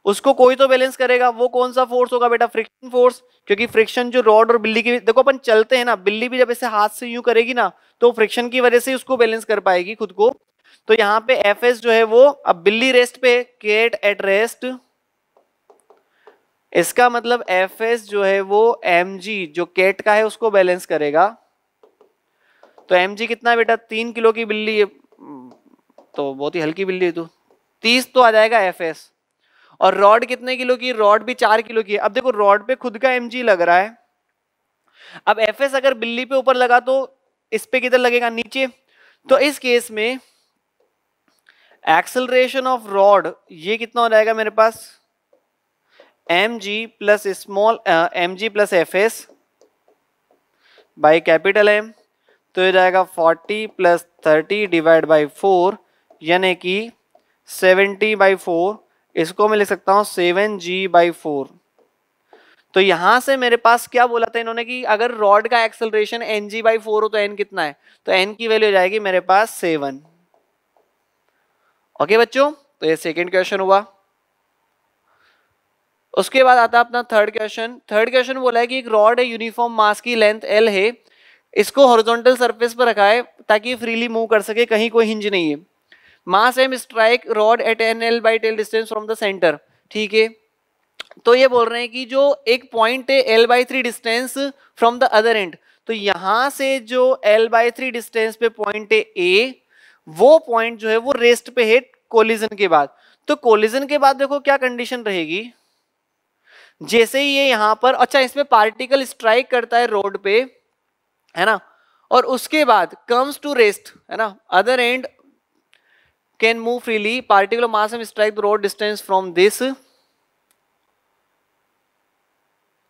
उसको कोई तो बैलेंस करेगा। वो कौन सा फोर्स होगा बेटा? फ्रिक्शन फोर्स क्योंकि फ्रिक्शन जो रॉड और बिल्ली की देखो अपन चलते हैं ना। बिल्ली भी जब ऐसे हाथ से यूँ करेगी ना तो फ्रिक्शन की वजह से उसको बैलेंस कर पाएगी खुद को। तो यहाँ पे एफ़ एस जो है वो, अब बिल्ली रेस्ट पे केट एट रेस्ट इसका मतलब एफ़ एस जो है वो एम जी जो केट का है, उसको बैलेंस करेगा। तो एम कितना बेटा? तीन किलो की बिल्ली तो बहुत ही हल्की बिल्ली है तू। तीस तो आ जाएगा एफ़ एस और रॉड कितने किलो की? रॉड भी चार किलो की है। अब देखो, रॉड पे खुद का एमजी लग रहा है। अब एफ़ एस अगर बिल्ली पे ऊपर लगा तो इस पे किधर लगेगा? नीचे। तो इस केस में एक्सलरेशन ऑफ़ रॉड ये कितना हो जाएगा मेरे पास? M G plus small M G plus F S by capital M तो ये जाएगा forty plus thirty divide by four यानी कि सेवेंटी बाई फोर इसको मैं लिख सकता हूँ सेवन जी बाई फोर तो यहाँ से मेरे पास क्या बोला था इन्होंने कि अगर रॉड का acceleration N G by four हो तो एन कितना है? तो एन की वैल्यू जाएगी मेरे पास सेवन ओके बच्चों तो ये सेकेंड क्वेश्चन हुआ। उसके बाद आता है अपना थर्ड क्वेश्चन थर्ड क्वेश्चन बोला है कि एक रॉड है यूनिफॉर्म मास की लेंथ एल है। इसको हॉरिजॉन्टल सरफेस पर रखा है ताकि फ्रीली मूव कर सके, कहीं कोई हिंज नहीं है। Mass M strike rod at an L by tell distance from the centre ठीक है? तो ये बोल रहे हैं कि जो एक पॉइंट है L by three distance from the other end तो यहाँ से जो एल बाई थ्री डिस्टेंस पे पॉइंट है ए वो पॉइंट जो है वो रेस्ट पे है कोलिजन के बाद। तो कोलिजन के बाद देखो क्या कंडीशन रहेगी? जैसे ही ये यहाँ पर अच्छा इसमें पार्टिकल स्ट्राइक करता है रोड पे है ना? और उसके बाद कम्स टू रेस्ट है ना? Other end can move freely particular mass M strike the rod distance from this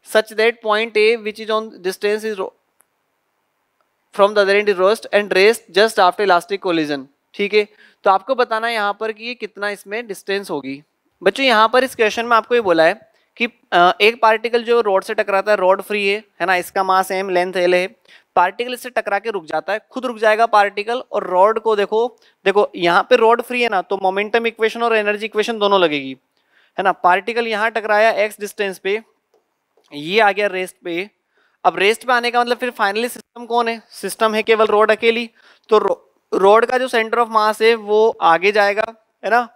such that point A, which is on distance, is from the other end is rest and rest just after elastic collision. ठीक है? तो आपको बताना है यहाँ पर कि ये कितना इसमें डिस्टेंस होगी। बच्चों, यहाँ पर इस क्वेश्चन में आपको ये बोला है कि एक पार्टिकल जो रोड से टकराता है रोड फ्री है है ना? इसका मास एम लेंथ एल है। पार्टिकल इससे टकरा के रुक जाता है, खुद रुक जाएगा पार्टिकल और रॉड को देखो देखो, यहाँ पे रोड फ्री है ना तो मोमेंटम इक्वेशन और एनर्जी इक्वेशन दोनों लगेगी, है ना? पार्टिकल यहाँ टकराया एक्स डिस्टेंस पे, ये आ गया रेस्ट पे। अब रेस्ट पे आने का मतलब फिर फाइनली सिस्टम कौन है? सिस्टम है केवल रोड अकेली। तो रोड का जो सेंटर ऑफ़ मास है, वो आगे जाएगा, है ना?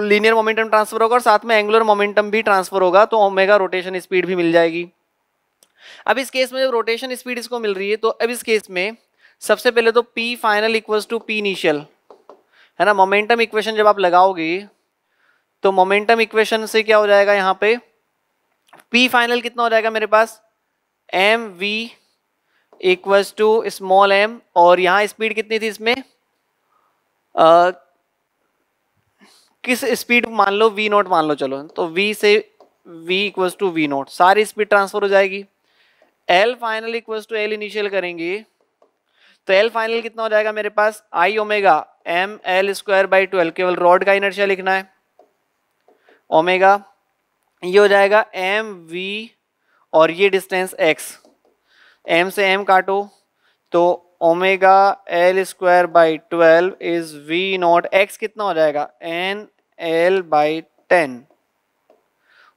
लीनियर मोमेंटम ट्रांसफ़र होगा और साथ में एंगुलर मोमेंटम भी ट्रांसफ़र होगा तो ओमेगा रोटेशन स्पीड भी मिल जाएगी। अब इस केस में जब रोटेशन स्पीड इसको मिल रही है तो अब इस केस में सबसे पहले तो P final equals to P initial है ना? मोमेंटम इक्वेशन जब आप लगाओगे तो मोमेंटम इक्वेशन से क्या हो जाएगा यहाँ पे? पी फाइनल कितना हो जाएगा मेरे पास? M V equals to small M और यहाँ स्पीड कितनी थी इसमें? आ, किस स्पीड मान लो वी नोट मान लो चलो। तो वी से V equals to V nought सारी स्पीड ट्रांसफ़र हो जाएगी। L final equals to L initial करेंगे। तो एल फाइनल कितना हो जाएगा मेरे पास? I omega M L square by twelve केवल रॉड का इनर्शिया लिखना है। ओमेगा ये हो जाएगा एम वी और ये डिस्टेंस एक्स एम से एम काटो। तो omega L square by twelve is V nought X कितना हो जाएगा? एन एल बाई टेन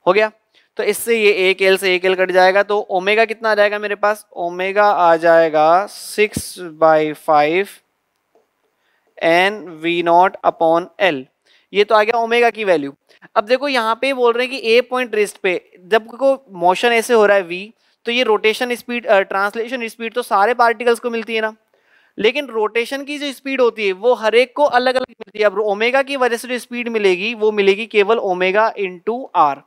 हो गया? तो इससे ये एक एल से एक एल कट जाएगा तो ओमेगा कितना आ जाएगा मेरे पास? ओमेगा आ जाएगा six by five N V nought upon L ये तो आ गया ओमेगा की वैल्यू अब देखो यहाँ पे बोल रहे हैं कि ए पॉइंट रेस्ट पे, जब को मोशन ऐसे हो रहा है वी तो ये रोटेशन स्पीड ट्रांसलेशन स्पीड तो सारे पार्टिकल्स को मिलती है ना। लेकिन रोटेशन की जो स्पीड होती है, वो हर एक को अलग अलग मिलती है। अब ओमेगा की वजह से जो स्पीड मिलेगी, वो मिलेगी केवल ओमेगा इंटू आर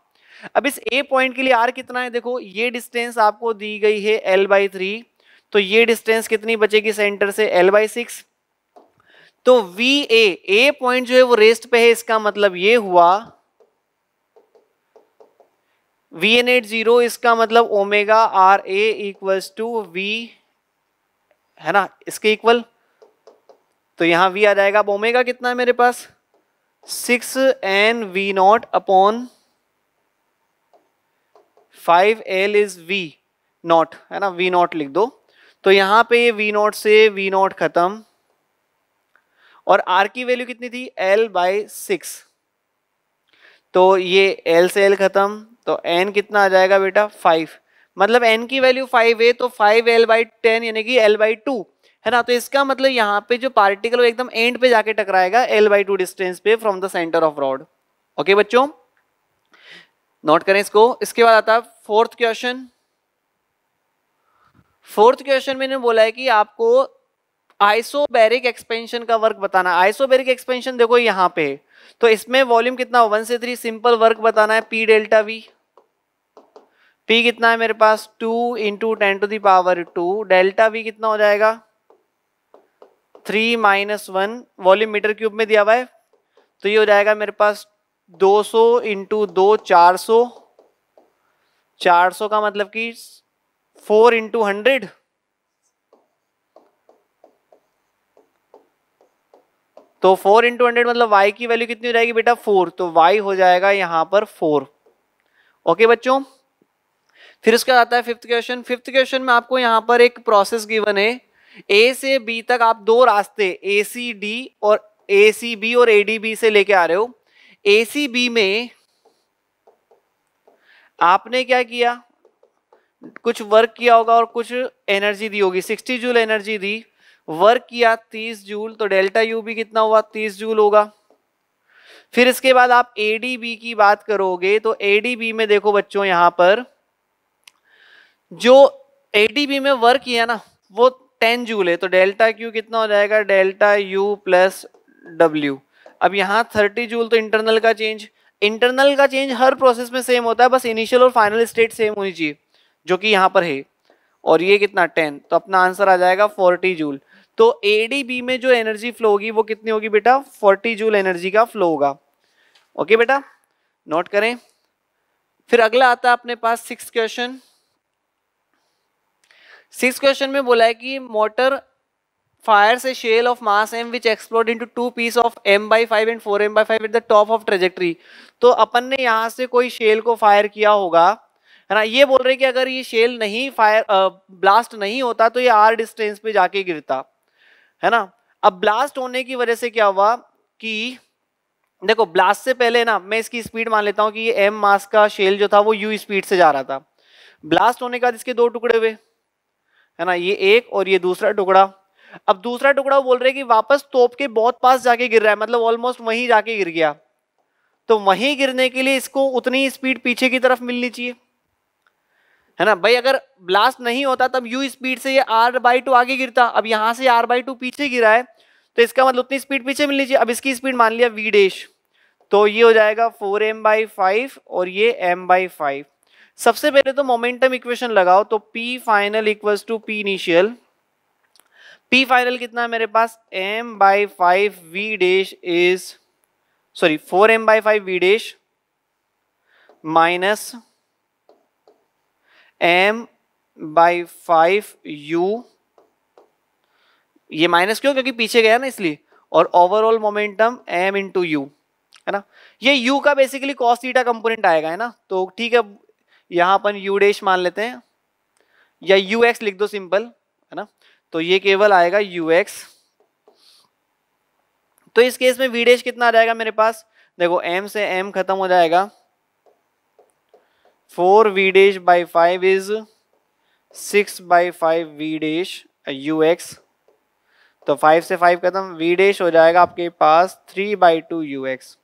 अब इस ए पॉइंट के लिए आर कितना है? देखो, ये डिस्टेंस आपको दी गई है एल बाई थ्री तो ये डिस्टेंस कितनी बचेगी सेंटर से? एल बाई सिक्स तो वी ए ए पॉइंट जो है वो रेस्ट पे है, इसका मतलब ये हुआ वी एन एट ज़ीरो इसका मतलब omega R A equals to V है ना? इसके इक्वल तो यहाँ वी आ जाएगा। अब ओमेगा कितना है मेरे पास? Six N V nought upon five L is V nought, है ना, वी नॉट लिख दो। तो यहाँ पे ये वी नॉट से वी नॉट खत्म। और आर की वैल्यू कितनी थी? L by six. तो ये एल से एल खत्म तो एन कितना आ जाएगा बेटा? फाइव। मतलब एन की वैल्यू फाइव है तो फाइव एल बाई टेन यानी कि एल बाई टू, है ना? तो इसका मतलब यहाँ पे जो पार्टिकल वो एकदम एंड पे जाके टकराएगा, एल बाई टू डिस्टेंस पे from the centre of rod. Okay बच्चों? नोट करें इसको। इसके बाद आता है फोर्थ क्वेश्चन। फोर्थ क्वेश्चन मैंने बोला है कि आपको आइसोबेरिक एक्सपेंशन का वर्क बताना आइसोबेरिक एक्सपेंशन देखो यहाँ पे। तो इसमें वॉल्यूम कितना वन से थ्री, सिंपल वर्क बताना है। P delta we. पी कितना है मेरे पास? Two into ten to the power two. Delta V कितना हो जाएगा? Three minus one. Volume metre cube में दिया हुआ है। तो ये हो जाएगा मेरे पास 200 सौ इंटू दो, चार सौ। चार सौ का मतलब कि फोर इंटू हंड्रेड। तो फोर इंटू हंड्रेड मतलब वाई की वैल्यू कितनी हो जाएगी बेटा? फोर। तो वाई हो जाएगा यहाँ पर फोर। ओके बच्चों? फिर उसके आता है फिफ्थ क्वेश्चन फिफ्थ क्वेश्चन में आपको यहाँ पर एक प्रोसेस गिवन है। ए से बी तक आप दो रास्ते ए सी डी और ए सी बी और ए डी बी से लेके आ रहे हो। ए सी बी में आपने क्या किया? कुछ वर्क किया होगा और कुछ एनर्जी दी होगी। 60 जूल एनर्जी दी। वर्क किया 30 जूल तो डेल्टा यू भी कितना हुआ? 30 जूल होगा। फिर इसके बाद आप एडीबी की बात करोगे तो एडीबी में देखो बच्चों यहाँ पर, जो एडीबी में वर्क किया ना, वो 10 जूल है तो डेल्टा क्यू कितना हो जाएगा? डेल्टा यू प्लस डब्ल्यू अब यहाँ 30 जूल तो इंटरनल का चेंज इंटरनल का चेंज हर प्रोसेस में सेम होता है, बस इनिशियल और फाइनल स्टेट सेम होनी चाहिए, जो कि यहाँ पर है। और ये कितना? 10 तो अपना आंसर आ जाएगा 40 जूल। तो एडीबी में जो एनर्जी फ्लो होगी, वो कितनी होगी बेटा? 40 जूल एनर्जी का फ्लो होगा। ओके बेटा? नोट करें। फिर अगला आता है अपने पास सिक्स क्वेश्चन। सिक्स क्वेश्चन में बोला है कि motor fires a shell of mass m which explode into two piece of m by 5 and 4 m by 5 at the top of trajectory. तो अपन ने यहाँ से कोई शेल को फायर किया होगा, है ना? ये बोल रहे कि अगर ये शेल नहीं फायर ब्लास्ट नहीं होता तो ये आर डिस्टेंस पे जाके गिरता, है ना? अब ब्लास्ट होने की वजह से क्या हुआ कि, देखो ब्लास्ट से पहले ना, मैं इसकी स्पीड मान लेता हूँ कि ये एम मास का शेल जो था वो यू स्पीड से जा रहा था। ब्लास्ट होने के बाद इसके दो टुकड़े हुए, है ना? ये एक और ये दूसरा टुकड़ा। अब दूसरा टुकड़ा बोल रहे कि वापस तोप के बहुत पास जाके गिर रहा है मतलब ऑलमोस्ट वहीं जाके गिर गया। तो वहीं गिरने के लिए इसको उतनी स्पीड पीछे की तरफ़ मिलनी चाहिए। है ना? भाई, अगर ब्लास्ट नहीं होता, तब यू स्पीड से ये आर बाई टू आगे गिरता। अब यहाँ से आर बाई टू पीछे गिरा है तो इसका मतलब उतनी स्पीड पीछे मिलनी चाहिए। अब इसकी स्पीड मान लिया वी डेश तो ये हो जाएगा फोर एम बाई फाइव और ये एम बाई फाइव सबसे पहले तो मोमेंटम इक्वेशन लगाओ तो P final equals to P initial P final कितना है मेरे पास? M by five V dash is sorry four M by five V dash minus M by five U ये minus क्यों? क्योंकि पीछे गया ना इसलिए। और overall momentum M into U है ना? ये यू का बेसिकली कॉस थीटा कंपोनेंट आएगा, है ना? तो ठीक है यहाँ अपन यू डेश मान लेते हैं। या यू एक्स लिख दो सिंपल है ना? तो ये केवल आएगा यू एक्स तो इस केस में वी डेश कितना आ जाएगा मेरे पास? देखो एम से एम खत्म हो जाएगा। Four V by five is six by five V U X तो फाइव से फाइव खत्म वी डेश हो जाएगा आपके पास three by two U X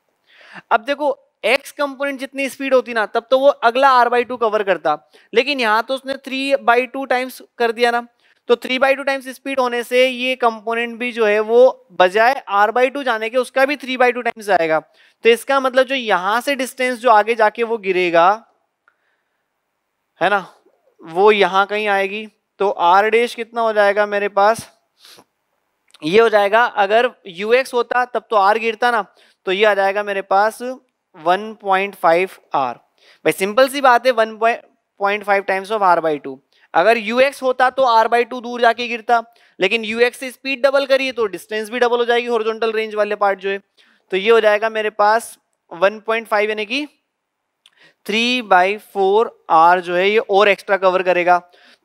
अब देखो एक्स कंपोनेंट जितनी स्पीड होती ना, तब तो वो अगला आर बाई टू कवर करता। लेकिन यहाँ तो उसने थ्री बाई टू टाइम्स कर दिया ना। तो three by two times speed होने से ये कंपोनेंट भी जो है वो बजाय आर बाई टू जाने के उसका भी थ्री बाई टू टाइम्स जाएगा तो इसका मतलब जो यहाँ से डिस्टेंस जो आगे जाके वो गिरेगा, है ना, वो यहाँ कहीं आएगी। तो आर डेश कितना हो जाएगा मेरे पास? ये हो जाएगा, अगर यू एक्स होता तब तो आर गिरता ना तो ये आ जाएगा मेरे पास 1.5 आर भाई सिंपल सी बात है 1.5 times of R by two अगर यू एक्स होता तो आर बाई टू दूर जाके गिरता, लेकिन यू एक्स से स्पीड डबल करिए तो डिस्टेंस भी डबल हो जाएगी हॉरिजॉन्टल रेंज वाले पार्ट जो है। तो ये हो जाएगा मेरे पास 1.5 यानी कि थ्री बाई फोर आर जो है ये और एक्स्ट्रा कवर करेगा।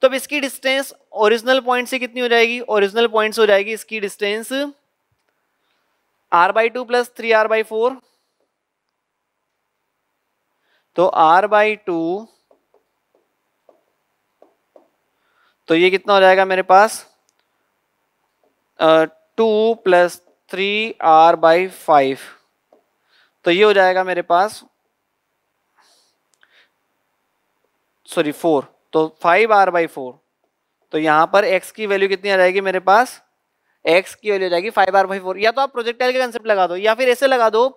तो अब इसकी डिस्टेंस ओरिजिनल पॉइंट से कितनी हो जाएगी? ओरिजिनल पॉइंट हो जाएगी इसकी distance R by two plus three R by four तो आर बाई टू तो ये कितना हो जाएगा मेरे पास? Two plus three R by five. तो ये हो जाएगा मेरे पास, सॉरी, फोर। तो फाइव आर बाई फोर। तो यहाँ पर एक्स की वैल्यू कितनी आ जाएगी मेरे पास? एक्स की वैल्यू जाएगी फाइव आर बाई फोर। या तो आप प्रोजेक्टाइल के कंसेप्ट लगा दो, या फिर ऐसे लगा दो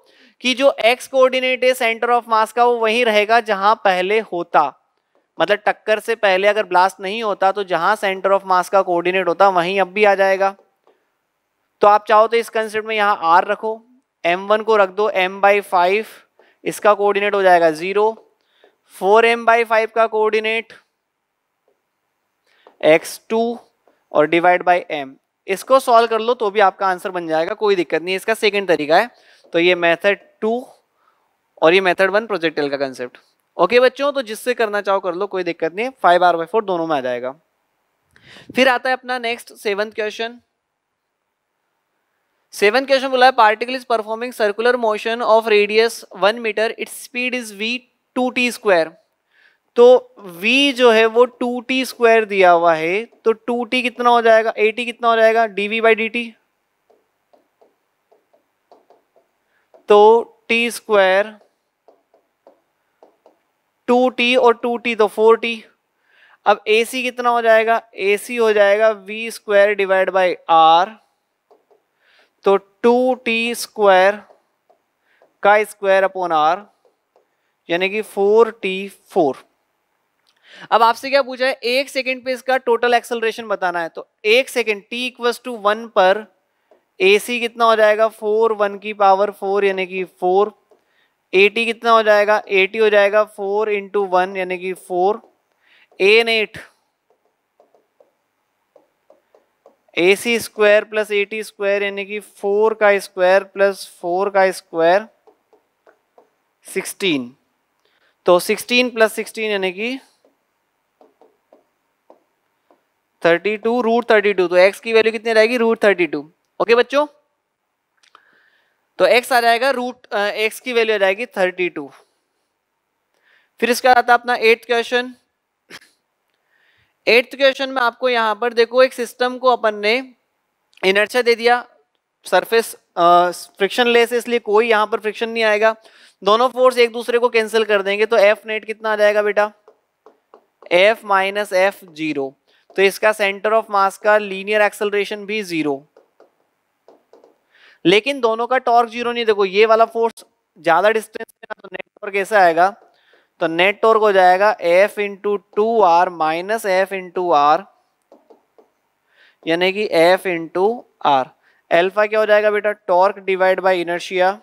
कि जो एक्स कोऑर्डिनेट है सेंटर ऑफ़ मास का वो वहीं रहेगा जहाँ पहले होता। मतलब टक्कर से पहले अगर ब्लास्ट नहीं होता तो जहाँ सेंटर ऑफ़ मास का कोऑर्डिनेट होता, वहीं अब भी आ जाएगा। तो आप चाहो तो इस कंसेप्ट में यहाँ आर रखो एम वन को रख दो एम बाई फाइव इसका कोऑर्डिनेट हो जाएगा zero four M by five का कोऑर्डिनेट एक्स टू और डिवाइड बाई एम इसको सॉल्व कर लो तो भी आपका आंसर बन जाएगा, कोई दिक्कत नहीं, इसका सेकेंड तरीका है। तो ये मेथड टू और ये मेथड वन प्रोजेक्टल का कंसेप्ट ओके बच्चों तो जिससे करना चाहो कर लो, कोई दिक्कत नहीं। फाइव आर बाई फोर दोनों में आ जाएगा। फिर आता है अपना next seventh question seven question बोला है particle is performing circular motion of radius one metre its speed is V two T square तो v जो है, वो टू टी स्क्वायर दिया हुआ है। तो टू टी कितना हो जाएगा? ए टी कितना हो जाएगा? D V by D T तो टी स्क्वायर टू टी और टू टी तो फोर टी अब ए सी कितना हो जाएगा? ए सी हो जाएगा V square divide by R तो टू टी स्क्वायर का स्क्वायर अपॉन आर यानी कि फोर टी फोर अब आपसे क्या पूछा है? एक सेकंड पे इसका टोटल एक्सलरेशन बताना है। तो एक second T equals to one पर ए सी कितना हो जाएगा? फोर वन की पावर फोर यानी कि फोर ए टी कितना हो जाएगा? एटी हो जाएगा फोर इंटू वन, यानी कि four. N eight. A c square plus a t square यानी कि फोर का स्क्वायर प्लस फोर का स्क्वायर सिक्सटीन तो सिक्सटीन प्लस सिक्सटीन यानी कि thirty two root thirty two तो एक्स की वैल्यू कितनी रहेगी? रूट थर्टी टू ओके बच्चों? तो एक्स आ जाएगा रूट एक्स की वैल्यू आ जाएगी थर्टी टू फिर इसका आता अपना एट्थ क्वेश्चन एट्थ क्वेश्चन में आपको यहाँ पर देखो, एक सिस्टम को अपन ने इनर्शिया दे दिया. सरफेस फ्रिक्शन लेस इसलिए कोई यहाँ पर फ्रिक्शन नहीं आएगा. दोनों फोर्स एक दूसरे को कैंसिल कर देंगे तो एफ़ नेट कितना आ जाएगा बेटा? एफ़ माइनस एफ़ ज़ीरो तो इसका सेंटर ऑफ़ मास का लीनियर एक्सेलरेशन भी ज़ीरो लेकिन दोनों का टॉर्क ज़ीरो नहीं। देखो, ये वाला फोर्स ज़्यादा डिस्टेंस है ना तो नेट टॉर्क कैसे आएगा। तो नेट टॉर्क हो जाएगा f into two r minus f into r यानी कि एफ़ इंटू आर एल्फा क्या हो जाएगा बेटा? Torque divide by inertia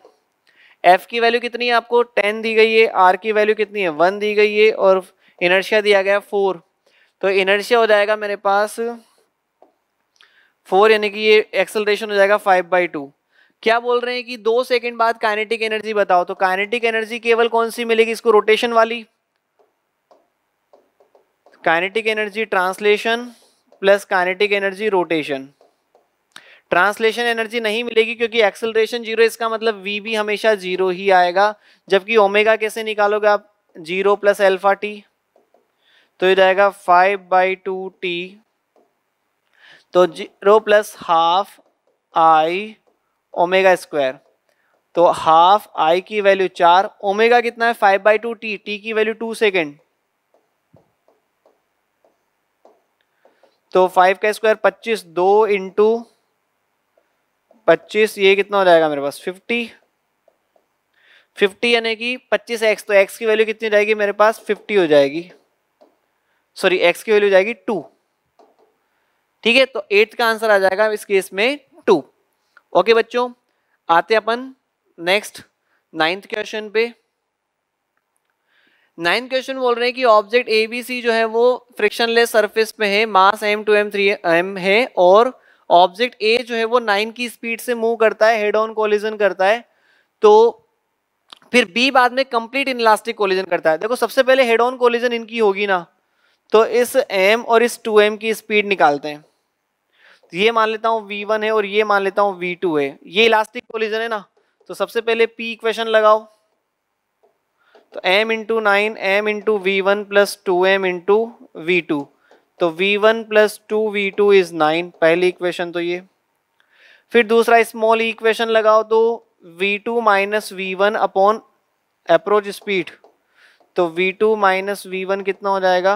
f की वैल्यू कितनी है आपको? टेन दी गई है। आर की वैल्यू कितनी है? वन दी गई है और इनर्शिया दिया गया फोर तो इनर्शिया हो जाएगा मेरे पास फोर यानी कि ये एक्सलरेशन हो जाएगा फाइव बाई टू क्या बोल रहे हैं कि दो सेकंड बाद काइनेटिक एनर्जी बताओ तो काइनेटिक एनर्जी केवल कौन सी मिलेगी इसको रोटेशन वाली? Kinetic energy translation plus kinetic energy rotation translation energy नहीं मिलेगी क्योंकि एक्सलरेशन ज़ीरो इसका मतलब वी भी हमेशा ज़ीरो ही आएगा, जबकि ओमेगा कैसे निकालोगे आप? ज़ीरो प्लस एल्फा टी तो ये जाएगा फाइव बाई टू टी तो zero plus half I omega square. तो हाफ़ आई की वैल्यू चार, ओमेगा कितना है? Five by two t t की वैल्यू टू सेकेंड। तो फाइव का स्क्वायर पच्चीस, दो इंटू पच्चीस, ये कितना हो जाएगा मेरे पास? फिफ्टी। फिफ्टी यानी कि पच्चीस एक्स तो एक्स की वैल्यू कितनी जाएगी मेरे पास? फिफ्टी हो जाएगी। सॉरी एक्स की वैल्यू जाएगी टू। ठीक है तो एट का आंसर आ जाएगा इस केस में। ओके बच्चों, आते अपन नेक्स्ट नाइन्थ क्वेश्चन पे। नाइन्थ क्वेश्चन बोल रहे हैं कि ऑब्जेक्ट ए बी सी जो है वो फ्रिक्शनलेस सरफेस पे है mass m two m three m है और ऑब्जेक्ट ए जो है वो नाइन की स्पीड से मूव करता है हेड ऑन कोलिजन करता है तो फिर बी बाद में कंप्लीट इनलास्टिक कोलिजन करता है। देखो, सबसे पहले हेड ऑन कोलिजन इनकी होगी ना तो इस एम और इस टू एम की स्पीड निकालते हैं। ये मान लेता हूँ वी वन है और ये मान लेता हूँ वी टू है। ये इलास्टिक कोलिजन है ना? तो सबसे पहले पी इक्वेशन लगाओ। तो m into nine m into v one plus two m into v two तो v one plus two v two is nine पहली इक्वेशन तो ये। फिर दूसरा स्मॉल इक्वेशन लगाओ तो v two minus v one upon approach speed तो v two minus v one कितना हो जाएगा?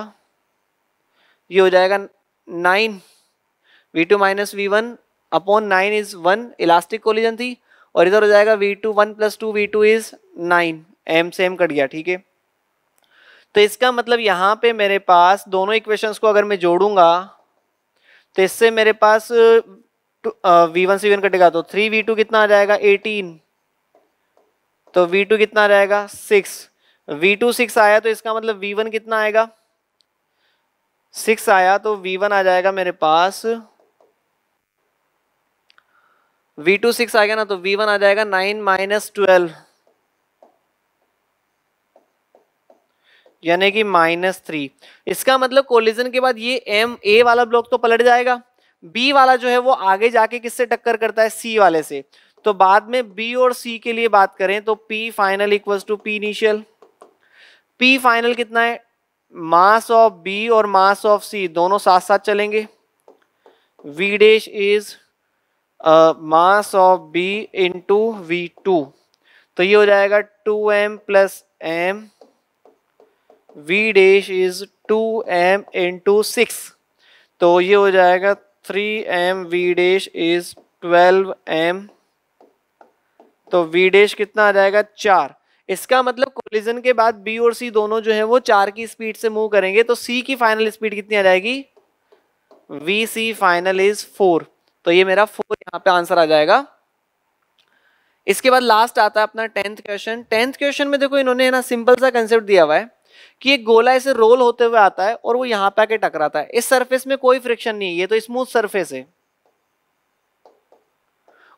ये हो जाएगा nine v two minus v one upon nine is one elastic collision थी, और इधर हो जाएगा v two one plus two v two is nine m से एम कट गया, ठीक है? तो इसका मतलब यहाँ पे मेरे पास दोनों इक्वेशंस को अगर मैं जोड़ूँगा तो इससे मेरे पास वी वन सी वन कटेगा तो थ्री वी टू कितना आ जाएगा? एटीन तो वी टू कितना आ जाएगा? सिक्स वी टू सिक्स आया तो इसका मतलब वी वन कितना आएगा? सिक्स आया तो वी वन आ जाएगा मेरे पास वी टू सिक्स आ गया ना तो वी वन आ जाएगा नाइन माइनस ट्वेल्व यानी कि माइनस थ्री इसका मतलब कोलिजन के बाद ये एम ए वाला ब्लॉक तो पलट जाएगा। बी वाला जो है वो आगे जाके किससे टक्कर करता है? सी वाले से। तो बाद में बी और सी के लिए बात करें तो p final equals to p initial p final कितना है? मास ऑफ़ बी और मास ऑफ़ सी दोनों साथ साथ चलेंगे। V dash is mass of b into v two तो ये हो जाएगा two m plus m v dash is two m into six तो ये हो जाएगा three m v dash is twelve m तो वी डैश कितना आ जाएगा? चार। इसका मतलब कोलिजन के बाद बी और सी दोनों जो है, वो चार की स्पीड से मूव करेंगे। तो सी की फाइनल स्पीड कितनी आ जाएगी? V c final is four तो ये मेरा फोर यहाँ पे आंसर आ जाएगा। इसके बाद लास्ट आता है अपना टेंथ क्वेश्चन टेंथ क्वेश्चन में देखो इन्होंने ना सिंपल सा कंसेप्ट दिया हुआ है कि एक गोला ऐसे रोल होते हुए आता है और वो यहाँ पे आके टकराता है। इस सरफेस में कोई फ्रिक्शन नहीं है, ये तो स्मूथ सरफेस है।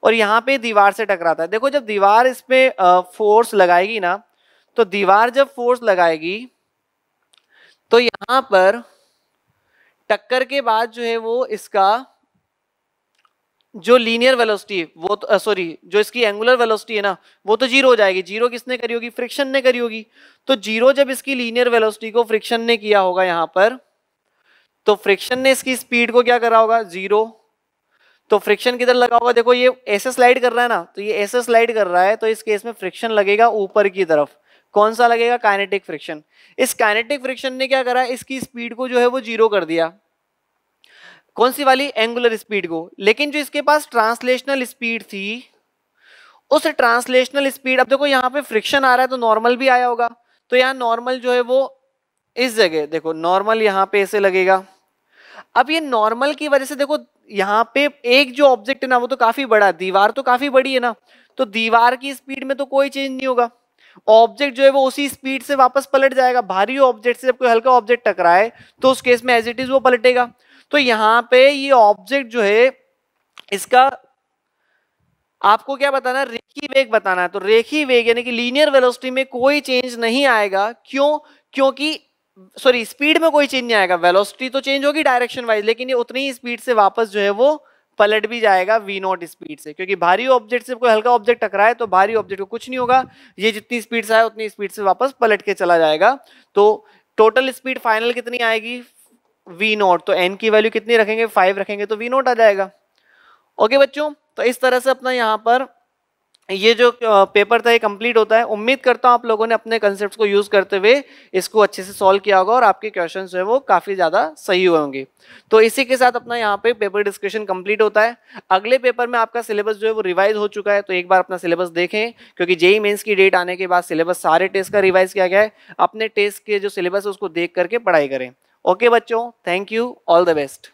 और यहाँ पे दीवार से टकराता है। देखो जब दीवार इसमें फोर्स लगाएगी ना तो दीवार जब फोर्स लगाएगी तो यहाँ पर टक्कर के बाद जो है वो इसका जो लीनियर वेलोसिटी वो तो सॉरी जो इसकी एंगुलर वेलोसिटी है ना, वो तो ज़ीरो हो जाएगी। ज़ीरो किसने करी होगी? फ्रिक्शन ने करी होगी। तो ज़ीरो जब इसकी लीनियर वेलोसिटी को फ्रिक्शन ने किया होगा यहाँ पर तो फ्रिक्शन ने इसकी स्पीड को क्या करा होगा? ज़ीरो तो फ्रिक्शन किधर लगा होगा? देखो ये ऐसे स्लाइड कर रहा है ना तो ये ऐसे स्लाइड कर रहा है तो इस केस में फ्रिक्शन लगेगा ऊपर की तरफ़। कौन सा लगेगा? काइनेटिक फ्रिक्शन इस काइनेटिक फ्रिक्शन ने क्या करा? इसकी स्पीड को जो है वो ज़ीरो कर दिया। कौन सी वाली? एंगुलर स्पीड को। लेकिन जो इसके पास ट्रांसलेशनल स्पीड थी, उस ट्रांसलेशनल स्पीड अब देखो यहाँ पे फ्रिक्शन आ रहा है तो नॉर्मल भी आया होगा। तो यहाँ नॉर्मल जो है वो इस जगह, देखो नॉर्मल यहाँ पे ऐसे लगेगा। अब ये नॉर्मल की वजह से देखो यहाँ पे एक जो ऑब्जेक्ट है ना, वो तो काफ़ी बड़ा दीवार तो काफ़ी बड़ी है ना तो दीवार की स्पीड में तो कोई चेंज नहीं होगा। ऑब्जेक्ट जो है वो उसी स्पीड से वापस पलट जाएगा। भारी ऑब्जेक्ट से जब कोई हल्का ऑब्जेक्ट टकराए तो उस केस में एज इट इज़ वो पलटेगा। तो यहाँ पे ये ऑब्जेक्ट जो है, इसका आपको क्या बताना है? रेखी वेग बताना है। तो रेखी वेग यानी कि लीनियर वेलोसिटी में कोई चेंज नहीं आएगा। क्यों? क्योंकि सॉरी स्पीड में कोई चेंज नहीं आएगा। वेलोसिटी तो चेंज होगी डायरेक्शन वाइज लेकिन ये उतनी ही स्पीड से वापस जो है वो पलट भी जाएगा वी नॉट स्पीड से। क्योंकि भारी ऑब्जेक्ट से कोई हल्का ऑब्जेक्ट टकराए तो भारी ऑब्जेक्ट को कुछ नहीं होगा। ये जितनी स्पीड से आए, उतनी स्पीड से वापस पलट के चला जाएगा। तो टोटल स्पीड फाइनल कितनी आएगी? वी नोट तो एन की वैल्यू कितनी रखेंगे? फाइव रखेंगे तो वी नोट आ जाएगा। ओके बच्चों तो इस तरह से अपना यहाँ पर ये जो पेपर था, ये कंप्लीट होता है। उम्मीद करता हूँ आप लोगों ने अपने कंसेप्ट को यूज़ करते हुए इसको अच्छे से सॉल्व किया होगा और आपके क्वेश्चन जो है वो काफ़ी ज़्यादा सही हुए होंगे। तो इसी के साथ अपना यहाँ पे पेपर डिस्कशन कंप्लीट होता है। अगले पेपर में आपका सिलेबस जो है वो रिवाइज हो चुका है तो एक बार अपना सिलेबस देखें, क्योंकि जेई मेन्स की डेट आने के बाद सिलेबस सारे टेस्ट का रिवाइज किया गया है। अपने टेस्ट के जो सिलेबस है, उसको देख करके पढ़ाई करें। ओके बच्चों thank you all the best